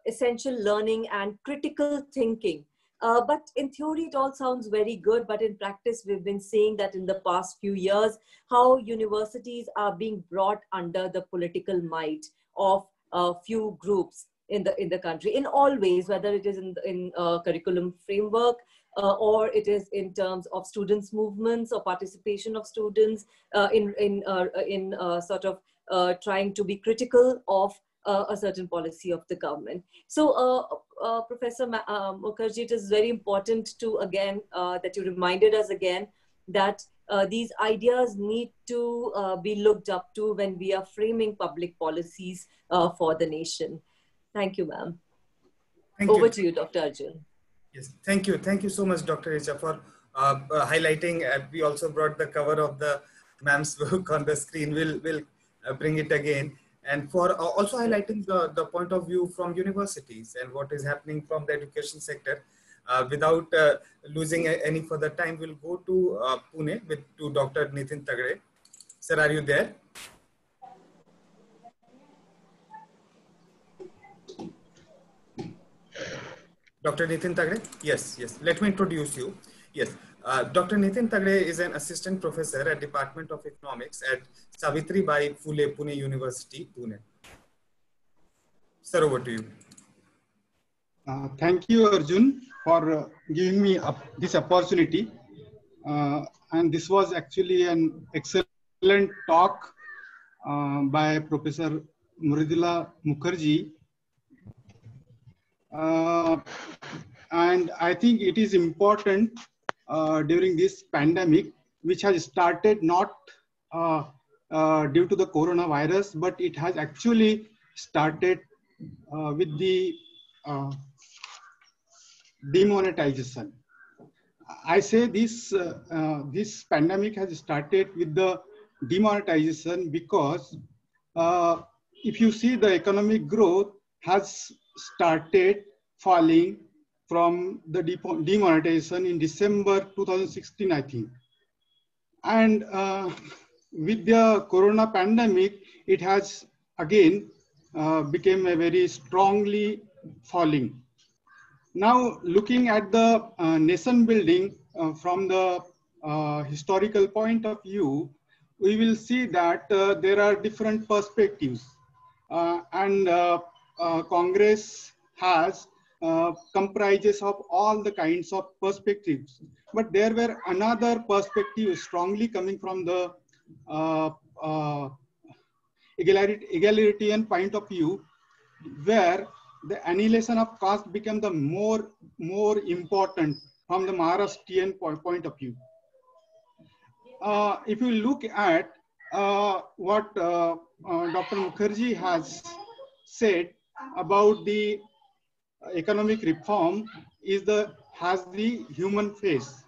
essential learning and critical thinking. But in theory, it all sounds very good. But in practice, we've been seeing that in the past few years, how universities are being brought under the political might of a few groups in the in the country in all ways, whether it is in in curriculum framework, uh, or it is in terms of students' movements or participation of students uh, in in uh, in sort of trying to be critical of uh, a certain policy of the government. So, uh, uh, Professor Ma uh, Mukherjee, it is very important to again uh, that you reminded us again that uh, these ideas need to be looked up to when we are framing public policies for the nation. Thank you, ma'am. Over you. to you, Dr. Arjun. Yes, thank you. Thank you so much, Dr. Richa, for highlighting. we also brought the cover of the ma'am's book on the screen. We'll, we'll bring it again and for uh, also highlighting the, the point of view from universities and what is happening from the education sector. Uh, without uh, losing any further time, we'll go to uh, Pune with to Dr. Nitin Tagade. Sir, are you there? Dr. Nitin Tagade? Yes, yes. Let me introduce you. Yes. Uh, Dr. Nitin Tagade is an assistant professor at Department of Economics at Savitri Bai Phule Pune University, Pune. Sir, over to you. Uh, thank you, Arjun, for uh, giving me this opportunity. Uh, and this was actually an excellent talk uh, by Professor Mridula Mukherjee. And I think it is important uh, during this pandemic, which has started not uh, uh, due to the coronavirus, but it has actually started uh, with the uh, demonetization. I say this, this pandemic has started with the demonetization because if you see the economic growth has started falling from the demonetization in December 2016, I think. And uh, with the corona pandemic, it has again uh, became a very strongly falling. Now, looking at the uh, nation building uh, from the uh, historical point of view, we will see that uh, there are different perspectives. and Congress has uh, comprises of all the kinds of perspectives. But there were another perspective strongly coming from the uh, uh, egalitarian point of view, where the annihilation of caste became the more, more important from the Maharashtrian point of view. Uh, if you look at uh, what uh, Dr. Mukherjee has said about the economic reform is the has the human face.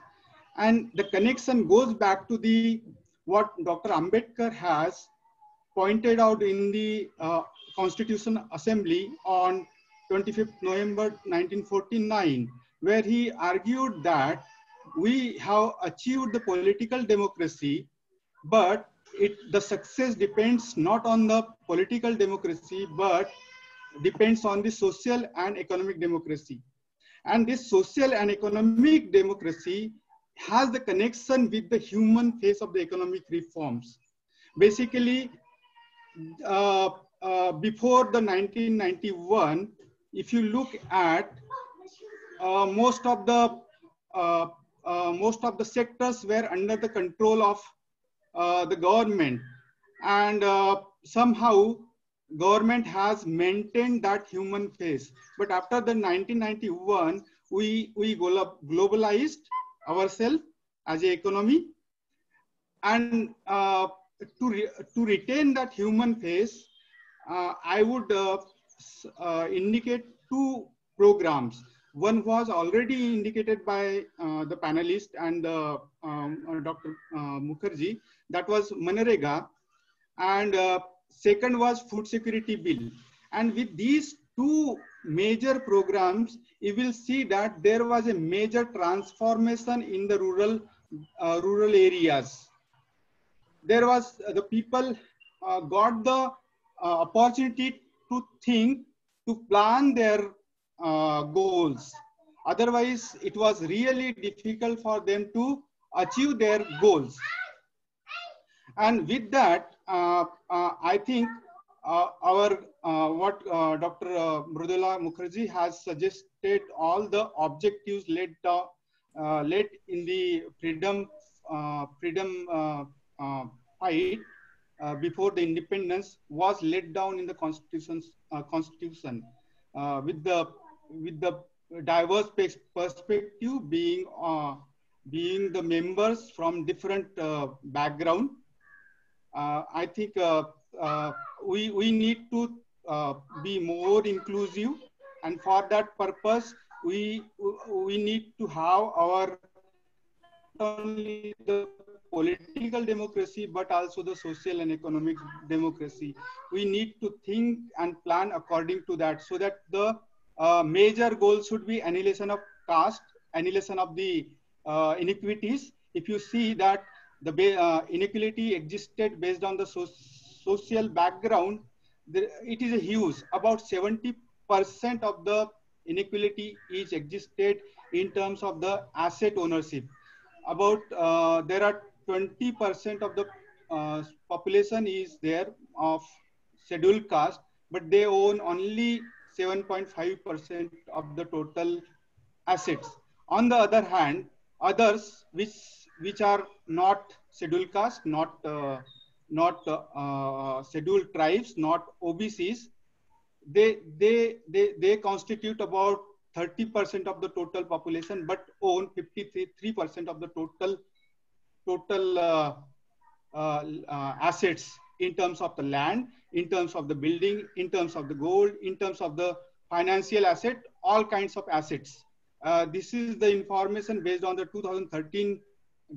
And the connection goes back to the what dr ambedkar has pointed out in the uh, constitution assembly on 25th november 1949 where he argued that we have achieved the political democracy but it the success depends not on the political democracy but depends on the social and economic democracy. And this social and economic democracy has the connection with the human face of the economic reforms. Basically, uh, uh, before the 1991, if you look at uh, most of the uh, uh, most of the sectors were under the control of uh, the government, and somehow government has maintained that human face. But after the 1991, we, we globalized ourselves as an economy. And uh, to, re to retain that human face, uh, I would uh, uh indicate two programs. One was already indicated by uh, the panelist and um, uh, Dr. Mukherjee, that was Manrega. And Second was food security bill. And with these two major programs, you will see that there was a major transformation in the rural, uh, rural areas. There was uh, the people uh, got the uh, opportunity to think, to plan their uh, goals. Otherwise, it was really difficult for them to achieve their goals. And with that, uh, uh, I think uh, our uh, what uh, Dr. Uh, Mrudula Mukherjee has suggested all the objectives down, laid in the freedom freedom fight before the independence was laid down in the constitution's constitution with the with the diverse perspective being being the members from different background uh, I think uh, uh, we, we need to be more inclusive. And for that purpose, we, we need to have our not only the political democracy, but also the social and economic democracy. We need to think and plan according to that so that the uh, major goal should be annihilation of caste, annihilation of the uh, inequities. If you see that the uh, inequality existed based on the so social background, it is a huge, about 70% of the inequality is existed in terms of the asset ownership. About, uh, there are 20% of the uh, population is there of scheduled caste, but they own only 7.5% of the total assets. On the other hand, others which which are not scheduled caste, not uh, not uh, uh scheduled tribes, not OBCs. They they they they constitute about 30% of the total population, but own 53% of the total total uh, uh, assets in terms of the land, in terms of the building, in terms of the gold, in terms of the financial asset, all kinds of assets. Uh, this is the information based on the 2013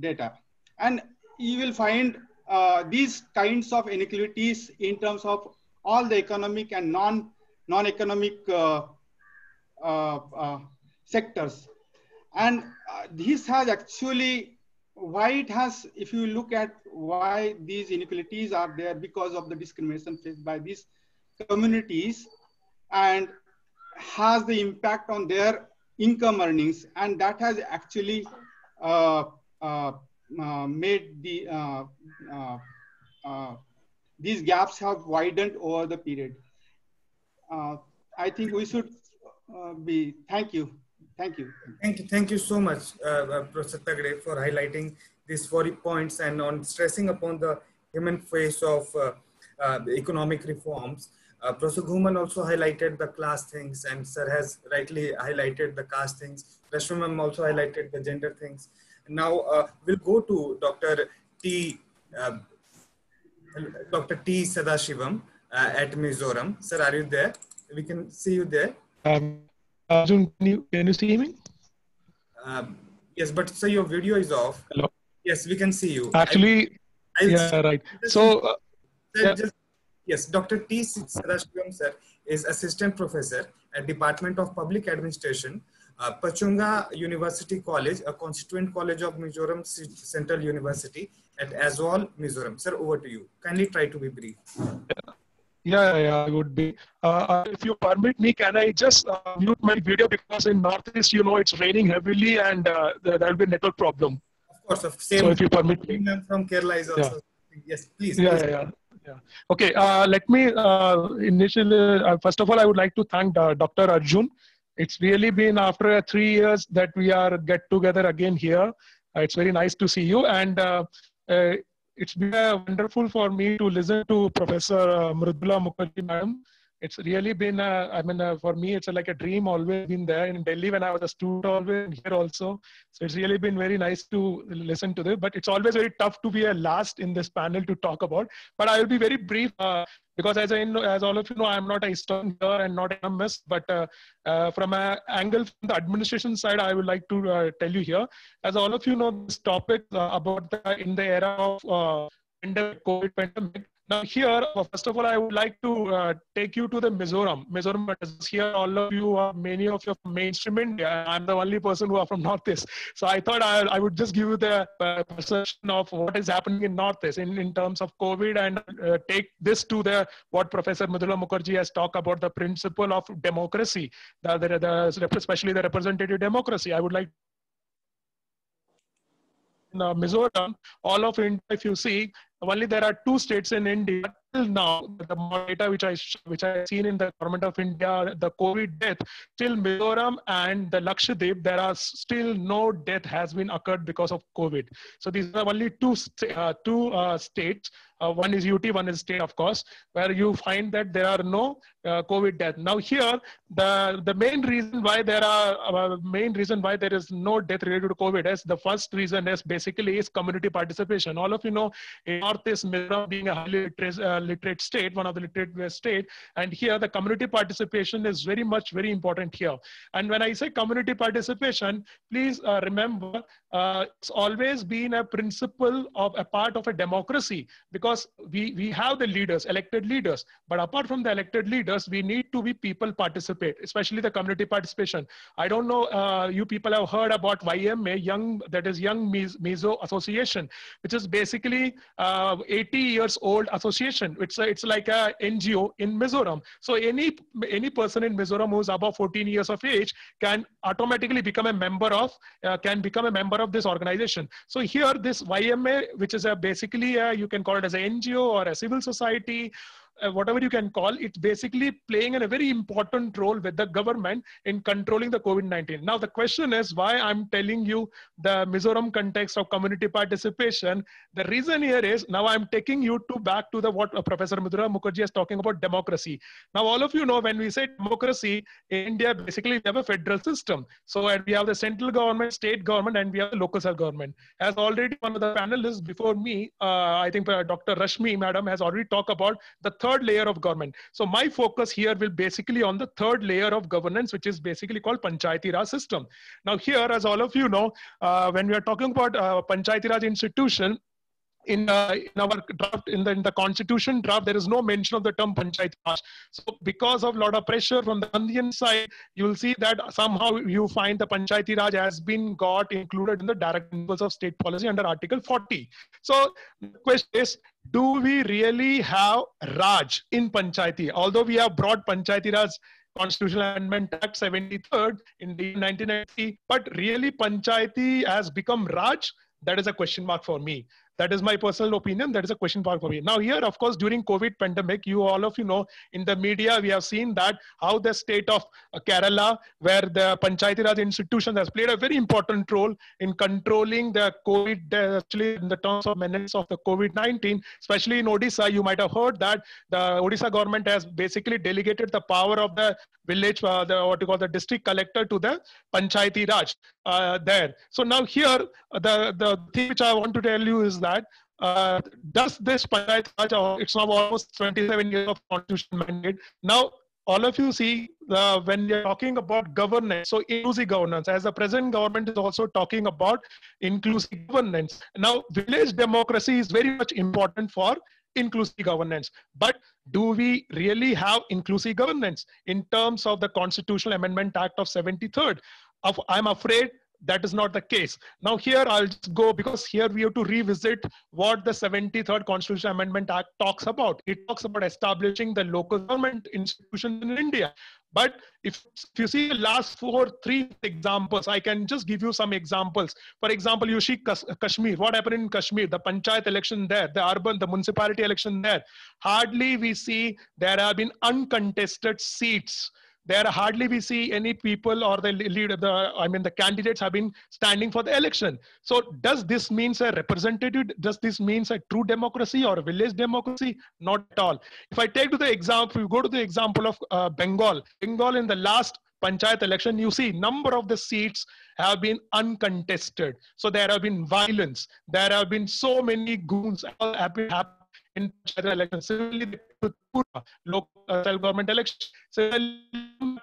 data. And you will find uh, these kinds of inequalities in terms of all the economic and non, non-economic uh, uh, uh sectors. And uh, this has actually, why it has, if you look at why these inequalities are there because of the discrimination faced by these communities and has the impact on their income earnings. And that has actually uh, made the uh, these gaps have widened over the period. I think we should be, thank you. Thank you. Thank you. Thank you so much, Professor Tagade, for highlighting these 40 points and on stressing upon the human face of uh, uh, economic reforms. Uh, Professor Ghuman also highlighted the class things and Sir has rightly highlighted the caste things. Rashmi also highlighted the gender things. Now uh, we'll go to Dr. T. Uh, Dr. T. Sadashivam uh, at Mizoram. Sir, are you there? We can see you there. Um, Arjun, can you, can you see me? Um, yes, but sir, your video is off. Hello. Yes, we can see you. Actually, I, I, yeah, right. So, uh, sir, yeah. Just, yes, Dr. T. Sadashivam, sir, is assistant professor at Department of Public Administration uh, Pachhunga University College, a constituent college of Mizoram Central University at Aizawl, Mizoram. Sir, over to you. Kindly try to be brief. Yeah, yeah, I would be. Uh, uh, if you permit me, can I just uh, mute my video because in Northeast, you know, it's raining heavily and uh, there will be a network problem. Of course, of same. So if you permit me. From Kerala is also. Yeah. Yes, please. Yeah, please. yeah, yeah. Yeah. Okay. Uh, let me uh, initially. Uh, first of all, I would like to thank uh, Dr. Arjun it's really been after three years that we are get together again here. Uh, it's very nice to see you, and uh, uh, it's been wonderful for me to listen to Professor uh, Mukherjee, madam. It's really been, uh, I mean, for me, it's like a dream always been there in Delhi when I was a student, always here also. So it's really been very nice to listen to this. But it's always very tough to be a last in this panel to talk about. But I will be very brief. Uh, because as I as all of you know, I'm not a historian here and not an economist, but uh, uh, from an angle from the administration side, I would like to uh, tell you here. As all of you know, this topic uh, about the, in the era of uh, COVID pandemic, Now here, first of all, I would like to uh, take you to the Mizoram. Mizoram here. All of you are many of you mainstream India. I'm the only person who are from Northeast. So I thought I, I would just give you the uh, perception of what is happening in Northeast in, in terms of COVID and uh, take this to the what Professor Mridula Mukherjee has talked about the principle of democracy, the, the, the, especially the representative democracy. I would like uh, Mizoram, all of India, if you see, only there are two states in India till now. The data which I which I seen in the government of India, the COVID death, till Mizoram and the Lakshadweep, there are still no death has been occurred because of COVID. So these are only two uh, two uh, states uh, one is UT, one is state, of course, where you find that there are no uh, COVID death. Now here, the, the main reason why there are, uh, main reason why there is no death related to COVID is the first reason is basically is community participation. All of you know, in Northeast Mizoram being a highly literate, uh, literate state, one of the literate state, and here the community participation is very much, very important here. And when I say community participation, please uh, remember, uh, it's always been a principle of a part of a democracy because because we, we have the leaders, elected leaders. But apart from the elected leaders, we need to be people participate, especially the community participation. I don't know, uh, you people have heard about YMA, Young, that is Young Mizo Association, which is basically uh, 80 years old association. It's, a, it's like a NGO in Mizoram. So any, any person in Mizoram who's above 14 years of age can automatically become a member of, uh, can become a member of this organization. So here this YMA, which is a basically, a, you can call it as an NGO or a civil society uh, whatever you can call, it's basically playing a very important role with the government in controlling the COVID-19. Now, the question is why I'm telling you the Mizoram context of community participation. The reason here is now I'm taking you to back to the what uh, Professor Mridula Mukherjee is talking about democracy. Now, all of you know when we say democracy in India, basically we have a federal system. So and we have the central government, state government, and we have the local government. As already one of the panelists before me, uh, I think uh, Dr. Rashmi, madam, has already talked about the third layer of government. So my focus here will basically on the third layer of governance, which is basically called Panchayati Raj system. Now here, as all of you know, uh, when we are talking about uh, Panchayati Raj institution, in, uh, in our draft in the in the constitution draft there is no mention of the term panchayat raj so because of a lot of pressure from the indian side you will see that somehow you find the panchayati raj has been got included in the direct principles of state policy under article 40 so the question is do we really have raj in panchayati although we have brought panchayati raj Constitutional Amendment Act 73rd in 1990, but really Panchayati has become Raj? That is a question mark for me. That is my personal opinion. That is a question mark for me. Now here, of course, during COVID pandemic, you all of you know, in the media, we have seen that how the state of uh, Kerala, where the Panchayati Raj institution has played a very important role in controlling the COVID, uh, actually in the terms of menace of the COVID-19, especially in Odisha, you might have heard that the Odisha government has basically delegated the power of the village, uh, the, what you call the district collector to the Panchayati Raj uh, there. So now here, the, the thing which I want to tell you is that uh, does this Panchayat Raj, it's now almost 27 years of constitution mandate. Now, all of you see uh, when you're talking about governance, so inclusive governance, as the present government is also talking about inclusive governance. Now, village democracy is very much important for inclusive governance. But do we really have inclusive governance in terms of the Constitutional Amendment Act of 73rd? I'm afraid that is not the case. Now here I'll just go because here we have to revisit what the 73rd Constitutional Amendment Act talks about. It talks about establishing the local government institutions in India. But if, if you see the last four, three examples, I can just give you some examples. For example, you see Kashmir. What happened in Kashmir? The panchayat election there, the urban, the municipality election there. Hardly we see there have been uncontested seats there hardly we see any people or the leader, the I mean the candidates have been standing for the election. So does this means a representative? Does this means a true democracy or a village democracy? Not at all. If I take to the example, you go to the example of uh, Bengal. Bengal in the last panchayat election, you see number of the seats have been uncontested. So there have been violence. There have been so many goons have been in election. Similarly, the local uh, government election. Similarly,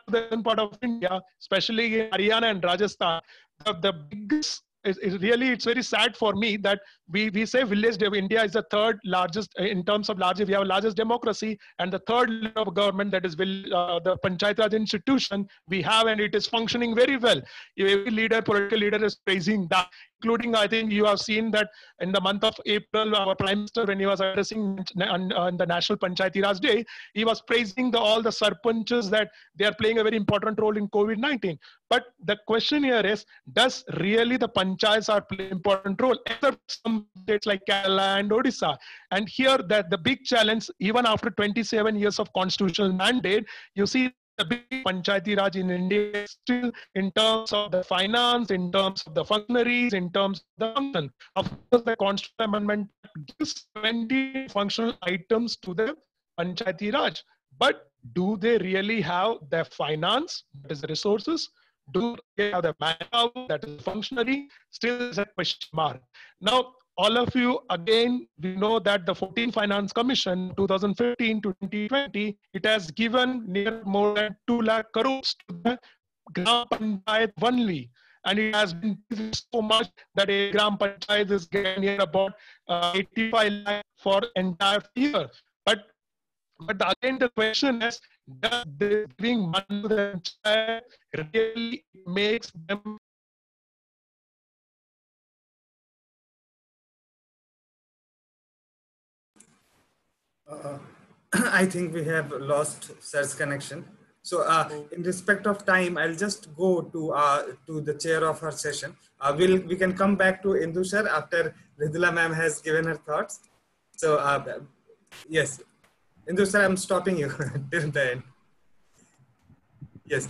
the part of India, especially in Haryana and Rajasthan, the, the biggest is, is really it's very sad for me that we, we say village India is the third largest uh, in terms of large. We have largest democracy and the third level of government that is uh, the Panchayat Raj institution we have and it is functioning very well. Every leader, political leader is praising that including I think you have seen that in the month of April, our Prime Minister, when he was addressing on, uh, on the National Panchayati Raj Day, he was praising the, all the sarpanchs that they are playing a very important role in COVID-19. But the question here is, does really the panchayats are playing important role? Except some states like Kerala and Odisha. And here that the big challenge, even after 27 years of constitutional mandate, you see the big Panchayati Raj in India still in terms of the finance, in terms of the functionaries, in terms of the function. Of course, the Constitutional Amendment gives 20 functional items to the Panchayati Raj. But do they really have the finance, that is the resources? Do they have the manpower, that is functionary? Still is a question mark. Now, all of you, again, we know that the 14 Finance Commission 2015 to 2020, it has given near more than 2 lakh crores to the Gram Panchayat only. And it has been so much that a Gram Panchayat is getting near about uh, 85 lakh for entire year. But but again, the question is, does giving money to really makes them Uh, I think we have lost Sir's connection. So uh, in respect of time, I'll just go to uh, to the chair of our session. Uh, we'll, we can come back to Indu sir after Mridula ma'am has given her thoughts. So uh, yes, Indu sir, I'm stopping you till the end. Yes.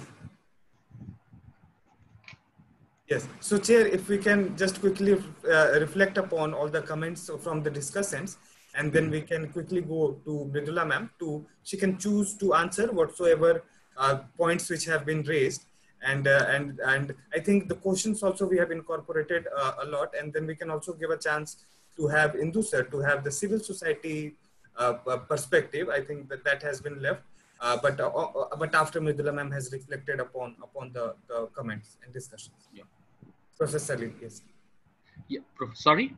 Yes. So chair, if we can just quickly uh, reflect upon all the comments from the discussants and then we can quickly go to Mridula ma'am to she can choose to answer whatsoever uh, points which have been raised. And uh, and and I think the questions also we have incorporated uh, a lot. And then we can also give a chance to have Indu sir to have the civil society uh, perspective. I think that that has been left. Uh, but uh, but after Mridula ma'am has reflected upon upon the, the comments and discussions. Yeah. Professor Lee yes. Yeah sorry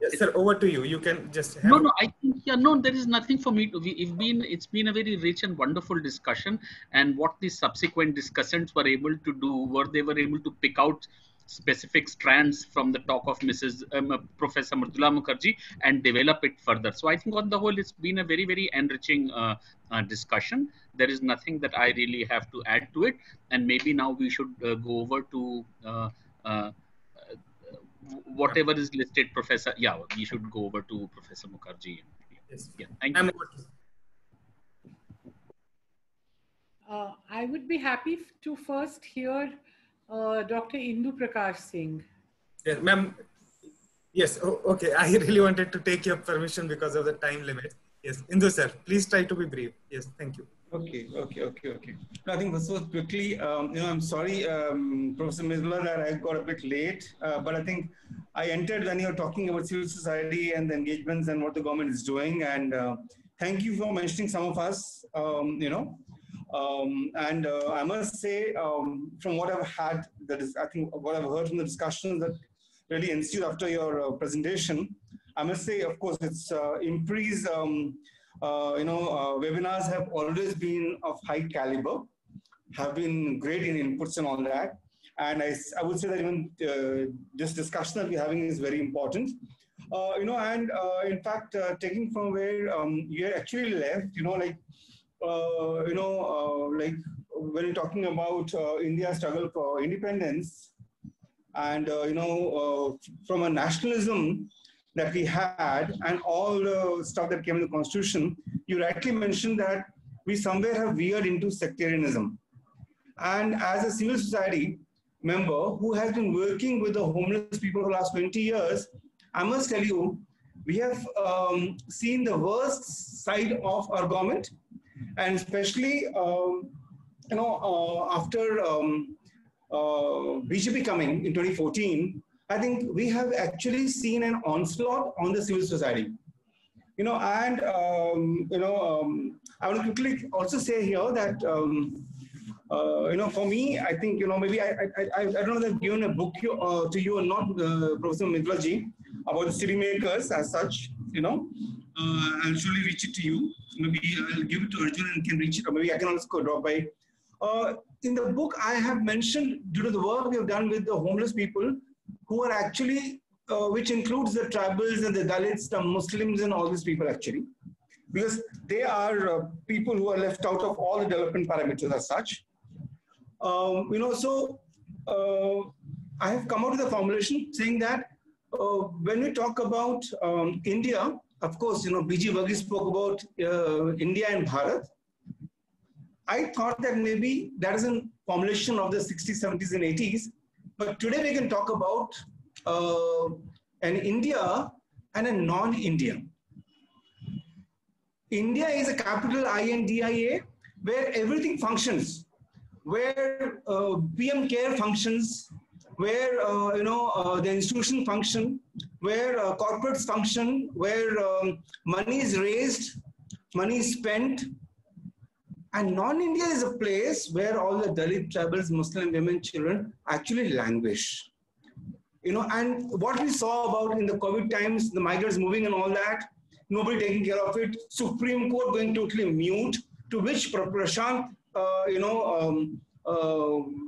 Yes, sir. Over to you. You can just. no, no. I think yeah. No, there is nothing for me to. We, it's been it's been a very rich and wonderful discussion, and what the subsequent discussants were able to do, were they were able to pick out specific strands from the talk of Mrs. Um, uh, Professor Mridula Mukherjee and develop it further. So I think on the whole, it's been a very, very enriching uh, uh, discussion. There is nothing that I really have to add to it. And maybe now we should uh, go over to uh, uh, whatever is listed, Professor. Yeah, we should go over to Professor Mukherjee. Yes. Yeah. Thank you. Uh, I would be happy to first hear uh, Dr. Indu Prakash Singh. Yes, ma'am. Yes. Oh, okay. I really wanted to take your permission because of the time limit. Yes, Indu sir, please try to be brief. Yes, thank you. Okay, okay, okay, okay. I think this was quickly, um, you know, I'm sorry, um, Professor Mridula, that I got a bit late, uh, but I think I entered when you were talking about civil society and the engagements and what the government is doing. And uh, thank you for mentioning some of us, um, you know. Um, and uh, I must say, um, from what I've had, that is, I think what I've heard from the discussion that really ensued after your uh, presentation, I must say, of course, it's uh, IMPRI's um, you know, uh, webinars have always been of high caliber, have been great in inputs and all that. And I, I would say that even uh, this discussion that we're having is very important. Uh, you know, and uh, in fact, uh, taking from where um, you actually left, you know, like, you know, like when you're talking about India's struggle for independence, and you know, from a nationalism that we had and all the stuff that came in the constitution, you rightly mentioned that we somewhere have veered into sectarianism. And as a civil society member who has been working with the homeless people for the last 20 years, I must tell you, we have um, seen the worst side of our government, and especially, um, you know, uh, after um, uh, BJP coming in 2014, I think we have actually seen an onslaught on the civil society. You know, and, um, you know, um, I want to quickly also say here that, um, uh, you know, for me, I think, you know, maybe I, I, I, I don't know if I've given a book you, uh, to you or not, uh, Professor Midlaji, about the city makers as such, you know, uh, I'll surely reach it to you. Maybe I'll give it to Arjun and can reach it, or maybe I can also drop by. Uh, in the book, I have mentioned due to the work we have done with the homeless people who are actually, uh, which includes the tribals and the Dalits, the Muslims, and all these people actually, because they are uh, people who are left out of all the development parameters as such. Um, you know, so uh, I have come out with a formulation saying that uh, when we talk about um, India, of course, you know, BG Verghese spoke about uh, India and Bharat. I thought that maybe that is a formulation of the 60s, 70s, and 80s. But today we can talk about uh, an India and a non-India. India is a capital I-N-D-I-A where everything functions, where uh, PM care functions, where uh, you know uh, the institution function, where uh, corporates function, where um, money is raised, money is spent, and non-India is a place where all the Dalit tribals, Muslim women, children actually languish. You know, and what we saw about in the COVID times, the migrants moving and all that, nobody taking care of it. Supreme Court going totally mute. To which Prashant, uh, you know, um,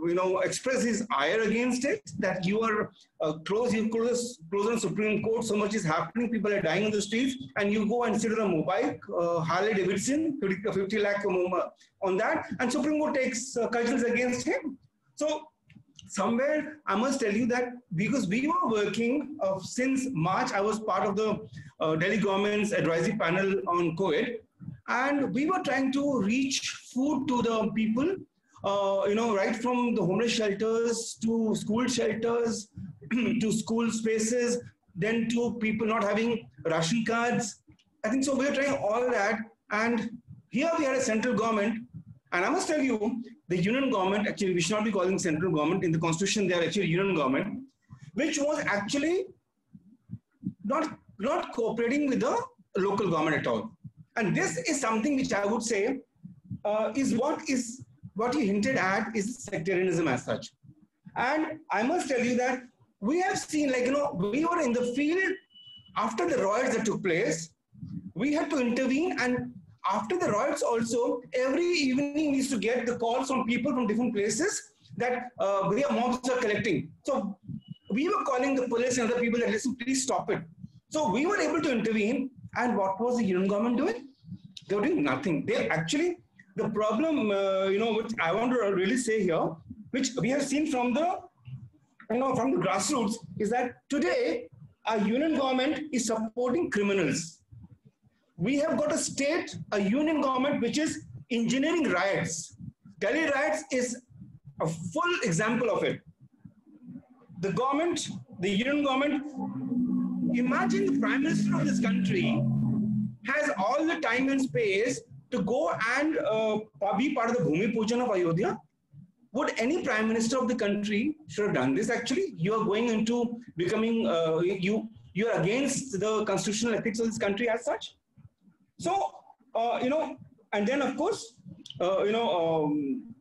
you know, express his ire against it, that you are uh, close, you close, close on Supreme Court, so much is happening, people are dying on the streets, and you go and sit on a mobile, uh, Harley Davidson, 50, 50 lakh on that, and Supreme Court takes uh, cudgels against him. So somewhere I must tell you that because we were working uh, since March, I was part of the uh, Delhi government's advisory panel on COVID, and we were trying to reach food to the people uh, you know, right from the homeless shelters to school shelters to school spaces, then to people not having ration cards. I think so. We're trying all that. And here we are a central government. And I must tell you, the union government, actually, we should not be calling central government. In the constitution, they are actually union government, which was actually not, not cooperating with the local government at all. And this is something which I would say uh, is what is what he hinted at is sectarianism as such. And I must tell you that we have seen, like, you know, we were in the field after the riots that took place. We had to intervene. And after the riots, also, every evening we used to get the calls from people from different places that uh, we are mobs are collecting. So we were calling the police and other people that, listen, please stop it. So we were able to intervene. And what was the union government doing? They were doing nothing. They actually the problem, uh, you know, which I want to really say here, which we have seen from the, you know, from the grassroots, is that today our union government is supporting criminals. We have got a state, a union government, which is engineering riots. Delhi riots is a full example of it. The government, the union government, imagine the prime minister of this country has all the time and space to go and uh, be part of the Bhumi Pujan of Ayodhya? Would any prime minister of the country should have done this? Actually, you are going into becoming uh, you you are against the constitutional ethics of this country as such. So uh, you know, and then of course, uh, you know, um,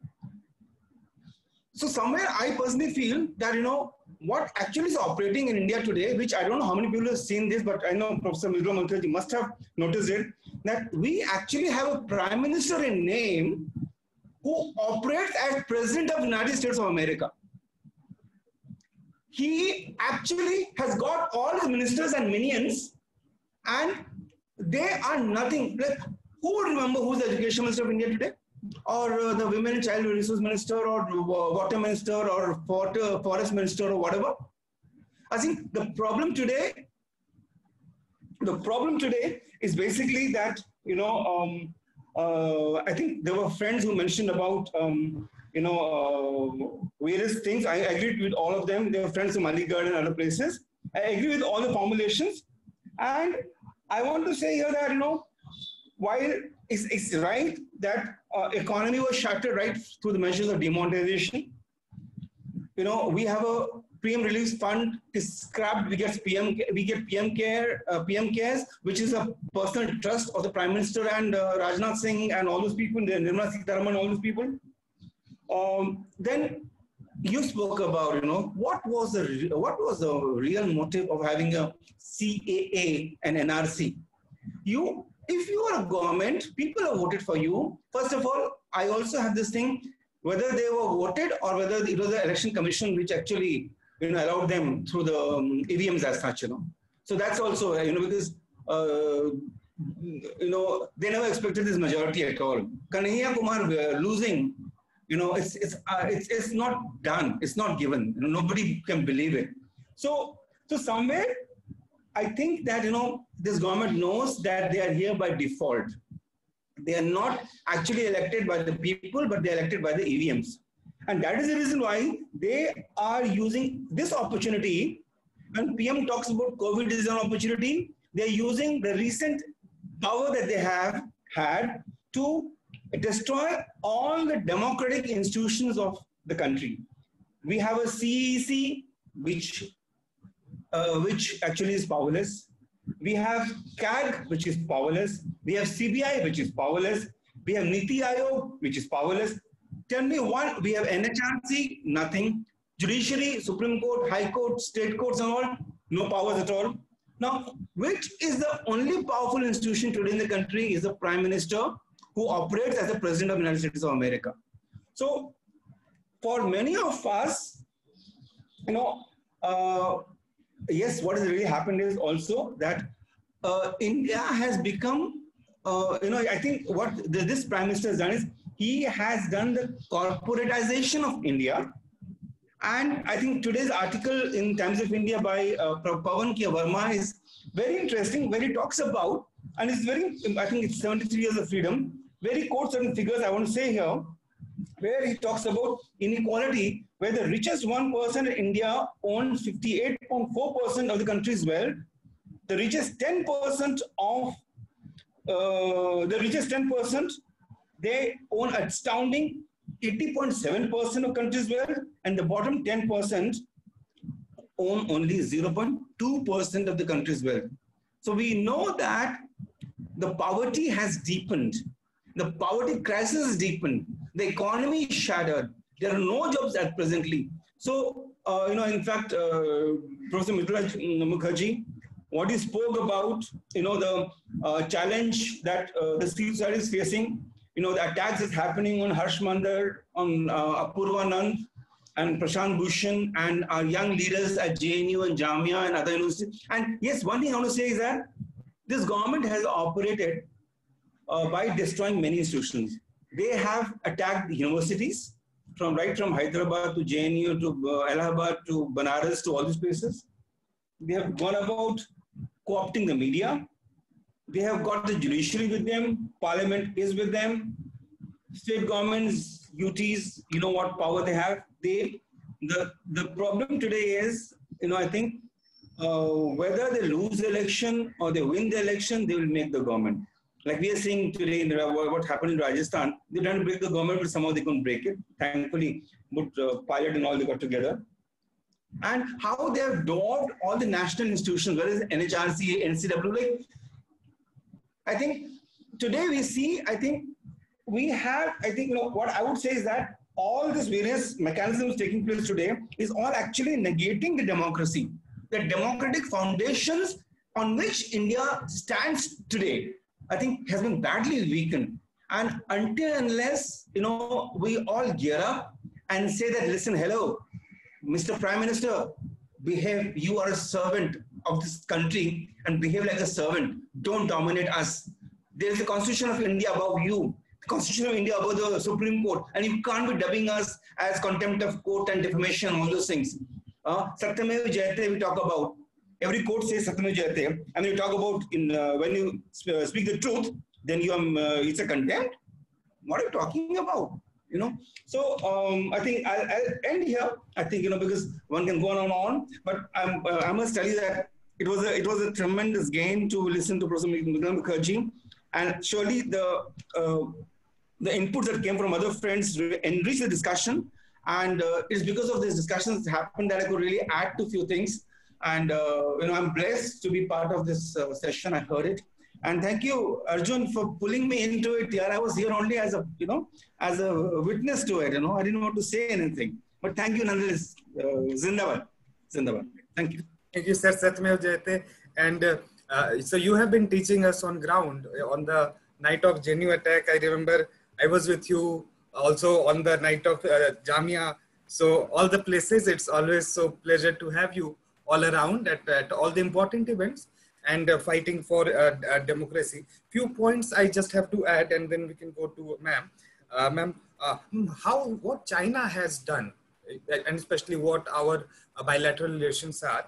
so somewhere I personally feel that you know what actually is operating in India today, which I don't know how many people have seen this, but I know Professor Mridula Mukherjee must have noticed it, that we actually have a prime minister in name who operates as president of the United States of America. He actually has got all his ministers and minions and they are nothing. Like, who would remember who's the education minister of India today? Or uh, the women and child resource minister or uh, water minister or forest minister or whatever? I think the problem today, the problem today is basically that, you know, um, uh, I think there were friends who mentioned about, um, you know, uh, various things. I agreed with all of them. They were friends from Aligarh and other places. I agree with all the formulations. And I want to say here that, you know, while it's, it's right that uh, economy was shattered right through the measures of demonetization, you know, we have a PM Relief Fund is scrapped. We get PM, we get PM Care, uh, PM Cares, which is a personal trust of the Prime Minister and uh, Rajnath Singh and all those people, Nirmala Sitharaman, all those people. Um, then you spoke about, you know, what was the what was the real motive of having a CAA and NRC? You, if you are a government, people have voted for you. First of all, I also have this thing, whether they were voted or whether it was the election commission which actually, you know, allowed them through the um, EVMs as such, you know. So that's also, you know, because uh, you know, they never expected this majority at all. Kanhaiya Kumar uh, losing you know, it's it's uh, it's it's not done. It's not given. You know, nobody can believe it. So so somewhere, I think that you know this government knows that they are here by default. They are not actually elected by the people, but they are elected by the EVMs. And that is the reason why they are using this opportunity. When PM talks about COVID is an opportunity, they're using the recent power that they have had to destroy all the democratic institutions of the country. We have a CEC, which, uh, which actually is powerless. We have CAG, which is powerless. We have CBI, which is powerless. We have Niti Aayog, which is powerless. Tell me one, we have NHRC, nothing. Judiciary, Supreme Court, High Court, State Courts and all, no powers at all. Now, which is the only powerful institution today in the country is the Prime Minister who operates as the President of the United States of America. So for many of us, you know, uh, yes, what has really happened is also that uh, India has become, uh, you know, I think what this Prime Minister has done is he has done the corporatization of India. And I think today's article in Times of India by uh, Pawan. Verma is very interesting, where he talks about, and it's very, I think it's 73 years of freedom, where he quotes certain figures I want to say here, where he talks about inequality, where the richest 1% in India owns 58.4% of the country's wealth, the richest 10% of uh, the richest 10%, they own astounding 80.7% of country's wealth, and the bottom 10% own only 0.2% of the country's wealth. So we know that the poverty has deepened the poverty crisis has deepened. The economy is shattered. There are no jobs at presently. So, uh, you know, in fact, uh, Professor Mridula Mukherjee, what he spoke about, you know, the uh, challenge that uh, the civil is facing, you know, the attacks is happening on Harsh Mander, on uh, Apoorvanand, and Prashant Bhushan, and our young leaders at JNU and Jamia and other universities. And yes, one thing I want to say is that this government has operated uh, by destroying many institutions. They have attacked the universities, from right from Hyderabad to JNU to uh, Allahabad to Banaras to all these places. They have gone about co-opting the media. They have got the judiciary with them. Parliament is with them. State governments, UTs, you know what power they have. They, the, the problem today is, you know, I think uh, whether they lose the election or they win the election, they will make the government like we are seeing today in what happened in Rajasthan, they trying to break the government, but somehow they couldn't break it. Thankfully, but uh, pilot and all they got together. And how they have daubed all the national institutions, whether it's NHRC, NCW, like I think today we see, I think we have, I think, you know, what I would say is that all these various mechanisms taking place today is all actually negating the democracy, the democratic foundations on which India stands today I think has been badly weakened. And until unless, you know, we all gear up and say that, listen, hello, Mr. Prime Minister, behave, you are a servant of this country and behave like a servant. Don't dominate us. There is a constitution of India above you, the constitution of India above the Supreme Court, and you can't be dubbing us as contempt of court and defamation, all those things. Uh, Satyamev Jayate we talk about every court says Satyam Jayate, and you talk about in uh, when you uh, speak the truth, then you um, uh, it's a contempt. What are you talking about? You know. So um, I think I'll, I'll, end here. I think you know because one can go on and on, but I'm, uh, I must tell you that it was a it was a tremendous gain to listen to Professor Mukherjee, and surely the uh, the inputs that came from other friends enriched the discussion. And uh, it's because of these discussions that happened that I could really add to few things. And uh, you know, I'm blessed to be part of this uh, session. I heard it, and thank you, Arjun, for pulling me into it. Yeah, I was here only as a you know as a witness to it. You know, I didn't want to say anything. But thank you nonetheless. Uh. Zindabad. Thank you. Thank you, sir. Satyamev Jayate. And uh, uh, so you have been teaching us on ground uh, on the night of JNU attack. I remember I was with you also on the night of uh, Jamia. So all the places, it's always so pleasure to have you all around at, at all the important events and uh, fighting for uh, uh, democracy. Few points I just have to add, and then we can go to ma'am. Uh, ma'am, uh, hmm, how what China has done, uh, and especially what our bilateral relations are,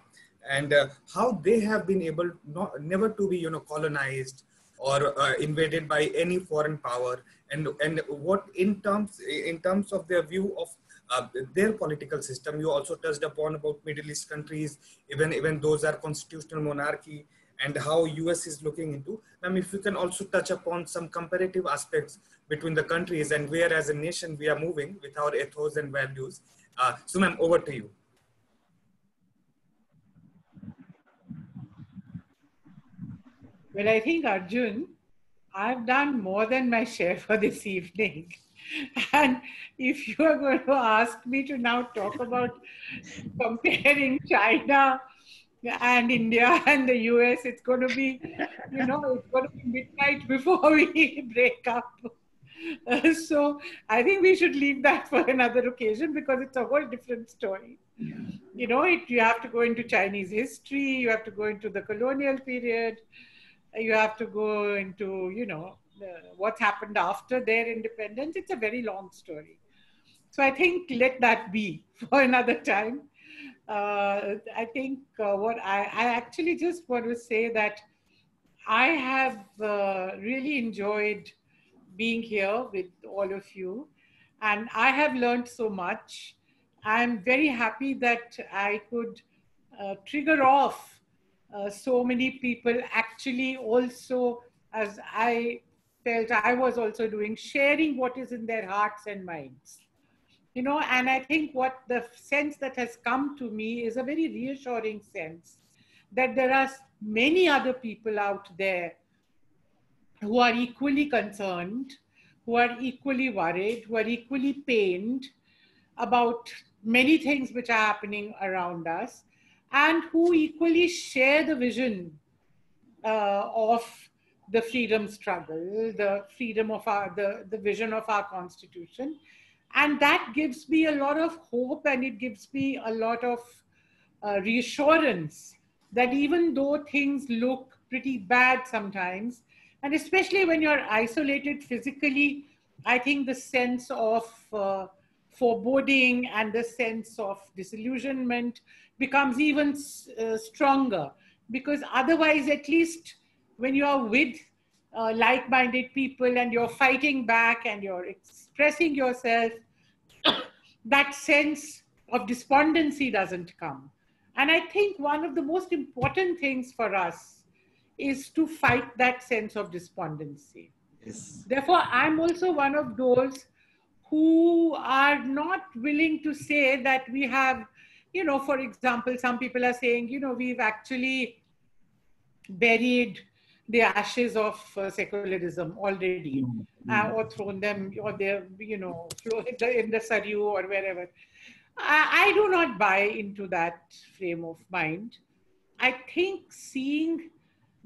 and how they have been able not never to be you know colonized or invaded by any foreign power, and and what in terms in terms of their view of uh, their political system. You also touched upon about Middle East countries, even even those are constitutional monarchy, and how US is looking into. Ma'am, if you can also touch upon some comparative aspects between the countries and where as a nation we are moving with our ethos and values. Uh, so ma'am, over to you. Well, I think Arjun, I've done more than my share for this evening. And if you are going to ask me to now talk about comparing China and India and the US, it's going to be, you know, it's going to be midnight before we break up. Uh, so I think we should leave that for another occasion because it's a whole different story. Yeah. You know, it, you have to go into Chinese history, you have to go into the colonial period, you have to go into, you know, what's happened after their independence. It's a very long story. So I think let that be for another time. Uh, I think uh, what I, I actually just want to say that I have uh, really enjoyed being here with all of you, and I have learned so much. I'm very happy that I could uh, trigger off uh, so many people actually also, as I felt I was also doing, sharing what is in their hearts and minds. You know, and I think what the sense that has come to me is a very reassuring sense that there are many other people out there who are equally concerned, who are equally worried, who are equally pained about many things which are happening around us, and who equally share the vision uh, of the freedom struggle, the freedom of our, the, the vision of our constitution. And that gives me a lot of hope and it gives me a lot of uh, reassurance that even though things look pretty bad sometimes, and especially when you're isolated physically, I think the sense of uh, foreboding and the sense of disillusionment becomes even uh, stronger. Because otherwise, at least when you are with uh, like minded people and you're fighting back and you're expressing yourself, that sense of despondency doesn't come. And I think one of the most important things for us is to fight that sense of despondency. Yes. Therefore, I'm also one of those who are not willing to say that we have, you know, for example, some people are saying, you know, we've actually buried the ashes of uh, secularism already. Mm-hmm. uh, or thrown them or they're you know in the saryu or wherever. I, I do not buy into that frame of mind. I think seeing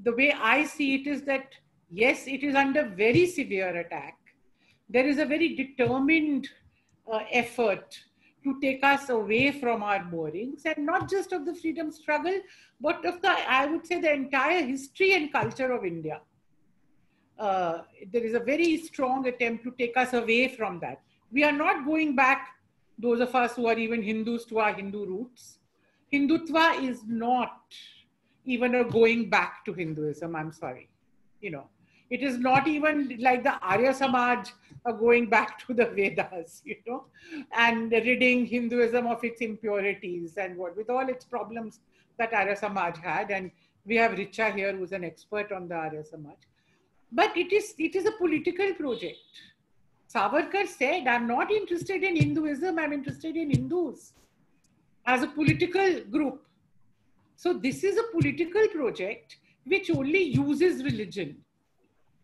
the way i see it is that yes it is under very severe attack. There is a very determined uh, effort to take us away from our moorings and not just of the freedom struggle, but of the, I would say, the entire history and culture of India. Uh, there is a very strong attempt to take us away from that. We are not going back, those of us who are even Hindus, to our Hindu roots. Hindutva is not even a going back to Hinduism, I'm sorry. You know, it is not even like the Arya Samaj going back to the Vedas, you know, and ridding Hinduism of its impurities and what, with all its problems that Arya Samaj had. And we have Richa here, who's an expert on the Arya Samaj. But it is, it is a political project. Savarkar said, I'm not interested in Hinduism, I'm interested in Hindus as a political group. So this is a political project which only uses religion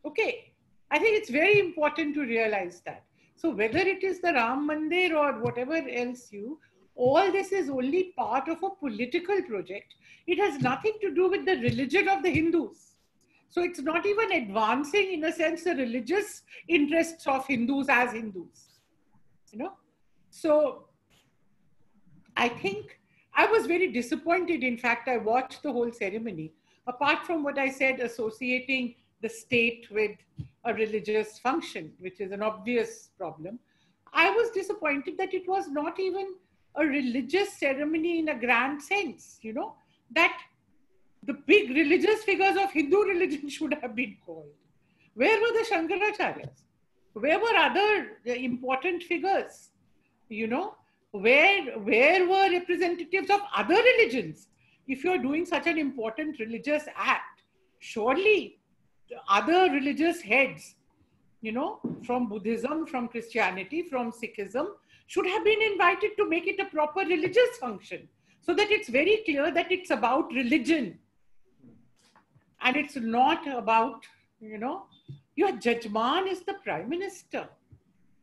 Okay, I think it's very important to realize that. So whether it is the Ram Mandir or whatever else you, all this is only part of a political project. It has nothing to do with the religion of the Hindus. So it's not even advancing, in a sense, the religious interests of Hindus as Hindus. You know? So I think I was very disappointed. In fact, I watched the whole ceremony. Apart from what I said, associating the state with a religious function, which is an obvious problem, I was disappointed that it was not even a religious ceremony in a grand sense, you know, that the big religious figures of Hindu religion should have been called. Where were the Shankaracharyas? Where were other uh, important figures? You know, where, where were representatives of other religions? If you're doing such an important religious act, surely other religious heads, you know, from Buddhism, from Christianity, from Sikhism, should have been invited to make it a proper religious function so that it's very clear that it's about religion and it's not about, you know, your Jajman is the prime minister.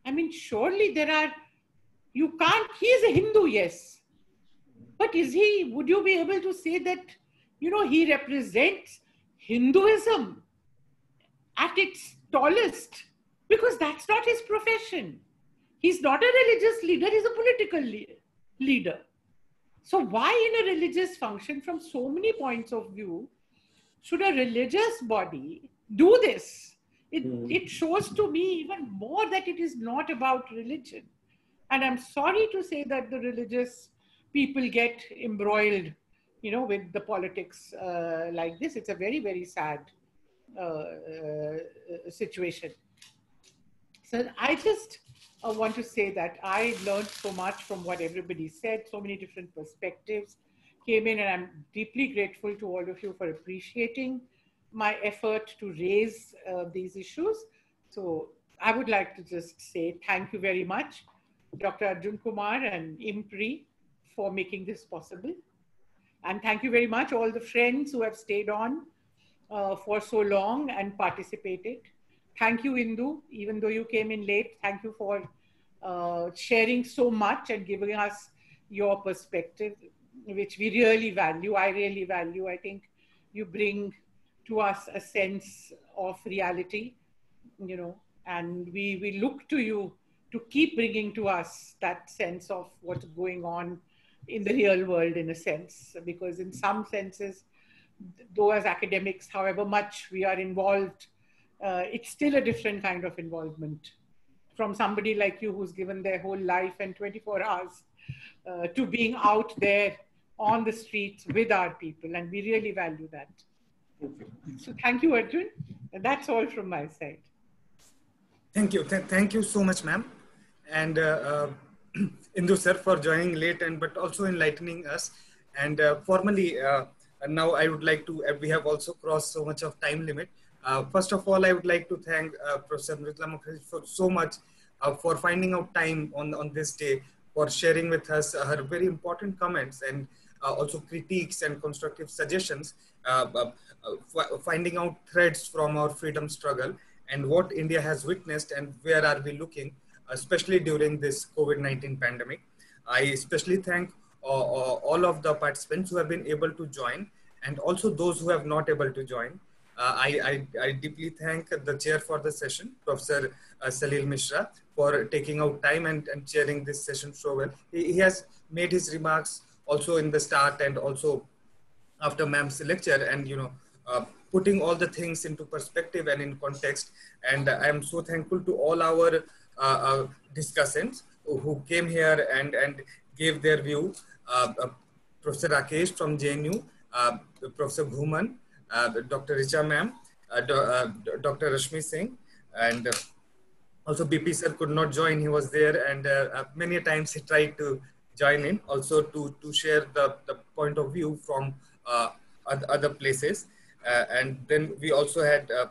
I mean, surely there are you can't, he is a Hindu, yes. But is he, would you be able to say that, you know, he represents Hinduism at its tallest? Because that's not his profession. He's not a religious leader, he's a political le- leader. So, why in a religious function, from so many points of view, should a religious body do this? It, mm. it shows to me even more that it is not about religion. And I'm sorry to say that the religious people get embroiled, you know, with the politics uh, like this. It's a very, very sad uh, uh, situation. So I just uh, want to say that I learned so much from what everybody said, so many different perspectives came in, and I'm deeply grateful to all of you for appreciating my effort to raise uh, these issues. So I would like to just say thank you very much Dr. Arjun Kumar and IMPRI for making this possible. And thank you very much, all the friends who have stayed on uh, for so long and participated. Thank you, Indu, even though you came in late. Thank you for uh, sharing so much and giving us your perspective, which we really value. I really value. I think you bring to us a sense of reality, you know, and we, we look to you to keep bringing to us that sense of what's going on in the real world in a sense because in some senses though as academics however much we are involved uh, it's still a different kind of involvement from somebody like you who's given their whole life and 24 hours uh, to being out there on the streets with our people and we really value that. So thank you arjun. That's all from my side. Thank you. Th- thank you so much ma'am. And uh, uh, Indu sir for joining late and but also enlightening us. And uh, formally, now I would like to, we have also crossed so much of time limit. First of all, I would like to thank Professor Mridula Mukherjee for so much for finding out time on, on this day, for sharing with us her very important comments and uh, also critiques and constructive suggestions, uh, uh, finding out threads from our freedom struggle and what India has witnessed and where are we looking especially during this COVID-19 pandemic. I especially thank uh, uh, all of the participants who have been able to join and also those who have not able to join. Uh, I, I, I, deeply thank the chair for the session, Professor uh, Salil Misra, for taking out time and, and chairing this session so well. He, he has made his remarks also in the start and also after ma'am's lecture and, you know, uh, putting all the things into perspective and in context. And I am so thankful to all our uh, uh, discussants who came here and, and gave their view. Professor Rakesh from JNU, Professor Ghuman, Dr. Richa ma'am, Dr. Rashmi Singh, and also BP sir could not join. He was there and many times he tried to join in also to, to share the, the point of view from other places. Uh, and then we also had uh,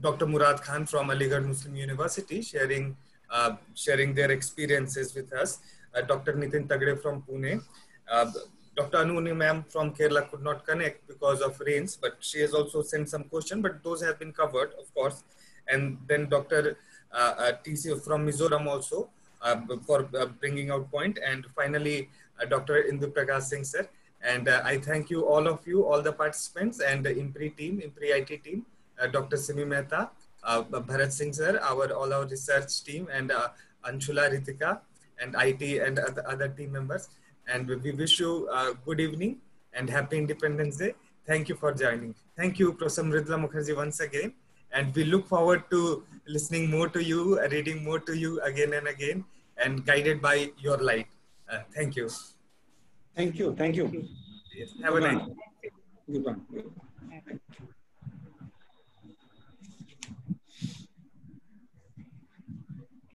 Dr. Murad Khan from Aligarh Muslim University sharing uh, sharing their experiences with us. Uh, Dr. Nitin Tagade from Pune. Uh, Dr. Anuni ma'am from Kerala could not connect because of rains, but she has also sent some questions, but those have been covered, of course. And then Dr. Uh, uh, TC from Mizoram also uh, for bringing out point. And finally, Dr. Indu Prakash Singh sir. And I thank you, all of you, all the participants and the IMPRI team, IMPRI IT team, Dr. Simi Mehta, Bharat Singh sir, our all our research team, and Anshula Ritika, and IT and other, other team members. And we wish you a good evening and happy Independence Day. Thank you for joining. Thank you, Professor Mridula Mukherjee, once again. And we look forward to listening more to you, reading more to you again and again, and guided by your light. Uh, thank you. Thank you. Thank you. Yes. Have good a nice. Good one.